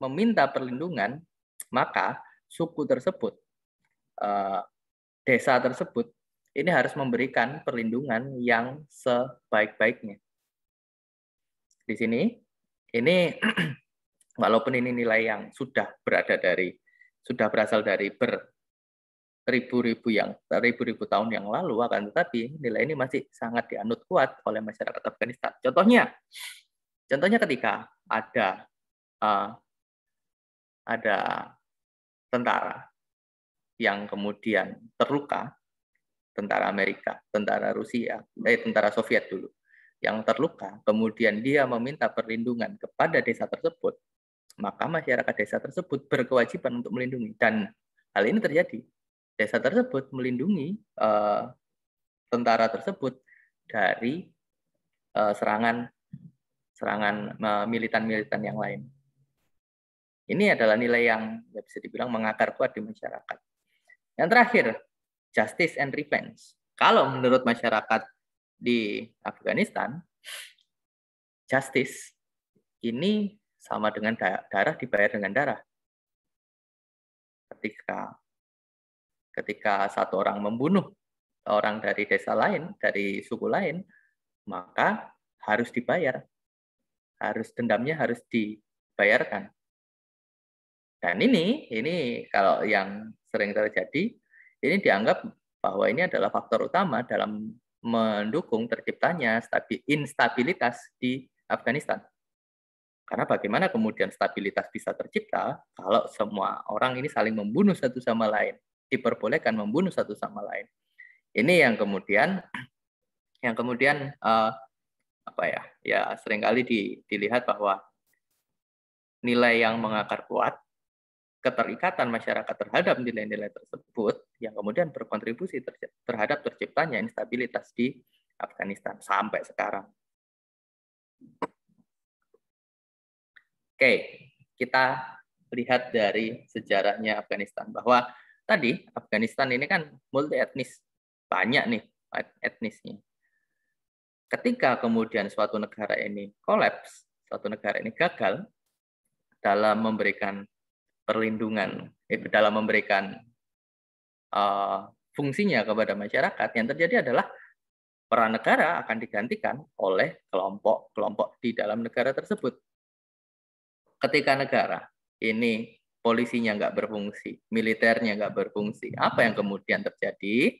meminta perlindungan, maka suku tersebut, eh, desa tersebut, ini harus memberikan perlindungan yang sebaik-baiknya. Di sini, ini walaupun ini nilai yang sudah berada dari sudah berasal dari beribu-ribu yang ribu-ribu tahun yang lalu akan tetapi nilai ini masih sangat dianut kuat oleh masyarakat Afghanistan. Contohnya, contohnya ketika ada uh, ada tentara yang kemudian terluka, tentara Amerika, tentara Rusia, eh, tentara Soviet dulu, yang terluka, kemudian dia meminta perlindungan kepada desa tersebut, maka masyarakat desa tersebut berkewajiban untuk melindungi dan hal ini terjadi. Desa tersebut melindungi uh, tentara tersebut dari uh, serangan serangan militan-militan yang lain. Ini adalah nilai yang ya bisa dibilang mengakar kuat di masyarakat. Yang terakhir, justice and revenge. Kalau menurut masyarakat di Afghanistan, justice ini sama dengan darah dibayar dengan darah. Ketika ketika satu orang membunuh orang dari desa lain, dari suku lain, maka harus dibayar. Harus dendamnya harus dibayarkan. Dan ini ini kalau yang sering terjadi, ini dianggap bahwa ini adalah faktor utama dalam mendukung terciptanya instabilitas di Afghanistan. Karena bagaimana kemudian stabilitas bisa tercipta kalau semua orang ini saling membunuh satu sama lain, diperbolehkan membunuh satu sama lain. Ini yang kemudian yang kemudian uh, apa ya? Ya sering kali di, dilihat bahwa nilai yang mengakar kuat keterikatan masyarakat terhadap nilai-nilai tersebut yang kemudian berkontribusi terhadap terciptanya instabilitas di Afghanistan sampai sekarang. Oke, kita lihat dari sejarahnya Afghanistan bahwa tadi Afghanistan ini kan multi etnis, banyak nih etnisnya. Ketika kemudian suatu negara ini kolaps, suatu negara ini gagal dalam memberikan perlindungan, eh, dalam memberikan uh, fungsinya kepada masyarakat, yang terjadi adalah peran negara akan digantikan oleh kelompok-kelompok di dalam negara tersebut ketika negara ini polisinya nggak berfungsi, militernya nggak berfungsi, apa yang kemudian terjadi?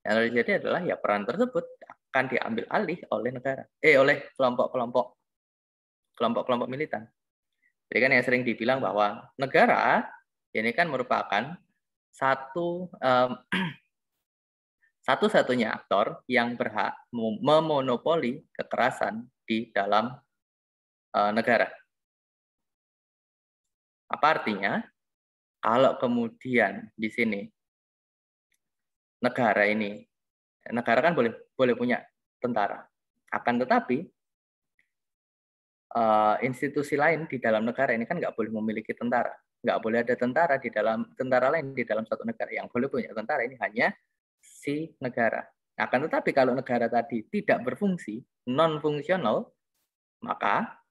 Yang terjadi adalah ya peran tersebut akan diambil alih oleh negara, eh oleh kelompok-kelompok kelompok-kelompok militan. Jadi kan yang sering dibilang bahwa negara ini kan merupakan satu um, satu-satunya aktor yang berhak memonopoli kekerasan di dalam Eh, negara. Apa artinya? Kalau kemudian di sini negara ini, negara kan boleh boleh punya tentara. Akan tetapi uh, institusi lain di dalam negara ini kan nggak boleh memiliki tentara. nggak boleh ada tentara di dalam tentara lain di dalam satu negara. Yang boleh punya tentara ini hanya si negara. Akan tetapi kalau negara tadi tidak berfungsi, non fungsional, maka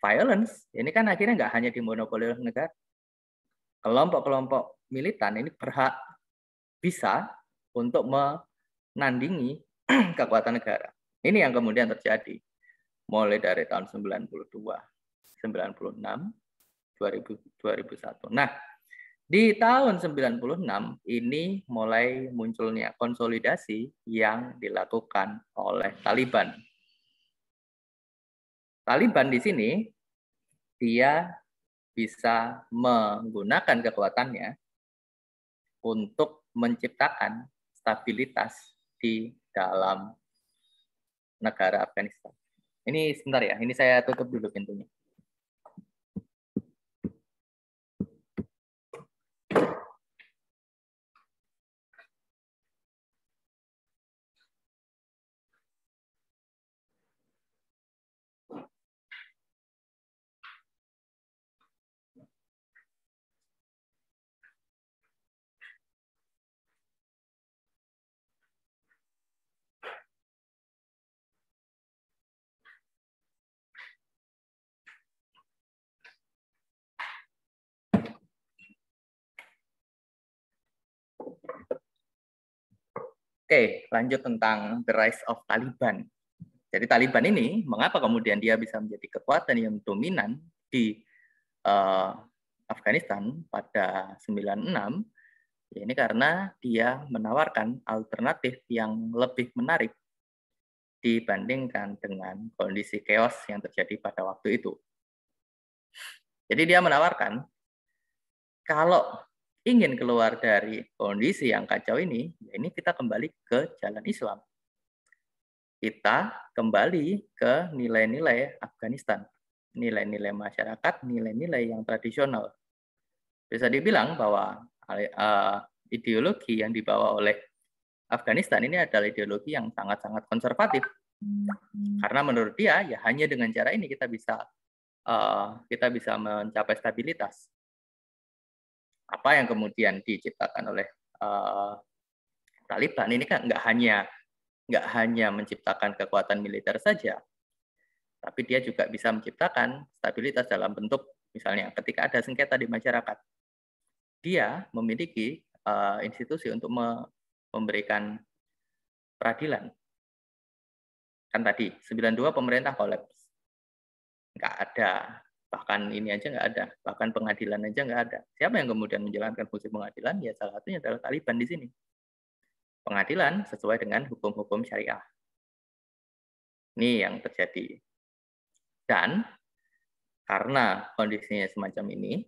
violence ini kan akhirnya nggak hanya dimonopoli oleh negara. Kelompok-kelompok militan ini berhak bisa untuk menandingi kekuatan negara. Ini yang kemudian terjadi mulai dari tahun 92, 96, 2001. Nah, di tahun 96 ini mulai munculnya konsolidasi yang dilakukan oleh Taliban. Taliban di sini dia bisa menggunakan kekuatannya untuk menciptakan stabilitas di dalam negara Afghanistan. Ini sebentar ya, ini saya tutup dulu pintunya. Oke, lanjut tentang the rise of Taliban. Jadi Taliban ini, mengapa kemudian dia bisa menjadi kekuatan yang dominan di uh, Afghanistan pada 96? Ya, ini karena dia menawarkan alternatif yang lebih menarik dibandingkan dengan kondisi chaos yang terjadi pada waktu itu. Jadi dia menawarkan kalau ingin keluar dari kondisi yang kacau ini, ya ini kita kembali ke jalan Islam. Kita kembali ke nilai-nilai Afghanistan, nilai-nilai masyarakat, nilai-nilai yang tradisional. Bisa dibilang bahwa uh, ideologi yang dibawa oleh Afghanistan ini adalah ideologi yang sangat-sangat konservatif. Karena menurut dia ya hanya dengan cara ini kita bisa uh, kita bisa mencapai stabilitas apa yang kemudian diciptakan oleh uh, Taliban? Ini kan nggak hanya nggak hanya menciptakan kekuatan militer saja, tapi dia juga bisa menciptakan stabilitas dalam bentuk misalnya ketika ada sengketa di masyarakat, dia memiliki uh, institusi untuk me memberikan peradilan. Kan tadi 92 pemerintah kolaps, nggak ada bahkan ini aja nggak ada, bahkan pengadilan aja nggak ada. Siapa yang kemudian menjalankan fungsi pengadilan? Ya salah satunya adalah Taliban di sini. Pengadilan sesuai dengan hukum-hukum syariah. Ini yang terjadi. Dan karena kondisinya semacam ini,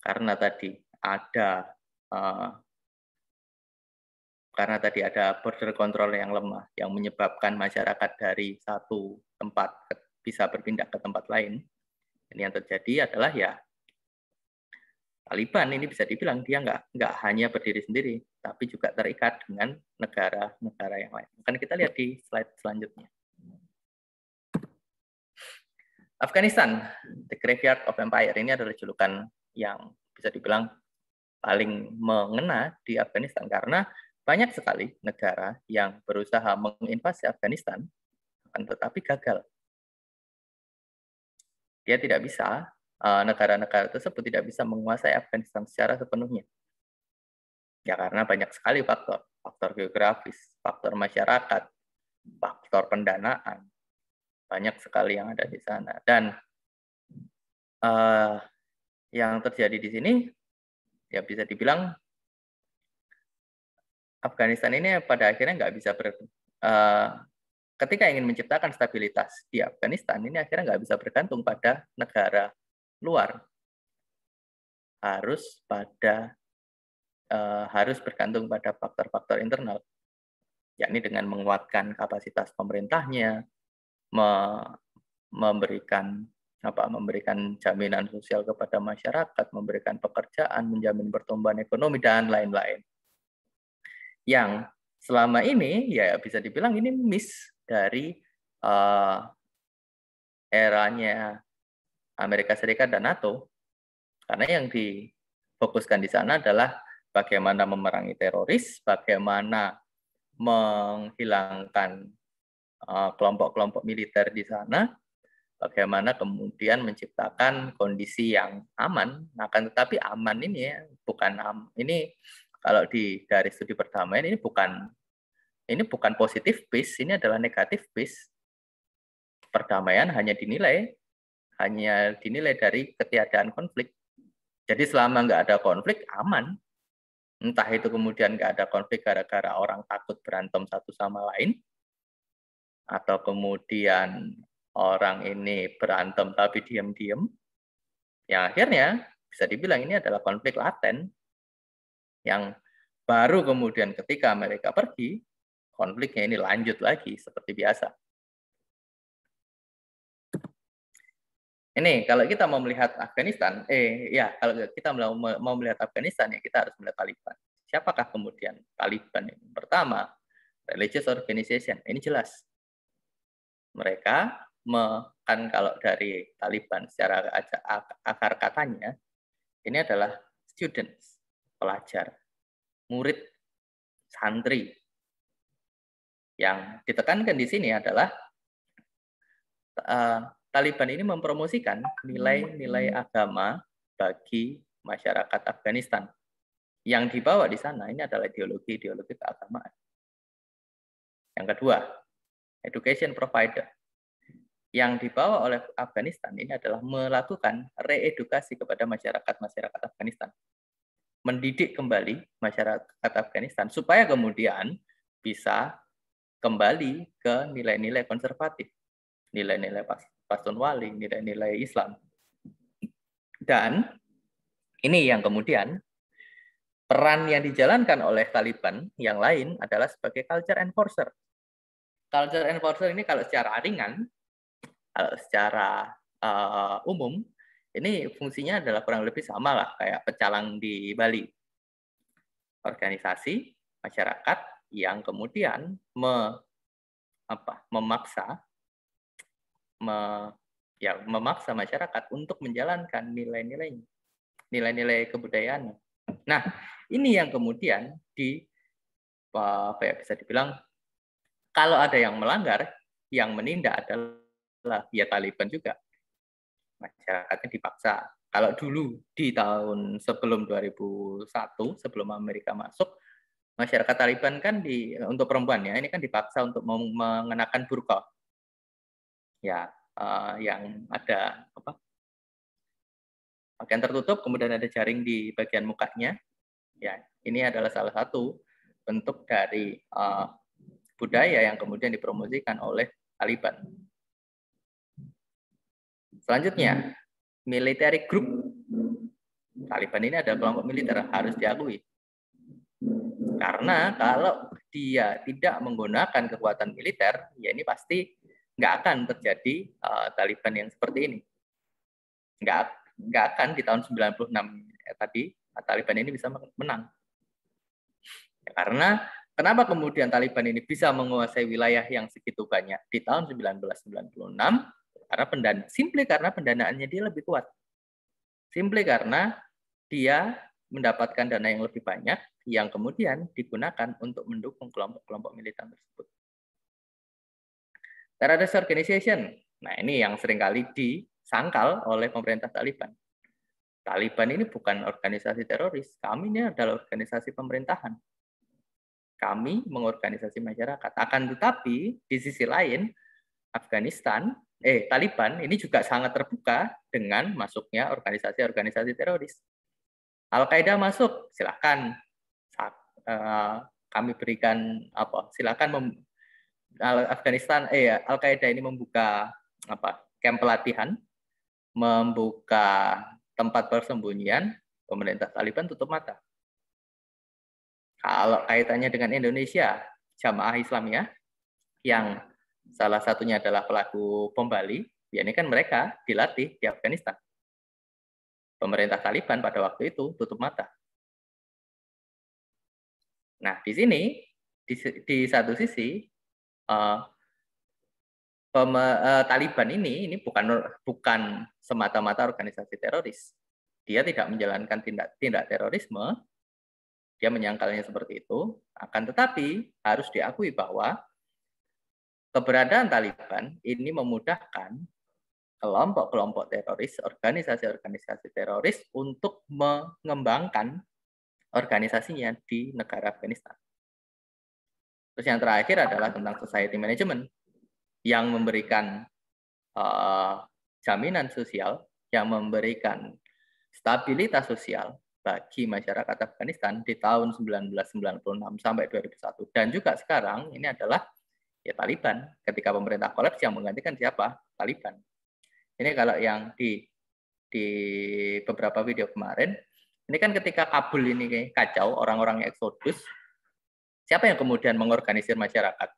karena tadi ada uh, karena tadi ada border control yang lemah yang menyebabkan masyarakat dari satu tempat bisa berpindah ke tempat lain, ini yang terjadi adalah ya Taliban ini bisa dibilang dia nggak nggak hanya berdiri sendiri, tapi juga terikat dengan negara-negara yang lain. Akan kita lihat di slide selanjutnya. Afghanistan, the graveyard of empire ini adalah julukan yang bisa dibilang paling mengena di Afghanistan karena banyak sekali negara yang berusaha menginvasi Afghanistan, tetapi gagal dia tidak bisa eh, negara-negara tersebut tidak bisa menguasai Afghanistan secara sepenuhnya. Ya karena banyak sekali faktor, faktor geografis, faktor masyarakat, faktor pendanaan, banyak sekali yang ada di sana. Dan uh, yang terjadi di sini, ya bisa dibilang Afghanistan ini pada akhirnya nggak bisa ber, uh, ketika ingin menciptakan stabilitas di Afghanistan ini akhirnya nggak bisa bergantung pada negara luar. Harus pada uh, harus bergantung pada faktor-faktor internal. Yakni dengan menguatkan kapasitas pemerintahnya me memberikan apa memberikan jaminan sosial kepada masyarakat memberikan pekerjaan menjamin pertumbuhan ekonomi dan lain-lain. Yang selama ini ya bisa dibilang ini miss dari uh, eranya Amerika Serikat dan NATO karena yang di fokuskan di sana adalah bagaimana memerangi teroris, bagaimana menghilangkan eh, kelompok-kelompok militer di sana, bagaimana kemudian menciptakan kondisi yang aman. Akan tetapi aman ini ya bukan am, ini kalau di dari studi perdamaian ini bukan ini bukan positif peace, ini adalah negatif peace. Perdamaian hanya dinilai hanya dinilai dari ketiadaan konflik. Jadi selama nggak ada konflik aman. Entah itu kemudian nggak ada konflik gara-gara orang takut berantem satu sama lain, atau kemudian orang ini berantem tapi diam-diam, yang akhirnya bisa dibilang ini adalah konflik laten yang baru kemudian ketika mereka pergi, konfliknya ini lanjut lagi seperti biasa. Ini kalau kita mau melihat Afghanistan, eh ya kalau kita mau mau melihat Afghanistan ya kita harus melihat Taliban. Siapakah kemudian Taliban ini? Pertama, religious organization. Ini jelas. Mereka kan kalau dari Taliban secara akar katanya ini adalah students, pelajar, murid, santri. Yang ditekankan di sini adalah uh, Taliban ini mempromosikan nilai-nilai hmm. agama bagi masyarakat Afghanistan. Yang dibawa di sana ini adalah ideologi-ideologi keagamaan. Yang kedua, education provider. Yang dibawa oleh Afghanistan ini adalah melakukan reedukasi kepada masyarakat-masyarakat Afghanistan. Mendidik kembali masyarakat Afghanistan supaya kemudian bisa kembali ke nilai-nilai konservatif, nilai-nilai Pasun Wali, nilai-nilai Islam. Dan ini yang kemudian peran yang dijalankan oleh Taliban yang lain adalah sebagai culture enforcer. Culture enforcer ini kalau secara ringan, kalau secara uh, umum, ini fungsinya adalah kurang lebih sama lah kayak pecalang di Bali. Organisasi masyarakat yang kemudian me, apa, memaksa me, ya, memaksa masyarakat untuk menjalankan nilai-nilainya, nilai-nilai kebudayaan. Nah, ini yang kemudian di apa ya bisa dibilang kalau ada yang melanggar, yang menindak adalah ya Taliban juga. Masyarakatnya dipaksa. Kalau dulu di tahun sebelum 2001, sebelum Amerika masuk, masyarakat Taliban kan di untuk perempuan ya ini kan dipaksa untuk mengenakan burqa ya uh, yang ada apa pakaian tertutup kemudian ada jaring di bagian mukanya ya ini adalah salah satu bentuk dari uh, budaya yang kemudian dipromosikan oleh Taliban. Selanjutnya, military group. Taliban ini ada kelompok militer harus diakui. Karena kalau dia tidak menggunakan kekuatan militer, ya ini pasti nggak akan terjadi uh, Taliban yang seperti ini. Nggak, nggak akan di tahun 96 eh, tadi Taliban ini bisa menang. Ya, karena kenapa kemudian Taliban ini bisa menguasai wilayah yang segitu banyak di tahun 1996? Karena pendana, simple karena pendanaannya dia lebih kuat. Simple karena dia mendapatkan dana yang lebih banyak yang kemudian digunakan untuk mendukung kelompok-kelompok militer tersebut. Terrorist organization. Nah, ini yang sering kali disangkal oleh pemerintah Taliban. Taliban ini bukan organisasi teroris, kami ini adalah organisasi pemerintahan. Kami mengorganisasi masyarakat. Akan tetapi di sisi lain Afghanistan, eh Taliban ini juga sangat terbuka dengan masuknya organisasi-organisasi teroris. Al-Qaeda masuk, silakan uh, kami berikan apa? Silakan Afghanistan eh ya, Al Qaeda ini membuka apa camp pelatihan, membuka tempat persembunyian, pemerintah Taliban tutup mata. Kalau kaitannya dengan Indonesia, jamaah Islamiyah yang salah satunya adalah pelaku bom Bali, ya ini kan mereka dilatih di Afghanistan. Pemerintah Taliban pada waktu itu tutup mata. Nah, di sini di, di satu sisi uh, uh, Taliban ini ini bukan bukan semata-mata organisasi teroris. dia tidak menjalankan tindak tindak terorisme, dia menyangkalnya seperti itu, akan tetapi harus diakui bahwa keberadaan Taliban ini memudahkan kelompok-kelompok teroris, organisasi-organisasi teroris untuk mengembangkan organisasinya di negara Afghanistan. Terus yang terakhir adalah tentang society management yang memberikan uh, jaminan sosial, yang memberikan stabilitas sosial bagi masyarakat Afghanistan di tahun 1996 sampai 2001 dan juga sekarang ini adalah ya Taliban. Ketika pemerintah kolaps yang menggantikan siapa? Taliban ini kalau yang di di beberapa video kemarin ini kan ketika Kabul ini kacau orang-orang eksodus Siapa yang kemudian mengorganisir masyarakat?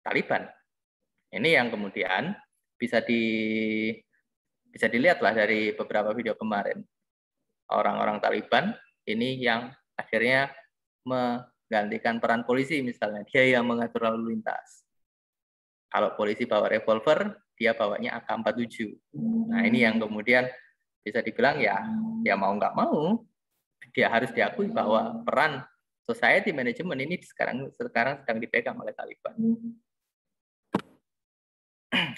Taliban. Ini yang kemudian bisa di bisa dilihatlah dari beberapa video kemarin. Orang-orang Taliban ini yang akhirnya menggantikan peran polisi misalnya. Dia yang mengatur lalu lintas. Kalau polisi bawa revolver, dia bawanya AK-47. Nah ini yang kemudian bisa dibilang ya, ya mau nggak mau, dia harus diakui bahwa peran society management ini sekarang sekarang sedang dipegang oleh Taliban.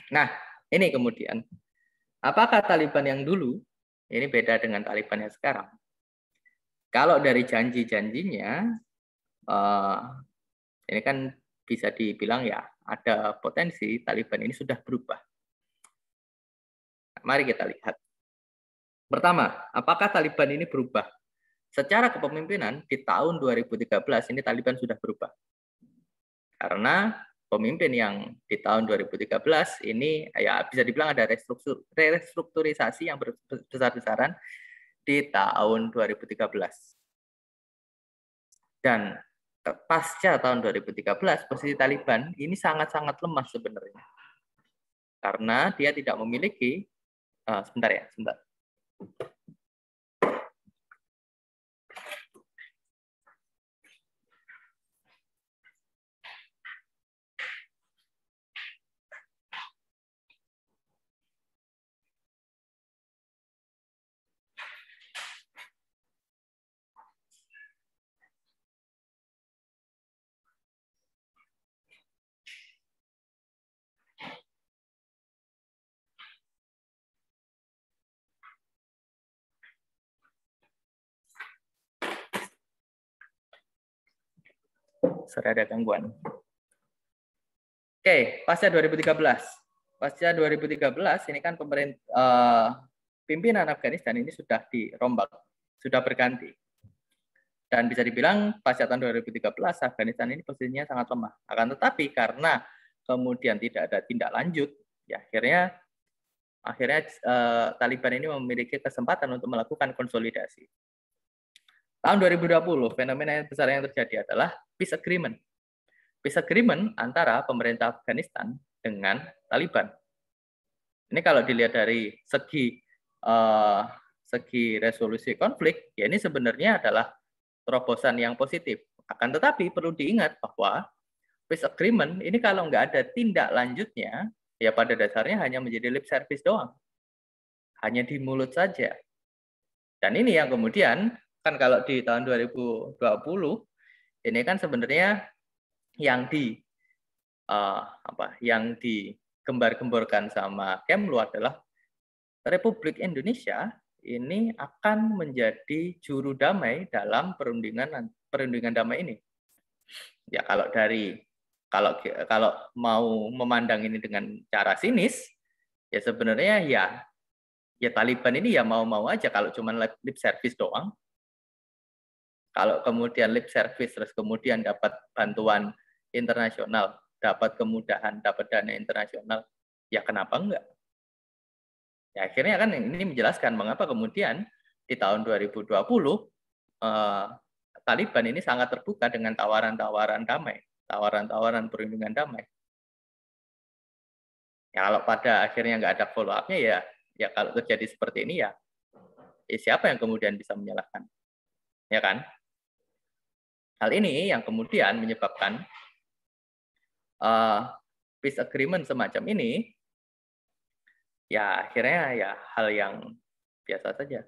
Nah, ini kemudian apakah Taliban yang dulu ini beda dengan Taliban yang sekarang? Kalau dari janji-janjinya, uh, ini kan bisa dibilang ya ada potensi Taliban ini sudah berubah. Mari kita lihat. Pertama, apakah Taliban ini berubah Secara kepemimpinan di tahun 2013 ini Taliban sudah berubah. Karena pemimpin yang di tahun 2013 ini ya bisa dibilang ada restrukturisasi yang besar-besaran di tahun 2013. Dan pasca tahun 2013 posisi Taliban ini sangat-sangat lemah sebenarnya. Karena dia tidak memiliki uh, sebentar ya, sebentar. Sorry ada gangguan. Oke, pasca 2013. Pasca 2013 ini kan pemerintah uh, pimpinan Afghanistan ini sudah dirombak, sudah berganti. Dan bisa dibilang pasca tahun 2013 Afghanistan ini posisinya sangat lemah. Akan tetapi karena kemudian tidak ada tindak lanjut, ya akhirnya akhirnya uh, Taliban ini memiliki kesempatan untuk melakukan konsolidasi. Tahun 2020, fenomena yang besar yang terjadi adalah peace agreement. Peace agreement antara pemerintah Afghanistan dengan Taliban. Ini kalau dilihat dari segi uh, segi resolusi konflik, ya ini sebenarnya adalah terobosan yang positif. Akan tetapi perlu diingat bahwa peace agreement ini kalau nggak ada tindak lanjutnya, ya pada dasarnya hanya menjadi lip service doang. Hanya di mulut saja. Dan ini yang kemudian kan kalau di tahun 2020 ini kan sebenarnya yang di uh, apa yang digembar-gemborkan sama Kemlu adalah Republik Indonesia ini akan menjadi juru damai dalam perundingan perundingan damai ini. Ya kalau dari kalau kalau mau memandang ini dengan cara sinis ya sebenarnya ya ya Taliban ini ya mau-mau aja kalau cuma lip service doang kalau kemudian lip service terus kemudian dapat bantuan internasional, dapat kemudahan, dapat dana internasional, ya kenapa enggak? Ya akhirnya kan ini menjelaskan mengapa kemudian di tahun 2020 eh, Taliban ini sangat terbuka dengan tawaran-tawaran damai, tawaran-tawaran perlindungan damai. Ya kalau pada akhirnya nggak ada follow up-nya ya, ya kalau terjadi seperti ini ya, ya siapa yang kemudian bisa menyalahkan? Ya kan? Hal ini yang kemudian menyebabkan uh, peace agreement semacam ini ya akhirnya ya hal yang biasa saja.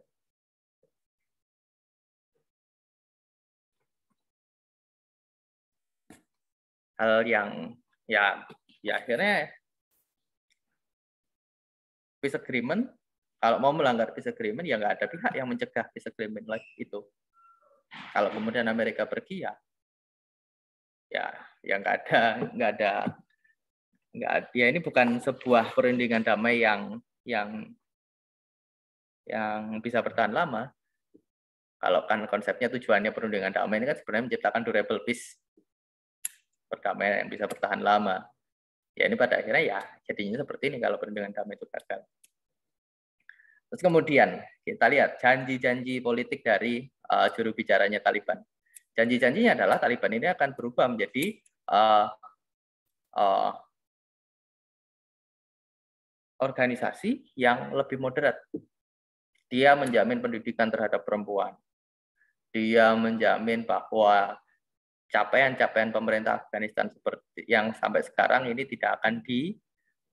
Hal yang ya ya akhirnya peace agreement kalau mau melanggar peace agreement ya nggak ada pihak yang mencegah peace agreement lagi itu. Kalau kemudian Amerika pergi ya ya ya nggak ada nggak ada nggak ya ini bukan sebuah perundingan damai yang yang yang bisa bertahan lama. Kalau kan konsepnya tujuannya perundingan damai ini kan sebenarnya menciptakan durable peace, perdamaian yang bisa bertahan lama. Ya ini pada akhirnya ya jadinya seperti ini kalau perundingan damai itu gagal. Terus kemudian kita lihat janji-janji politik dari uh, juru bicaranya Taliban. Janji-janjinya adalah Taliban ini akan berubah menjadi uh, uh, organisasi yang lebih moderat. Dia menjamin pendidikan terhadap perempuan. Dia menjamin bahwa capaian-capaian pemerintah Afghanistan seperti yang sampai sekarang ini tidak akan di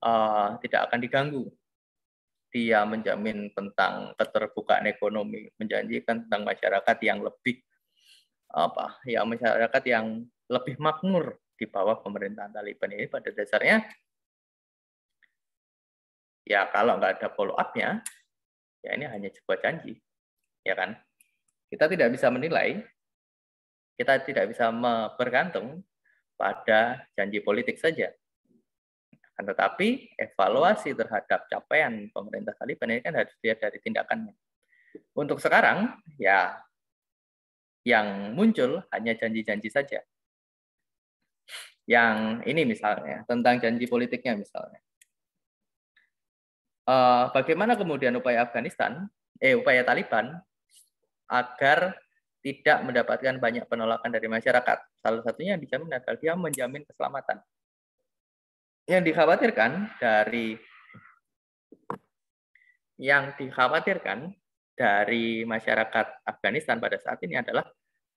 uh, tidak akan diganggu. Dia menjamin tentang keterbukaan ekonomi, menjanjikan tentang masyarakat yang lebih apa ya masyarakat yang lebih makmur di bawah pemerintahan Taliban ini pada dasarnya ya kalau nggak ada follow up-nya, ya ini hanya sebuah janji, ya kan? Kita tidak bisa menilai, kita tidak bisa bergantung pada janji politik saja. Akan tetapi evaluasi terhadap capaian pemerintah Taliban ini kan harus dilihat dari tindakannya. Untuk sekarang, ya yang muncul hanya janji-janji saja. Yang ini misalnya, tentang janji politiknya misalnya uh, bagaimana kemudian upaya Afghanistan, eh upaya Taliban agar tidak mendapatkan banyak penolakan dari masyarakat. Salah satunya yang dijamin adalah dia menjamin keselamatan. Yang dikhawatirkan dari yang dikhawatirkan dari masyarakat Afghanistan pada saat ini adalah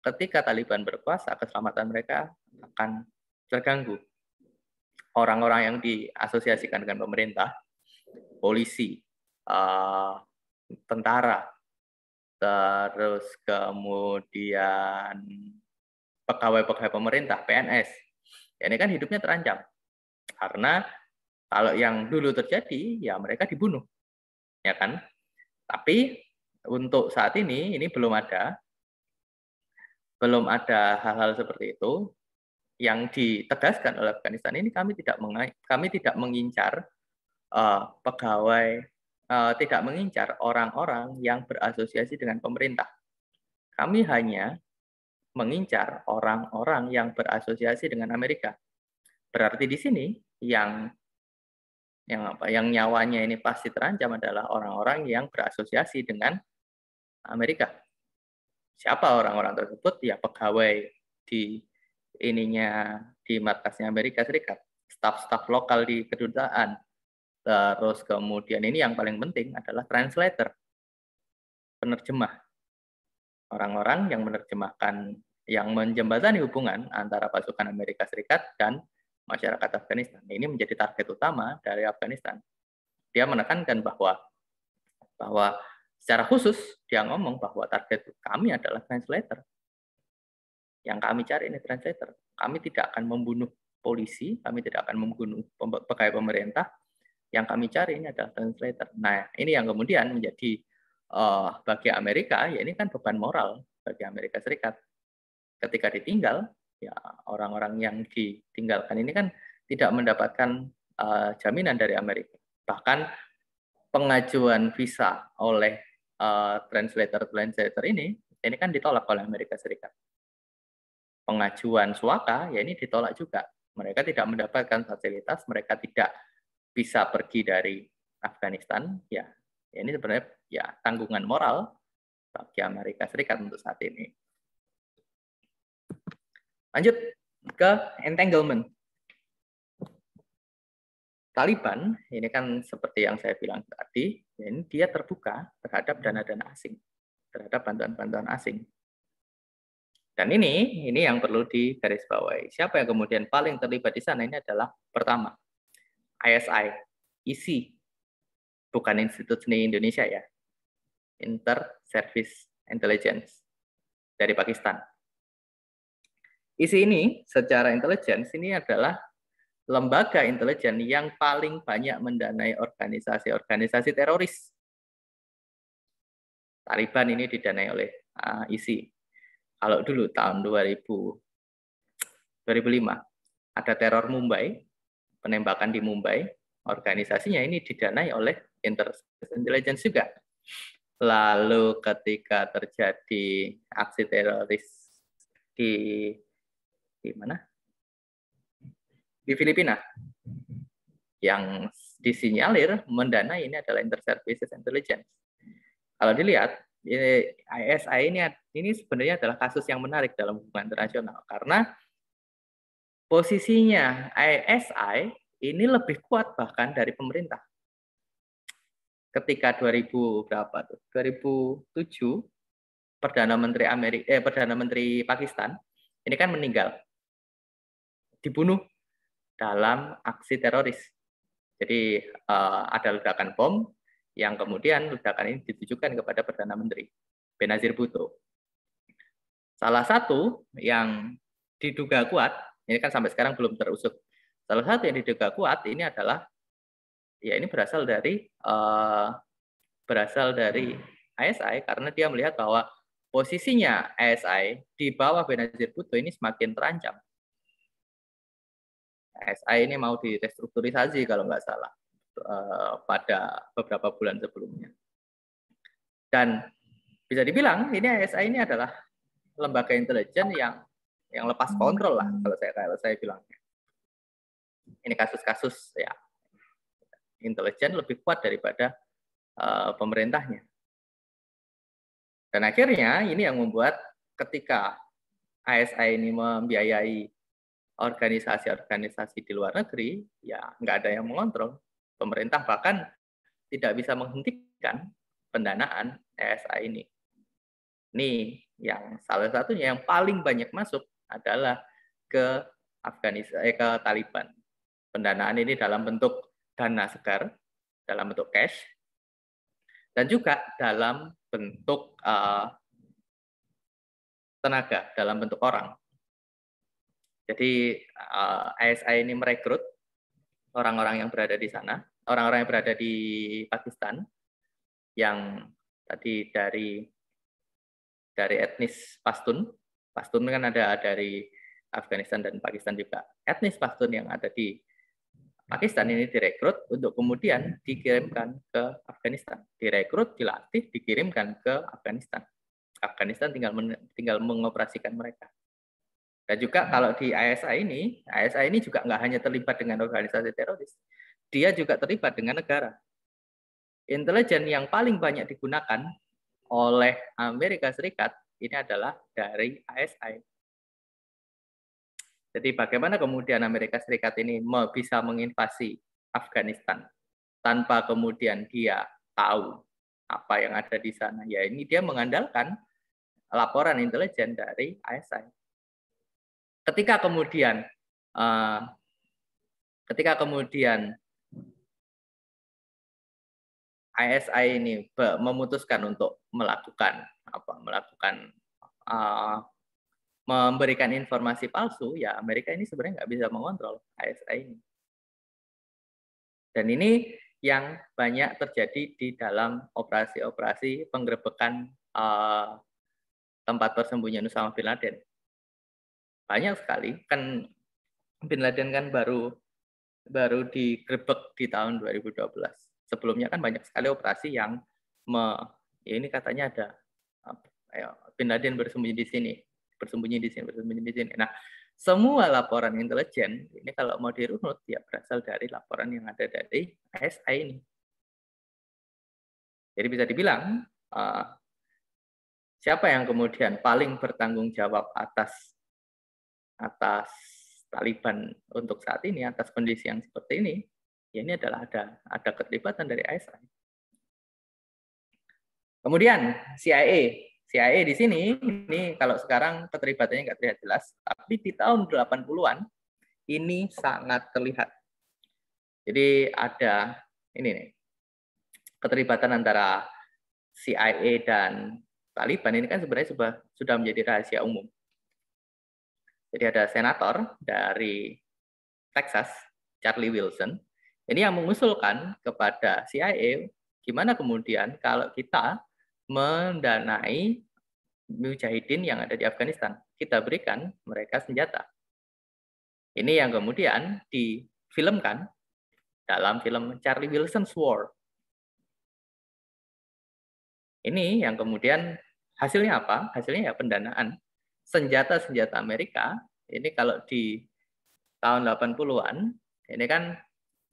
ketika Taliban berkuasa, keselamatan mereka akan terganggu. Orang-orang yang diasosiasikan dengan pemerintah polisi, uh, tentara, terus kemudian pegawai-pegawai pemerintah, PNS. Ya, ini kan hidupnya terancam. Karena kalau yang dulu terjadi, ya mereka dibunuh. Ya kan? Tapi untuk saat ini, ini belum ada. Belum ada hal-hal seperti itu yang ditegaskan oleh Afghanistan ini kami tidak kami tidak mengincar uh, pegawai uh, tidak mengincar orang-orang yang berasosiasi dengan pemerintah. Kami hanya mengincar orang-orang yang berasosiasi dengan Amerika. Berarti di sini yang yang apa? Yang nyawanya ini pasti terancam adalah orang-orang yang berasosiasi dengan Amerika. Siapa orang-orang tersebut? Ya pegawai di ininya di markasnya Amerika Serikat, staf-staf lokal di kedutaan, Terus kemudian ini yang paling penting adalah translator, penerjemah. Orang-orang yang menerjemahkan, yang menjembatani hubungan antara pasukan Amerika Serikat dan masyarakat Afghanistan. Ini menjadi target utama dari Afghanistan. Dia menekankan bahwa bahwa secara khusus dia ngomong bahwa target kami adalah translator. Yang kami cari ini translator. Kami tidak akan membunuh polisi, kami tidak akan membunuh pegawai pemerintah, yang kami cari ini adalah translator. Nah, ini yang kemudian menjadi uh, bagi Amerika, ya ini kan beban moral bagi Amerika Serikat. Ketika ditinggal, ya orang-orang yang ditinggalkan ini kan tidak mendapatkan uh, jaminan dari Amerika. Bahkan pengajuan visa oleh uh, translator-translator ini, ini kan ditolak oleh Amerika Serikat. Pengajuan suaka, ya ini ditolak juga. Mereka tidak mendapatkan fasilitas, mereka tidak bisa pergi dari Afghanistan, ya ini sebenarnya ya tanggungan moral bagi Amerika Serikat untuk saat ini. Lanjut ke entanglement. Taliban ini kan seperti yang saya bilang tadi, ini dia terbuka terhadap dana-dana asing, terhadap bantuan-bantuan asing. Dan ini ini yang perlu digarisbawahi. Siapa yang kemudian paling terlibat di sana ini adalah pertama ISI, ISI, bukan Institut Seni Indonesia ya. Inter-Service Intelligence dari Pakistan. Isi ini secara intelligence ini adalah lembaga intelijen yang paling banyak mendanai organisasi-organisasi teroris. Taliban ini didanai oleh uh, ISI. Kalau dulu tahun 2000 2005 ada teror Mumbai, penembakan di Mumbai, organisasinya ini didanai oleh intelligence juga. Lalu ketika terjadi aksi teroris di di mana? Di Filipina yang disinyalir mendanai ini adalah Inter-Services Intelligence. Kalau dilihat ISI ini ini sebenarnya adalah kasus yang menarik dalam hubungan internasional karena posisinya ISI ini lebih kuat bahkan dari pemerintah. Ketika 2000 berapa tuh? 2007 Perdana Menteri Amerika eh Perdana Menteri Pakistan ini kan meninggal. Dibunuh dalam aksi teroris. Jadi uh, ada ledakan bom yang kemudian ledakan ini ditujukan kepada Perdana Menteri Benazir Bhutto. Salah satu yang diduga kuat ini kan sampai sekarang belum terusut. Salah satu yang diduga kuat ini adalah ya ini berasal dari uh, berasal dari ASI karena dia melihat bahwa posisinya ASI di bawah Benazir Bhutto ini semakin terancam. ASI ini mau direstrukturisasi kalau nggak salah uh, pada beberapa bulan sebelumnya. Dan bisa dibilang ini ASI ini adalah lembaga intelijen yang yang lepas kontrol lah kalau saya kalau saya bilang. Ini kasus-kasus ya intelijen lebih kuat daripada uh, pemerintahnya. Dan akhirnya ini yang membuat ketika ASI ini membiayai organisasi-organisasi di luar negeri, ya nggak ada yang mengontrol. Pemerintah bahkan tidak bisa menghentikan pendanaan ASI ini. Ini yang salah satunya yang paling banyak masuk adalah ke Afghanistan, eh, ke Taliban. Pendanaan ini dalam bentuk dana segar, dalam bentuk cash, dan juga dalam bentuk uh, tenaga, dalam bentuk orang. Jadi uh, eh, ASI ini merekrut orang-orang yang berada di sana, orang-orang yang berada di Pakistan, yang tadi dari dari etnis Pashtun, Pashtun kan ada dari Afghanistan dan Pakistan juga. Etnis Pashtun yang ada di Pakistan ini direkrut untuk kemudian dikirimkan ke Afghanistan. Direkrut, dilatih, dikirimkan ke Afghanistan. Afghanistan tinggal men, tinggal mengoperasikan mereka. Dan juga kalau di ISI ini, ISI ini juga nggak hanya terlibat dengan organisasi teroris, dia juga terlibat dengan negara. Intelijen yang paling banyak digunakan oleh Amerika Serikat ini adalah dari ASI. Jadi bagaimana kemudian Amerika Serikat ini bisa menginvasi Afghanistan tanpa kemudian dia tahu apa yang ada di sana. Ya ini dia mengandalkan laporan intelijen dari ASI. Ketika kemudian uh, ketika kemudian ISI ini memutuskan untuk melakukan apa melakukan uh, memberikan informasi palsu, ya Amerika ini sebenarnya nggak bisa mengontrol ASI ini. Dan ini yang banyak terjadi di dalam operasi-operasi penggerbekan uh, tempat persembunyian Usama bin Laden. Banyak sekali, kan bin Laden kan baru baru digerebek di tahun 2012. Sebelumnya kan banyak sekali operasi yang me, ya ini katanya ada ayo, bin Laden bersembunyi di sini, bersembunyi di sini, bersembunyi di sini. Nah, semua laporan intelijen ini kalau mau dirunut ya berasal dari laporan yang ada dari ASI ini. Jadi bisa dibilang uh, siapa yang kemudian paling bertanggung jawab atas atas Taliban untuk saat ini atas kondisi yang seperti ini ya ini adalah ada ada keterlibatan dari ASI. Kemudian CIA CIA di sini ini kalau sekarang keterlibatannya nggak terlihat jelas, tapi di tahun 80-an ini sangat terlihat. Jadi ada ini nih keterlibatan antara CIA dan Taliban ini kan sebenarnya sudah menjadi rahasia umum. Jadi ada senator dari Texas, Charlie Wilson, ini yang mengusulkan kepada CIA gimana kemudian kalau kita mendanai mujahidin yang ada di Afghanistan. Kita berikan mereka senjata. Ini yang kemudian difilmkan dalam film Charlie Wilson's War. Ini yang kemudian hasilnya apa? Hasilnya ya pendanaan senjata-senjata Amerika. Ini kalau di tahun 80-an, ini kan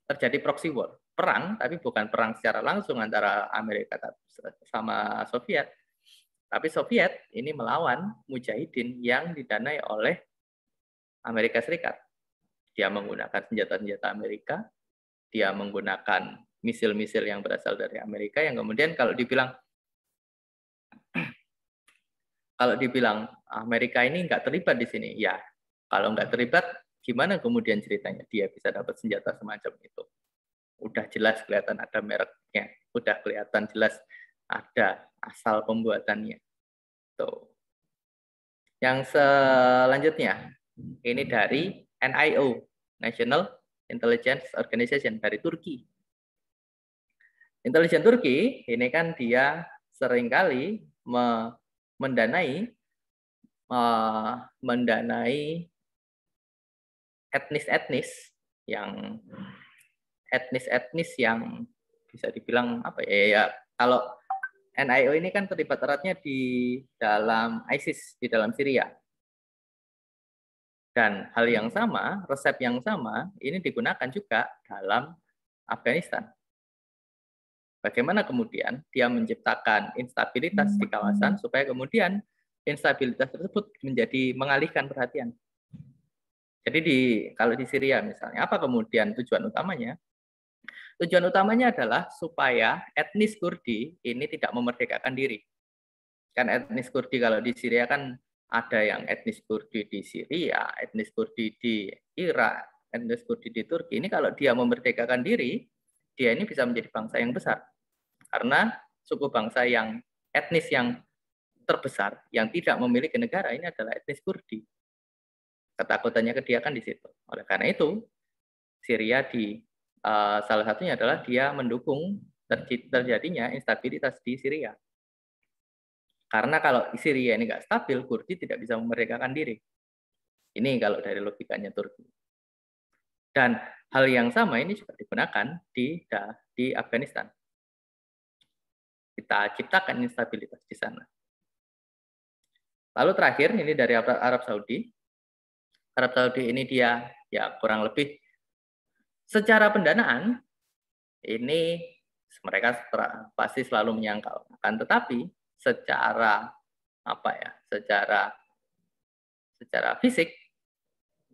terjadi proxy war, perang tapi bukan perang secara langsung antara Amerika sama Soviet. Tapi Soviet ini melawan mujahidin yang didanai oleh Amerika Serikat. Dia menggunakan senjata-senjata Amerika, dia menggunakan misil-misil yang berasal dari Amerika yang kemudian kalau dibilang kalau dibilang Amerika ini nggak terlibat di sini, ya kalau nggak terlibat Gimana kemudian ceritanya dia bisa dapat senjata semacam itu? Udah jelas kelihatan ada mereknya, udah kelihatan jelas ada asal pembuatannya. Tuh. Yang selanjutnya, ini dari NIO, National Intelligence Organization dari Turki. Intelijen Turki ini kan dia sering kali mendanai mendanai etnis-etnis yang etnis-etnis yang bisa dibilang apa ya, ya kalau NIO ini kan terlibat eratnya di dalam ISIS di dalam Syria. Dan hal yang sama, resep yang sama ini digunakan juga dalam Afghanistan. Bagaimana kemudian dia menciptakan instabilitas di kawasan supaya kemudian instabilitas tersebut menjadi mengalihkan perhatian jadi di kalau di Syria misalnya, apa kemudian tujuan utamanya? Tujuan utamanya adalah supaya etnis Kurdi ini tidak memerdekakan diri. Kan etnis Kurdi kalau di Syria kan ada yang etnis Kurdi di Syria, etnis Kurdi di Irak, etnis Kurdi di Turki. Ini kalau dia memerdekakan diri, dia ini bisa menjadi bangsa yang besar. Karena suku bangsa yang etnis yang terbesar yang tidak memiliki negara ini adalah etnis Kurdi ketakutannya ke dia di situ. Oleh karena itu, Syria di uh, salah satunya adalah dia mendukung terjadinya instabilitas di Syria. Karena kalau Syria ini nggak stabil, Kurdi tidak bisa memerdekakan diri. Ini kalau dari logikanya Turki. Dan hal yang sama ini juga digunakan di di Afghanistan. Kita ciptakan instabilitas di sana. Lalu terakhir ini dari Arab Saudi, Arab Saudi ini dia ya kurang lebih secara pendanaan ini mereka pasti selalu menyangkal. Akan tetapi secara apa ya? Secara secara fisik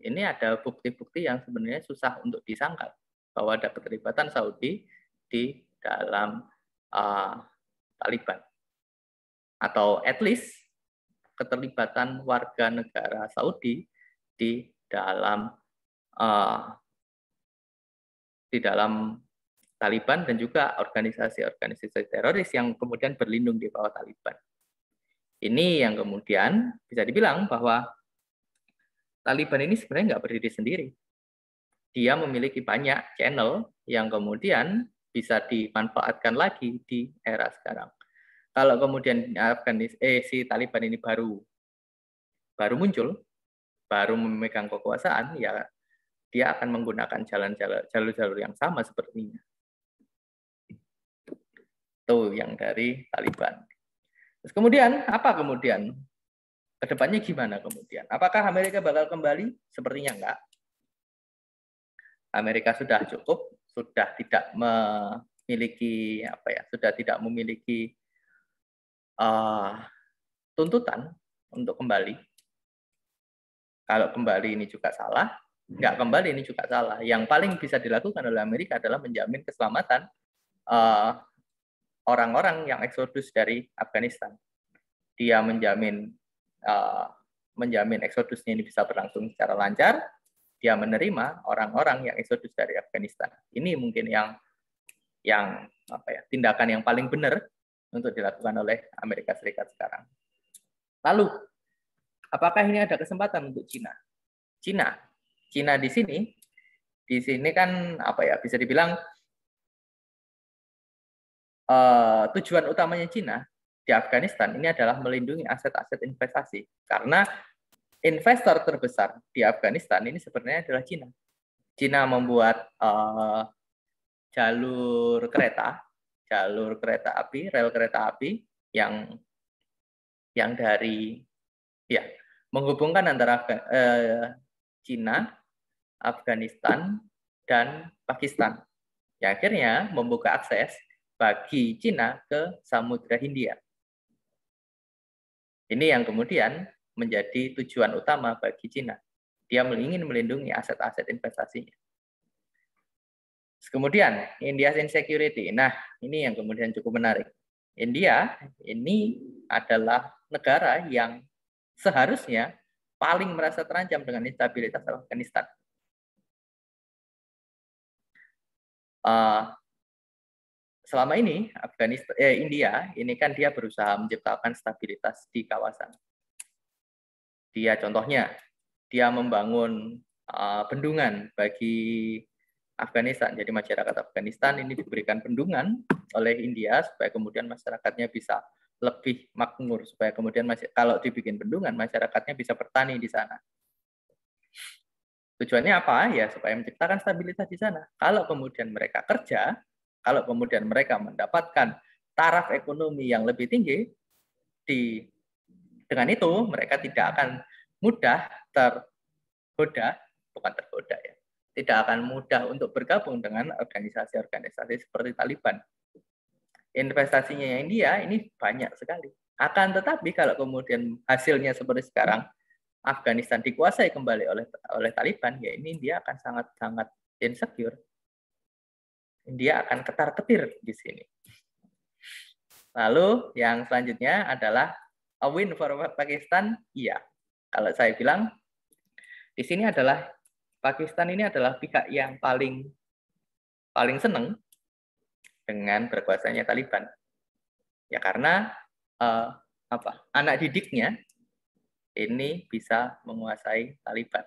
ini ada bukti-bukti yang sebenarnya susah untuk disangkal bahwa ada keterlibatan Saudi di dalam uh, Taliban atau at least keterlibatan warga negara Saudi di dalam uh, di dalam Taliban dan juga organisasi-organisasi teroris yang kemudian berlindung di bawah Taliban. Ini yang kemudian bisa dibilang bahwa Taliban ini sebenarnya nggak berdiri sendiri. Dia memiliki banyak channel yang kemudian bisa dimanfaatkan lagi di era sekarang. Kalau kemudian Afghanistan, eh, si Taliban ini baru baru muncul, baru memegang kekuasaan, ya dia akan menggunakan jalan-jalan jalur-jalur yang sama sepertinya. Itu yang dari Taliban. Terus kemudian apa kemudian? Ke depannya gimana kemudian? Apakah Amerika bakal kembali? Sepertinya enggak. Amerika sudah cukup, sudah tidak memiliki apa ya, sudah tidak memiliki uh, tuntutan untuk kembali kalau kembali ini juga salah, nggak kembali ini juga salah. Yang paling bisa dilakukan oleh Amerika adalah menjamin keselamatan eh, orang-orang yang eksodus dari Afghanistan. Dia menjamin uh, menjamin eksodusnya ini bisa berlangsung secara lancar. Dia menerima orang-orang yang eksodus dari Afghanistan. Ini mungkin yang yang apa ya tindakan yang paling benar untuk dilakukan oleh Amerika Serikat sekarang. Lalu, apakah ini ada kesempatan untuk Cina? Cina, Cina di sini, di sini kan apa ya bisa dibilang uh, tujuan utamanya Cina di Afghanistan ini adalah melindungi aset-aset investasi karena investor terbesar di Afghanistan ini sebenarnya adalah Cina. Cina membuat uh, jalur kereta, jalur kereta api, rel kereta api yang yang dari ya menghubungkan antara uh, Cina, Afghanistan, dan Pakistan. Yang akhirnya membuka akses bagi Cina ke Samudra Hindia. Ini yang kemudian menjadi tujuan utama bagi Cina. Dia ingin melindungi aset-aset investasinya. Kemudian, India's insecurity. Nah, ini yang kemudian cukup menarik. India ini adalah negara yang seharusnya paling merasa terancam dengan instabilitas Afghanistan. Uh, selama ini Afghanistan eh, India ini kan dia berusaha menciptakan stabilitas di kawasan. Dia contohnya dia membangun uh, bendungan bagi Afghanistan. Jadi masyarakat Afghanistan ini diberikan bendungan oleh India supaya kemudian masyarakatnya bisa lebih makmur supaya kemudian masih kalau dibikin bendungan masyarakatnya bisa bertani di sana. Tujuannya apa? Ya supaya menciptakan stabilitas di sana. Kalau kemudian mereka kerja, kalau kemudian mereka mendapatkan taraf ekonomi yang lebih tinggi, di dengan itu mereka tidak akan mudah tergoda, bukan tergoda ya, tidak akan mudah untuk bergabung dengan organisasi-organisasi seperti Taliban. Investasinya yang dia ini banyak sekali. Akan tetapi kalau kemudian hasilnya seperti sekarang, Afghanistan dikuasai kembali oleh oleh Taliban, ya ini dia akan sangat sangat insecure dia akan ketar-ketir di sini. Lalu yang selanjutnya adalah a win for Pakistan. Iya. Kalau saya bilang di sini adalah Pakistan ini adalah pihak yang paling paling senang dengan berkuasanya Taliban. Ya karena uh, apa? Anak didiknya ini bisa menguasai Taliban.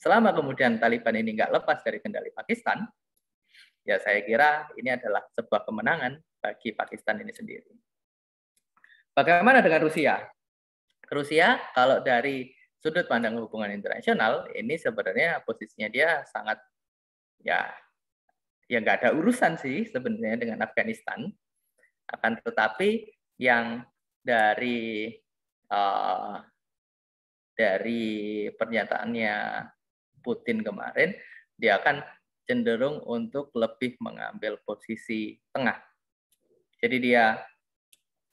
Selama kemudian Taliban ini nggak lepas dari kendali Pakistan, ya saya kira ini adalah sebuah kemenangan bagi Pakistan ini sendiri. Bagaimana dengan Rusia? Rusia kalau dari sudut pandang hubungan internasional ini sebenarnya posisinya dia sangat ya ya nggak ada urusan sih sebenarnya dengan Afghanistan. Akan tetapi yang dari uh, dari pernyataannya Putin kemarin dia akan cenderung untuk lebih mengambil posisi tengah. Jadi dia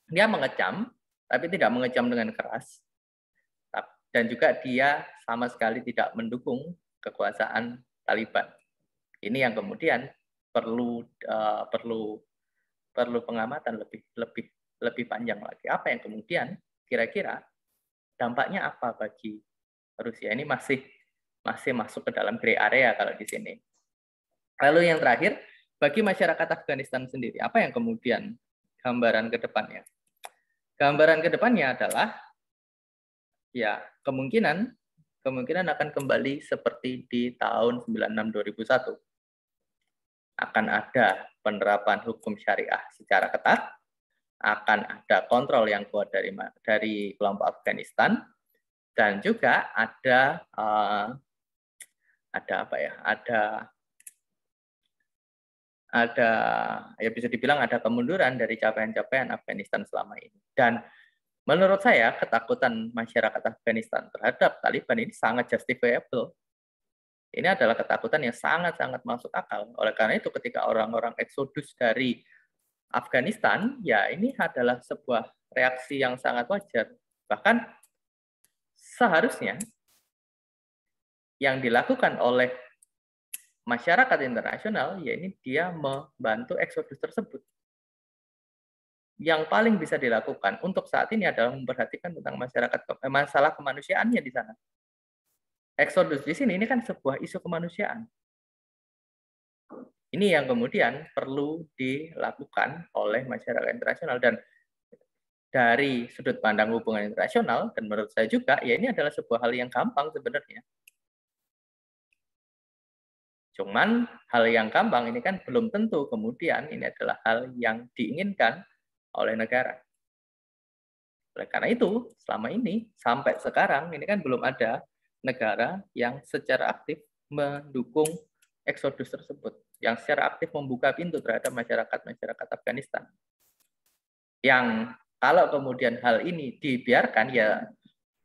dia mengecam, tapi tidak mengecam dengan keras. Dan juga dia sama sekali tidak mendukung kekuasaan Taliban. Ini yang kemudian perlu uh, perlu perlu pengamatan lebih lebih lebih panjang lagi. Apa yang kemudian kira-kira dampaknya apa bagi Rusia ini masih masih masuk ke dalam gray area kalau di sini. Lalu yang terakhir, bagi masyarakat Afghanistan sendiri, apa yang kemudian gambaran ke depannya? Gambaran ke depannya adalah ya kemungkinan kemungkinan akan kembali seperti di tahun 96 2001. Akan ada penerapan hukum syariah secara ketat, akan ada kontrol yang kuat dari dari kelompok Afghanistan dan juga ada uh, ada apa ya? Ada ada ya bisa dibilang ada kemunduran dari capaian-capaian Afghanistan selama ini. Dan menurut saya ketakutan masyarakat Afghanistan terhadap Taliban ini sangat justifiable. Ini adalah ketakutan yang sangat-sangat masuk akal. Oleh karena itu ketika orang-orang eksodus dari Afghanistan, ya ini adalah sebuah reaksi yang sangat wajar. Bahkan seharusnya yang dilakukan oleh masyarakat internasional, ya ini dia membantu eksodus tersebut. Yang paling bisa dilakukan untuk saat ini adalah memperhatikan tentang masyarakat eh, masalah kemanusiaannya di sana. Eksodus di sini ini kan sebuah isu kemanusiaan. Ini yang kemudian perlu dilakukan oleh masyarakat internasional dan dari sudut pandang hubungan internasional dan menurut saya juga ya ini adalah sebuah hal yang gampang sebenarnya. Cuman hal yang gampang ini kan belum tentu kemudian ini adalah hal yang diinginkan oleh negara. Oleh karena itu, selama ini sampai sekarang ini kan belum ada negara yang secara aktif mendukung eksodus tersebut, yang secara aktif membuka pintu terhadap masyarakat-masyarakat Afghanistan. Yang kalau kemudian hal ini dibiarkan ya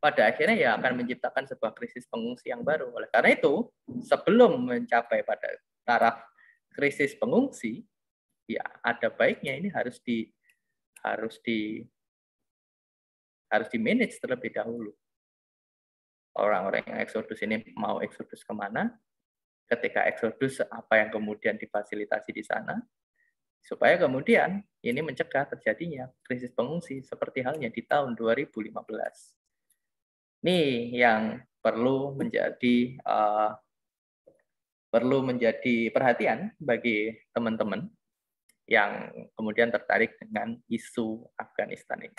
pada akhirnya ya akan menciptakan sebuah krisis pengungsi yang baru. Oleh karena itu, sebelum mencapai pada taraf krisis pengungsi, ya ada baiknya ini harus di harus di harus di manage terlebih dahulu. Orang-orang yang eksodus ini mau eksodus ke mana? Ketika eksodus, apa yang kemudian difasilitasi di sana? Supaya kemudian ini mencegah terjadinya krisis pengungsi seperti halnya di tahun 2015. Ini yang perlu menjadi uh, perlu menjadi perhatian bagi teman-teman yang kemudian tertarik dengan isu Afghanistan ini.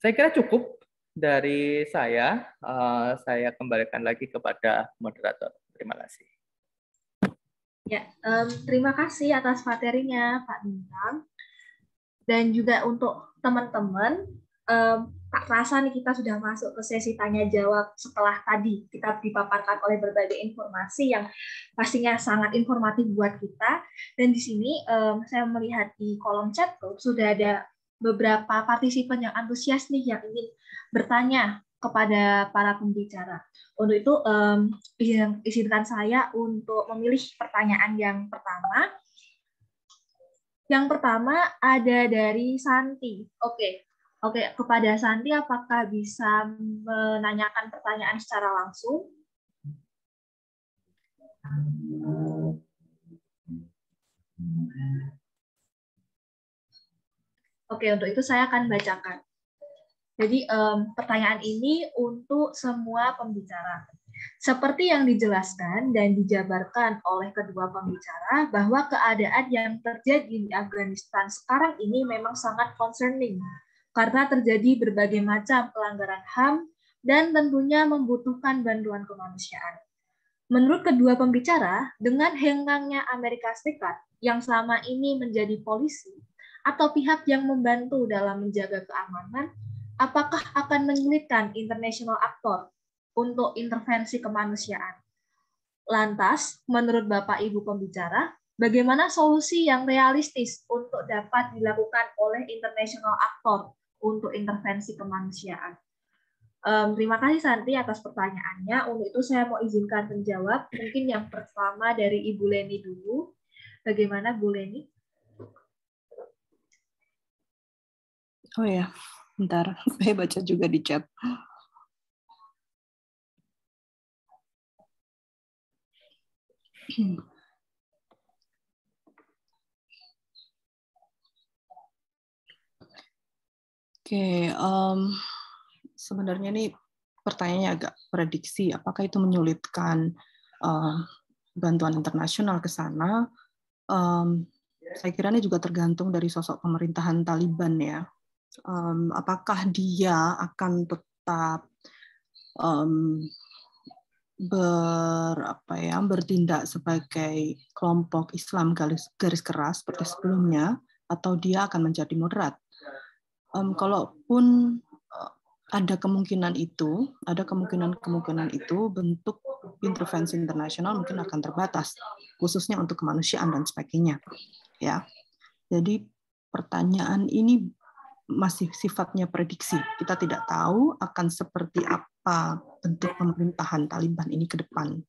Saya kira cukup dari saya. Uh, saya kembalikan lagi kepada moderator. Terima kasih. Ya, um, terima kasih atas materinya Pak Bintang. Dan juga untuk teman-teman, um, tak terasa nih kita sudah masuk ke sesi tanya jawab setelah tadi kita dipaparkan oleh berbagai informasi yang pastinya sangat informatif buat kita. Dan di sini um, saya melihat di kolom chat tuh sudah ada beberapa partisipan yang antusias nih yang ingin bertanya kepada para pembicara. Untuk itu um, izinkan saya untuk memilih pertanyaan yang pertama. Yang pertama ada dari Santi. Oke, Oke, kepada Santi, apakah bisa menanyakan pertanyaan secara langsung? Oke, untuk itu saya akan bacakan. Jadi um, pertanyaan ini untuk semua pembicara. Seperti yang dijelaskan dan dijabarkan oleh kedua pembicara bahwa keadaan yang terjadi di Afghanistan sekarang ini memang sangat concerning karena terjadi berbagai macam pelanggaran HAM dan tentunya membutuhkan bantuan kemanusiaan. Menurut kedua pembicara, dengan henggangnya Amerika Serikat yang selama ini menjadi polisi atau pihak yang membantu dalam menjaga keamanan, apakah akan menyulitkan international aktor untuk intervensi kemanusiaan? Lantas, menurut Bapak Ibu pembicara, bagaimana solusi yang realistis untuk dapat dilakukan oleh international aktor untuk intervensi kemanusiaan. Um, terima kasih Santi atas pertanyaannya. Untuk itu saya mau izinkan menjawab. Mungkin yang pertama dari Ibu Leni dulu. Bagaimana Bu Leni? Oh ya, bentar. Saya baca juga di chat. Hmm. Oke, um, sebenarnya ini pertanyaannya agak prediksi, apakah itu menyulitkan uh, bantuan internasional ke sana? Um, saya kira ini juga tergantung dari sosok pemerintahan Taliban ya. Um, apakah dia akan tetap um, ber apa ya bertindak sebagai kelompok Islam garis garis keras seperti sebelumnya atau dia akan menjadi moderat um, kalaupun uh, ada kemungkinan itu, ada kemungkinan-kemungkinan itu bentuk intervensi internasional mungkin akan terbatas, khususnya untuk kemanusiaan dan sebagainya. Ya, jadi pertanyaan ini masih sifatnya prediksi. Kita tidak tahu akan seperti apa bentuk pemerintahan Taliban ini ke depan.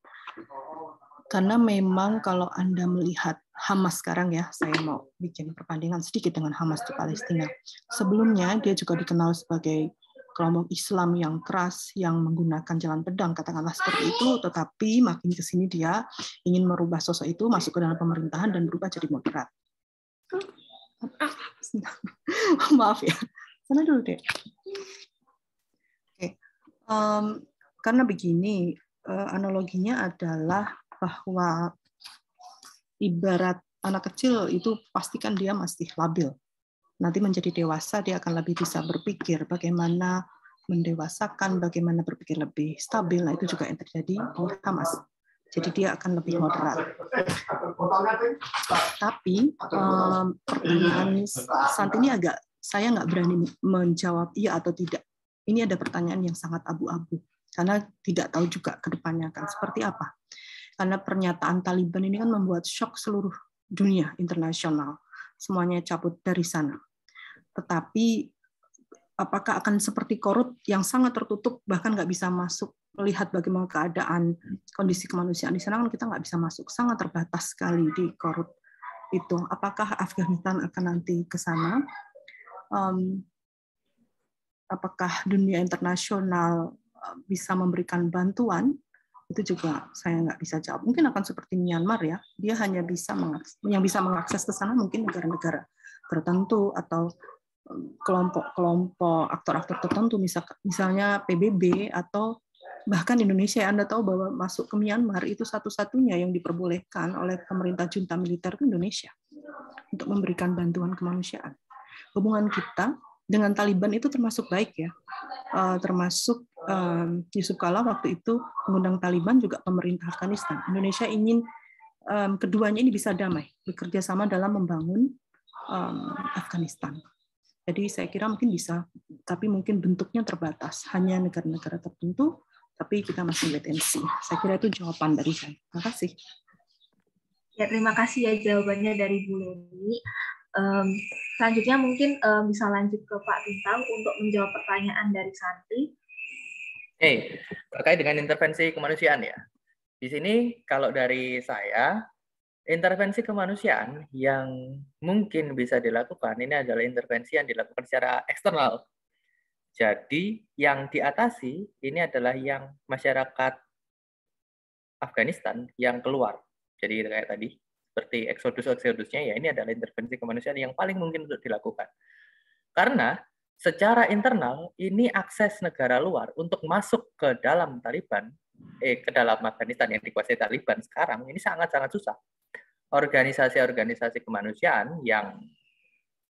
Karena memang kalau Anda melihat Hamas sekarang ya, saya mau bikin perbandingan sedikit dengan Hamas di Palestina. Sebelumnya dia juga dikenal sebagai kelompok Islam yang keras, yang menggunakan jalan pedang, katakanlah seperti itu, tetapi makin ke sini dia ingin merubah sosok itu masuk ke dalam pemerintahan dan berubah jadi moderat. Maaf ya, sana dulu deh. Um, karena begini, uh, analoginya adalah bahwa ibarat anak kecil itu pastikan dia masih labil. nanti menjadi dewasa dia akan lebih bisa berpikir bagaimana mendewasakan, bagaimana berpikir lebih stabil. Nah, itu juga yang terjadi di Hamas. Jadi dia akan lebih moderat. Tapi um, pertanyaan saat ini agak saya nggak berani menjawab iya atau tidak. Ini ada pertanyaan yang sangat abu-abu karena tidak tahu juga ke depannya akan seperti apa. Karena pernyataan Taliban ini kan membuat shock seluruh dunia internasional. Semuanya cabut dari sana. Tetapi apakah akan seperti korut yang sangat tertutup bahkan nggak bisa masuk melihat bagaimana keadaan kondisi kemanusiaan di sana kan kita nggak bisa masuk sangat terbatas sekali di korut itu apakah Afghanistan akan nanti ke sana um, apakah dunia internasional uh, bisa memberikan bantuan itu juga saya nggak bisa jawab. Mungkin akan seperti Myanmar ya. Dia hanya bisa mengakses, yang bisa mengakses ke sana mungkin negara-negara tertentu atau kelompok-kelompok aktor-aktor tertentu misalnya PBB atau bahkan Indonesia. Anda tahu bahwa masuk ke Myanmar itu satu-satunya yang diperbolehkan oleh pemerintah junta militer itu Indonesia untuk memberikan bantuan kemanusiaan. Hubungan kita dengan Taliban itu termasuk baik ya, uh, termasuk um, Yusuf Kala waktu itu mengundang Taliban juga pemerintah Afghanistan. Indonesia ingin um, keduanya ini bisa damai, bekerja sama dalam membangun um, Afghanistan. Jadi saya kira mungkin bisa, tapi mungkin bentuknya terbatas, hanya negara-negara tertentu tapi kita masih wait and see. Saya kira itu jawaban dari saya. Terima kasih. Ya, terima kasih ya jawabannya dari Bu Leni. Um, selanjutnya mungkin um, bisa lanjut ke Pak Bintang untuk menjawab pertanyaan dari Santi. Oke, terkait dengan intervensi kemanusiaan ya. Di sini kalau dari saya, intervensi kemanusiaan yang mungkin bisa dilakukan ini adalah intervensi yang dilakukan secara eksternal jadi yang diatasi ini adalah yang masyarakat Afghanistan yang keluar. Jadi kayak tadi seperti eksodus eksodusnya ya ini adalah intervensi kemanusiaan yang paling mungkin untuk dilakukan. Karena secara internal ini akses negara luar untuk masuk ke dalam Taliban eh ke dalam Afghanistan yang dikuasai Taliban sekarang ini sangat-sangat susah. Organisasi-organisasi kemanusiaan yang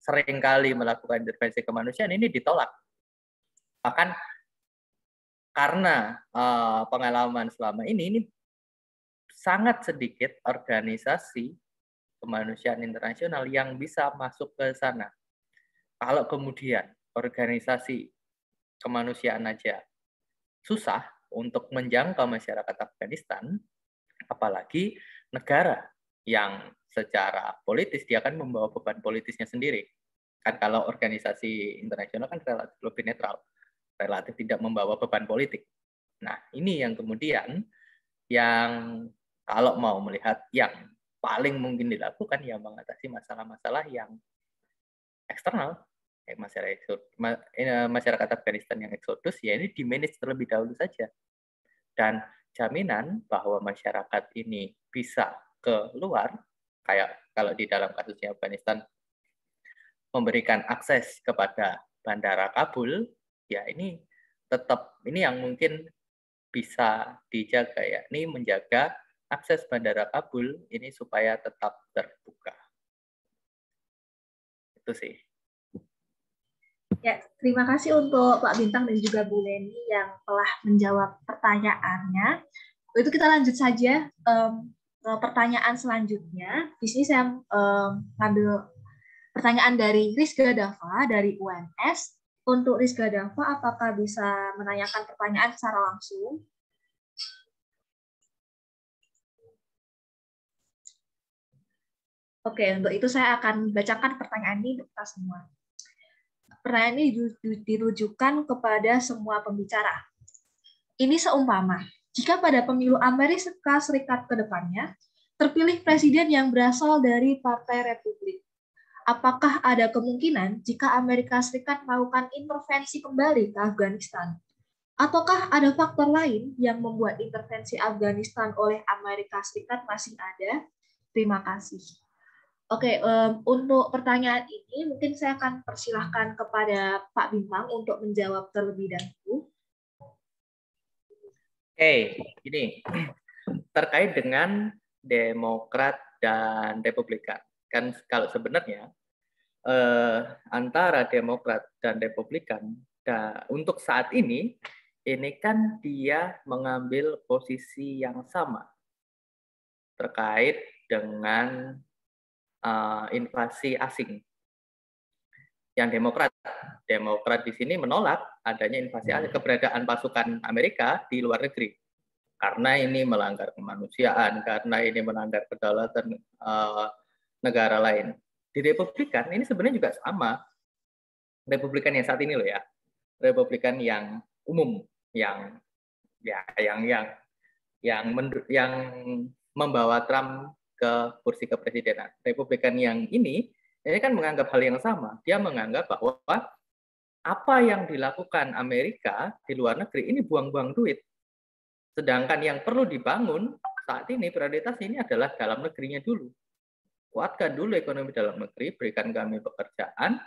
sering kali melakukan intervensi kemanusiaan ini ditolak Bahkan karena uh, pengalaman selama ini, ini sangat sedikit organisasi kemanusiaan internasional yang bisa masuk ke sana. Kalau kemudian organisasi kemanusiaan aja susah untuk menjangkau masyarakat Afghanistan, apalagi negara yang secara politis dia akan membawa beban politisnya sendiri. Kan kalau organisasi internasional kan relatif lebih netral relatif tidak membawa beban politik. Nah, ini yang kemudian yang kalau mau melihat yang paling mungkin dilakukan ya mengatasi masalah-masalah yang eksternal masyarakat eh, masyarakat Afghanistan yang eksodus ya ini di manage terlebih dahulu saja dan jaminan bahwa masyarakat ini bisa keluar kayak kalau di dalam kasusnya Afghanistan memberikan akses kepada bandara Kabul ya ini tetap ini yang mungkin bisa dijaga ya. Ini menjaga akses bandara Kabul ini supaya tetap terbuka. Itu sih. Ya, terima kasih untuk Pak Bintang dan juga Bu Leni yang telah menjawab pertanyaannya. Itu kita lanjut saja um, pertanyaan selanjutnya. Di sini saya um, pertanyaan dari Rizka Dava dari UNS. Untuk Rizka Dava, apakah bisa menanyakan pertanyaan secara langsung? Oke, untuk itu saya akan bacakan pertanyaan ini untuk kita semua. Pertanyaan ini ditujukan kepada semua pembicara. Ini seumpama, jika pada pemilu Amerika Serikat ke depannya, terpilih presiden yang berasal dari Partai Republik, apakah ada kemungkinan jika Amerika Serikat melakukan intervensi kembali ke Afghanistan? Ataukah ada faktor lain yang membuat intervensi Afghanistan oleh Amerika Serikat masih ada? Terima kasih. Oke, um, untuk pertanyaan ini mungkin saya akan persilahkan kepada Pak Bintang untuk menjawab terlebih dahulu. Oke, ini terkait dengan Demokrat dan Republikan kan kalau sebenarnya eh, antara Demokrat dan Republikan da, untuk saat ini ini kan dia mengambil posisi yang sama terkait dengan uh, invasi asing. Yang Demokrat, Demokrat di sini menolak adanya invasi asing, keberadaan pasukan Amerika di luar negeri karena ini melanggar kemanusiaan, karena ini melanggar kedaulatan uh, negara lain. Di Republikan ini sebenarnya juga sama. Republikan yang saat ini loh ya, Republikan yang umum, yang ya yang yang yang yang membawa Trump ke kursi kepresidenan. Republikan yang ini ini kan menganggap hal yang sama. Dia menganggap bahwa apa yang dilakukan Amerika di luar negeri ini buang-buang duit. Sedangkan yang perlu dibangun saat ini prioritas ini adalah dalam negerinya dulu. Kuatkan dulu ekonomi dalam negeri, berikan kami pekerjaan.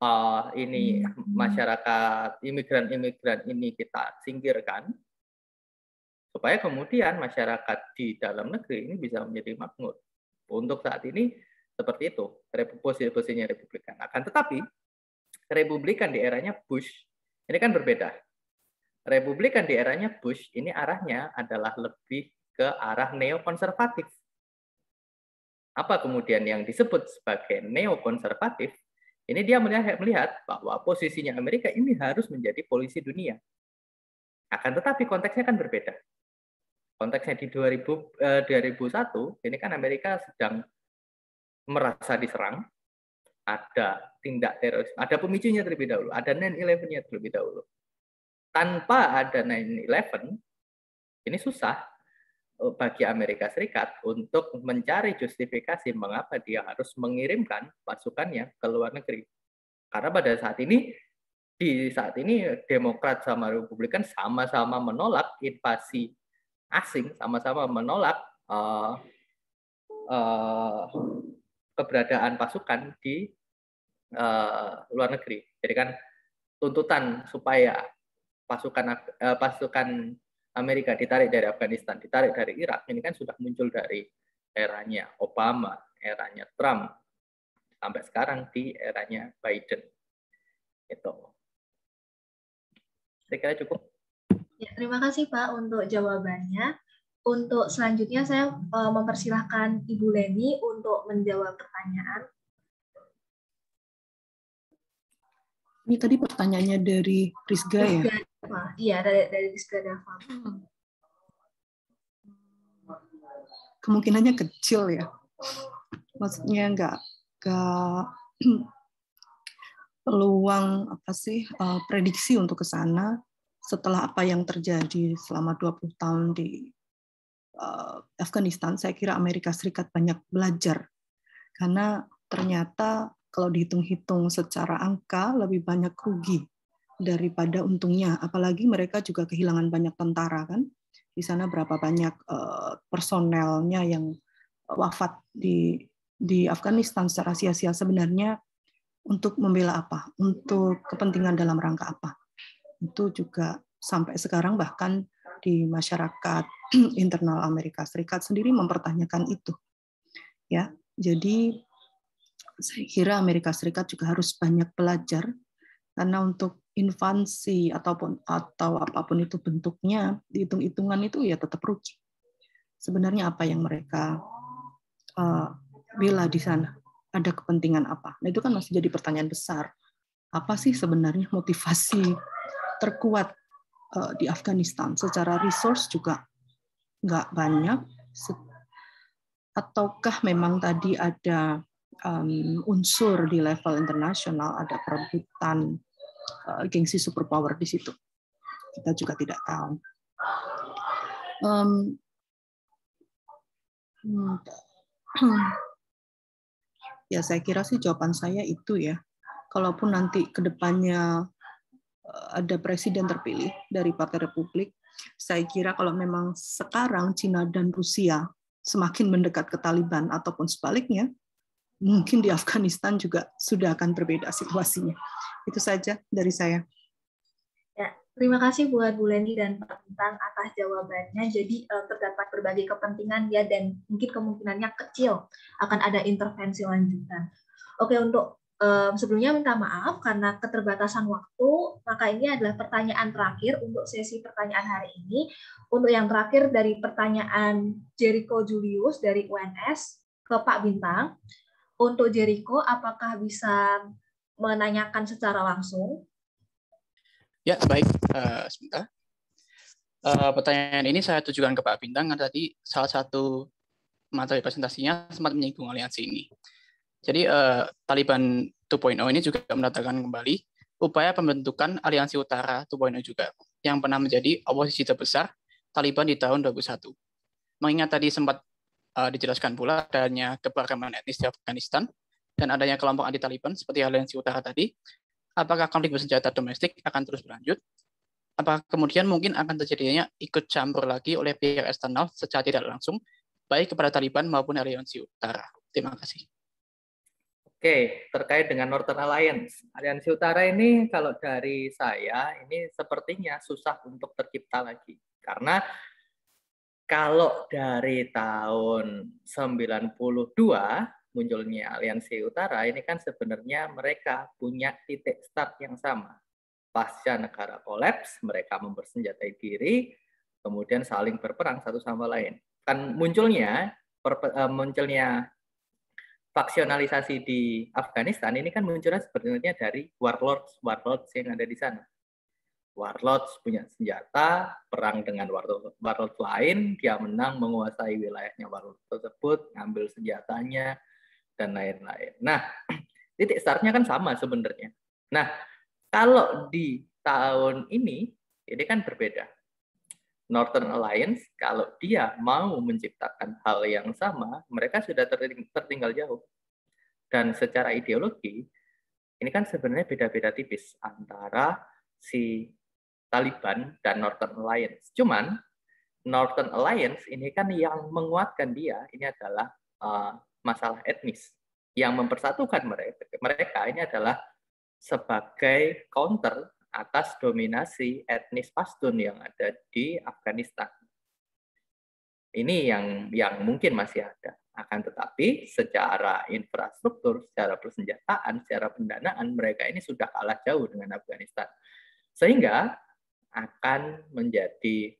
Uh, ini hmm. masyarakat imigran-imigran ini kita singkirkan supaya kemudian masyarakat di dalam negeri ini bisa menjadi makmur. Untuk saat ini seperti itu posisi-posisinya Republikan. Akan tetapi Republikan di eranya Bush ini kan berbeda Republikan di eranya Bush ini arahnya adalah lebih ke arah neokonservatif. Apa kemudian yang disebut sebagai neokonservatif? Ini dia melihat, melihat bahwa posisinya Amerika ini harus menjadi polisi dunia. Akan tetapi konteksnya kan berbeda. Konteksnya di 2000, eh, 2001, ini kan Amerika sedang merasa diserang, ada tindak teroris, ada pemicunya terlebih dahulu, ada 9-11-nya terlebih dahulu tanpa ada 9/11 ini susah eh, bagi Amerika Serikat untuk mencari justifikasi mengapa dia harus mengirimkan pasukannya ke luar negeri. Karena pada saat ini di saat ini Demokrat sama Republikan sama-sama menolak invasi asing, sama-sama menolak uh, uh, keberadaan pasukan di uh, luar negeri. Jadi kan tuntutan supaya pasukan uh, pasukan Amerika ditarik dari Afghanistan, ditarik dari Irak, ini kan sudah muncul dari eranya Obama, eranya Trump, sampai sekarang di eranya Biden. Itu. Saya kira cukup. Ya, terima kasih Pak untuk jawabannya. Untuk selanjutnya saya uh, mempersilahkan Ibu Leni untuk menjawab pertanyaan. Ini tadi pertanyaannya dari Rizga, ya? Iya, dari, dari Rizga Dava. Kemungkinannya kecil ya. Maksudnya nggak nggak peluang apa sih uh, prediksi untuk ke sana setelah apa yang terjadi selama 20 tahun di uh, Afghanistan, saya kira Amerika Serikat banyak belajar karena ternyata kalau dihitung-hitung secara angka lebih banyak rugi daripada untungnya. Apalagi mereka juga kehilangan banyak tentara kan. Di sana berapa banyak eh, personelnya yang wafat di di Afghanistan secara sia-sia sebenarnya untuk membela apa? Untuk kepentingan dalam rangka apa? Itu juga sampai sekarang bahkan di masyarakat internal Amerika Serikat sendiri mempertanyakan itu. Ya. Jadi saya kira Amerika Serikat juga harus banyak belajar karena untuk invasi ataupun atau apa pun itu bentuknya dihitung-hitungan itu ya tetap rugi. Sebenarnya apa yang mereka uh, bela di sana? Ada kepentingan apa? Nah itu kan masih jadi pertanyaan besar. Apa sih sebenarnya motivasi terkuat uh, di Afghanistan? Secara resource juga nggak banyak. Ataukah memang tadi ada um, unsur di level internasional, ada perebutan uh, gengsi superpower di situ. Kita juga tidak tahu. Um, ya saya kira sih jawaban saya itu ya. Kalaupun nanti ke depannya ada presiden terpilih dari Partai Republik, saya kira kalau memang sekarang Cina dan Rusia semakin mendekat ke Taliban ataupun sebaliknya, mungkin di Afghanistan juga sudah akan berbeda situasinya. Itu saja dari saya. Ya, terima kasih buat Bu Leni dan Pak Bintang atas jawabannya. Jadi eh, terdapat berbagai kepentingan ya dan mungkin kemungkinannya kecil akan ada intervensi lanjutan. Oke, untuk Um, sebelumnya minta maaf karena keterbatasan waktu, maka ini adalah pertanyaan terakhir untuk sesi pertanyaan hari ini. Untuk yang terakhir dari pertanyaan Jericho Julius dari UNS ke Pak Bintang. Untuk Jericho, apakah bisa menanyakan secara langsung? Ya, baik. Uh, sebentar. Uh, pertanyaan ini saya tujukan ke Pak Bintang, karena tadi salah satu materi presentasinya sempat menyinggung aliansi ini. Jadi uh, Taliban 2.0 ini juga mendatangkan kembali upaya pembentukan Aliansi Utara 2.0 juga, yang pernah menjadi oposisi terbesar Taliban di tahun 2001. Mengingat tadi sempat uh, dijelaskan pula adanya keberagaman etnis di Afghanistan dan adanya kelompok anti Taliban seperti Aliansi Utara tadi, apakah konflik bersenjata domestik akan terus berlanjut? Apakah kemudian mungkin akan terjadinya ikut campur lagi oleh pihak eksternal secara tidak langsung, baik kepada Taliban maupun Aliansi Utara? Terima kasih. Oke, terkait dengan Northern Alliance. Aliansi Utara ini kalau dari saya ini sepertinya susah untuk tercipta lagi. Karena kalau dari tahun 92 munculnya Aliansi Utara ini kan sebenarnya mereka punya titik start yang sama. Pasca negara kolaps, mereka mempersenjatai diri, kemudian saling berperang satu sama lain. Kan munculnya eh, munculnya faksionalisasi di Afghanistan ini kan munculnya sebenarnya dari warlords warlords yang ada di sana. Warlords punya senjata, perang dengan warlord, warlord lain, dia menang menguasai wilayahnya warlord tersebut, ngambil senjatanya dan lain-lain. Nah, titik startnya kan sama sebenarnya. Nah, kalau di tahun ini ini kan berbeda. Northern Alliance, kalau dia mau menciptakan hal yang sama, mereka sudah tertinggal jauh. Dan secara ideologi, ini kan sebenarnya beda-beda tipis antara si Taliban dan Northern Alliance. Cuman Northern Alliance ini kan yang menguatkan dia ini adalah uh, masalah etnis. Yang mempersatukan mereka, mereka ini adalah sebagai counter atas dominasi etnis Pashtun yang ada di Afghanistan. Ini yang yang mungkin masih ada. Akan tetapi secara infrastruktur, secara persenjataan, secara pendanaan mereka ini sudah kalah jauh dengan Afghanistan. Sehingga akan menjadi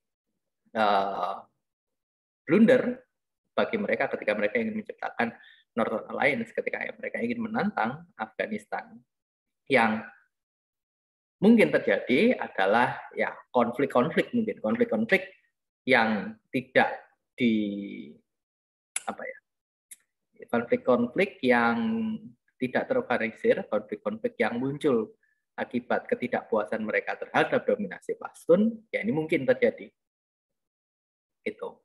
uh, blunder bagi mereka ketika mereka ingin menciptakan Northern Alliance ketika mereka ingin menantang Afghanistan yang mungkin terjadi adalah ya konflik-konflik mungkin konflik-konflik yang tidak di apa ya konflik-konflik yang tidak terorganisir konflik-konflik yang muncul akibat ketidakpuasan mereka terhadap dominasi Pashtun ya ini mungkin terjadi. Itu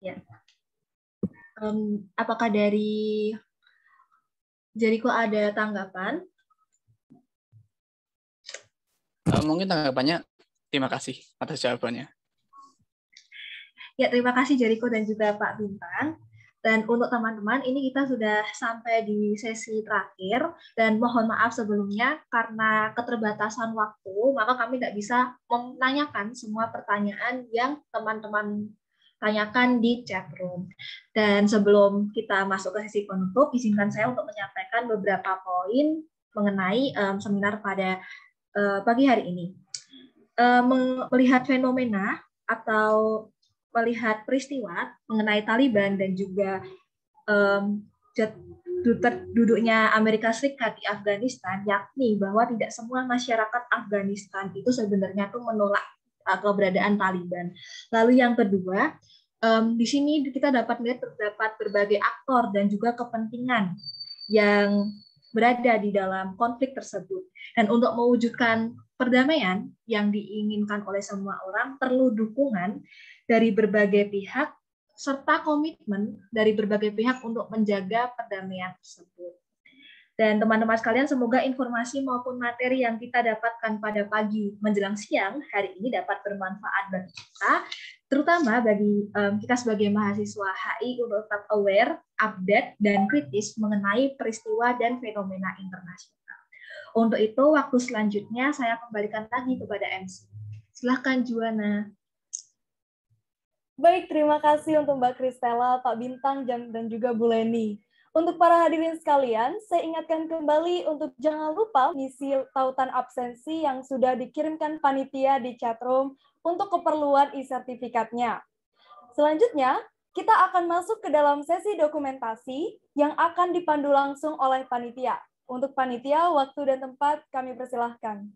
ya. Um, apakah dari Jericho ada tanggapan Uh, mungkin tanggapannya terima kasih atas jawabannya. Ya, terima kasih Jericho dan juga Pak Bintang. Dan untuk teman-teman, ini kita sudah sampai di sesi terakhir. Dan mohon maaf sebelumnya, karena keterbatasan waktu, maka kami tidak bisa menanyakan semua pertanyaan yang teman-teman tanyakan di chat room. Dan sebelum kita masuk ke sesi penutup, izinkan saya untuk menyampaikan beberapa poin mengenai um, seminar pada uh, pagi hari ini. Uh, melihat fenomena atau melihat peristiwa mengenai Taliban dan juga duduknya Amerika Serikat di Afghanistan, yakni bahwa tidak semua masyarakat Afghanistan itu sebenarnya tuh menolak keberadaan Taliban. Lalu yang kedua, di sini kita dapat melihat terdapat berbagai aktor dan juga kepentingan yang berada di dalam konflik tersebut. Dan untuk mewujudkan perdamaian yang diinginkan oleh semua orang perlu dukungan dari berbagai pihak serta komitmen dari berbagai pihak untuk menjaga perdamaian tersebut. Dan teman-teman sekalian, semoga informasi maupun materi yang kita dapatkan pada pagi menjelang siang hari ini dapat bermanfaat bagi kita, terutama bagi um, kita sebagai mahasiswa HI untuk tetap aware, update, dan kritis mengenai peristiwa dan fenomena internasional. Untuk itu, waktu selanjutnya saya kembalikan lagi kepada MC. Silahkan, Juana. Baik, terima kasih untuk Mbak Kristela, Pak Bintang, dan juga Bu Leni. Untuk para hadirin sekalian, saya ingatkan kembali untuk jangan lupa mengisi tautan absensi yang sudah dikirimkan panitia di chatroom untuk keperluan e-sertifikatnya. Selanjutnya, kita akan masuk ke dalam sesi dokumentasi yang akan dipandu langsung oleh panitia. Untuk panitia, waktu dan tempat kami persilahkan.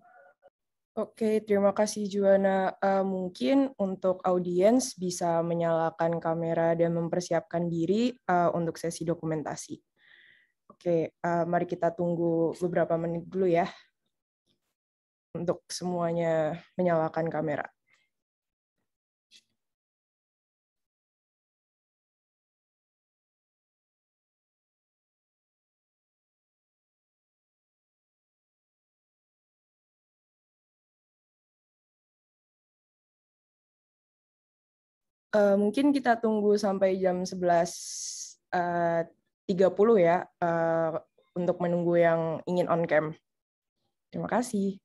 Oke, terima kasih Juana. Uh, mungkin untuk audiens bisa menyalakan kamera dan mempersiapkan diri uh, untuk sesi dokumentasi. Oke, uh, mari kita tunggu beberapa menit dulu ya untuk semuanya menyalakan kamera. Uh, mungkin kita tunggu sampai jam 11.30 uh, ya uh, untuk menunggu yang ingin on cam. Terima kasih.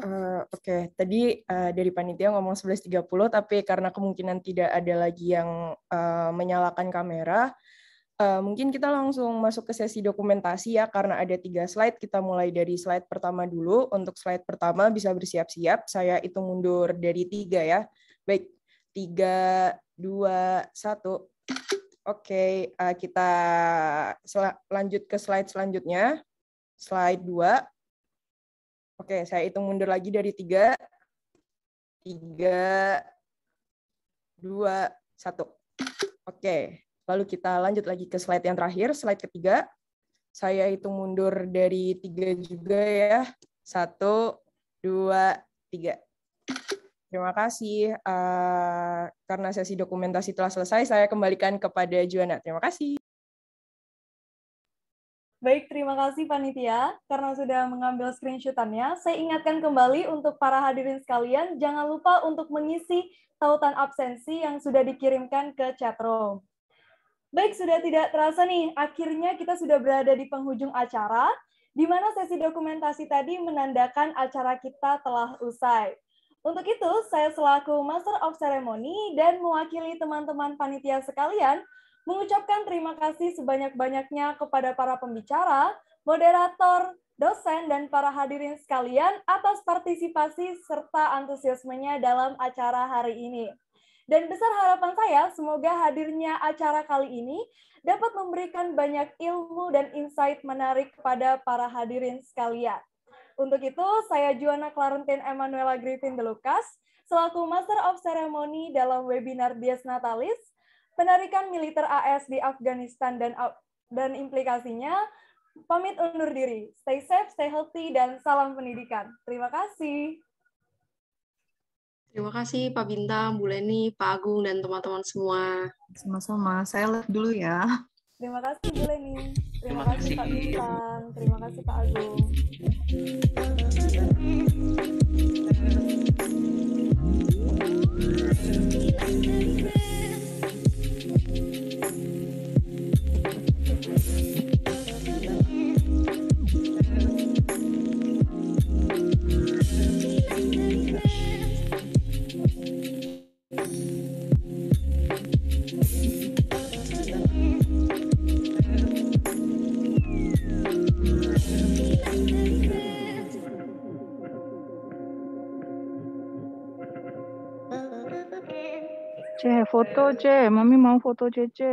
Uh, Oke, okay. tadi uh, dari panitia ngomong 11.30, tapi karena kemungkinan tidak ada lagi yang uh, menyalakan kamera, uh, mungkin kita langsung masuk ke sesi dokumentasi ya, karena ada tiga slide. Kita mulai dari slide pertama dulu. Untuk slide pertama bisa bersiap-siap. Saya hitung mundur dari tiga ya. Baik, tiga, dua, satu. Oke, okay, uh, kita lanjut ke slide selanjutnya. Slide dua. Oke, saya hitung mundur lagi dari tiga, tiga, dua, satu. Oke, lalu kita lanjut lagi ke slide yang terakhir, slide ketiga. Saya hitung mundur dari tiga juga ya. Satu, dua, tiga. Terima kasih. Uh, karena sesi dokumentasi telah selesai, saya kembalikan kepada Juana. Terima kasih. Baik, terima kasih Panitia. Karena sudah mengambil screenshotannya, saya ingatkan kembali untuk para hadirin sekalian, jangan lupa untuk mengisi tautan absensi yang sudah dikirimkan ke chatroom. Baik, sudah tidak terasa nih, akhirnya kita sudah berada di penghujung acara, di mana sesi dokumentasi tadi menandakan acara kita telah usai. Untuk itu, saya selaku Master of Ceremony dan mewakili teman-teman panitia sekalian, mengucapkan terima kasih sebanyak-banyaknya kepada para pembicara, moderator, dosen, dan para hadirin sekalian atas partisipasi serta antusiasmenya dalam acara hari ini. Dan besar harapan saya, semoga hadirnya acara kali ini dapat memberikan banyak ilmu dan insight menarik kepada para hadirin sekalian. Untuk itu, saya Juana Clarentine Emanuela Griffin de Lucas, selaku Master of Ceremony dalam webinar Dies Natalis, penarikan militer AS di Afghanistan dan dan implikasinya. Pamit undur diri. Stay safe, stay healthy, dan salam pendidikan. Terima kasih. Terima kasih Pak Bintang, Bu Leni, Pak Agung, dan teman-teman semua. Sama-sama. Saya lihat dulu ya. Terima kasih Bu Leni. Terima, Terima kasih Pak Bintang. Terima kasih Pak Agung. C, foto C. Mami mau foto C, C.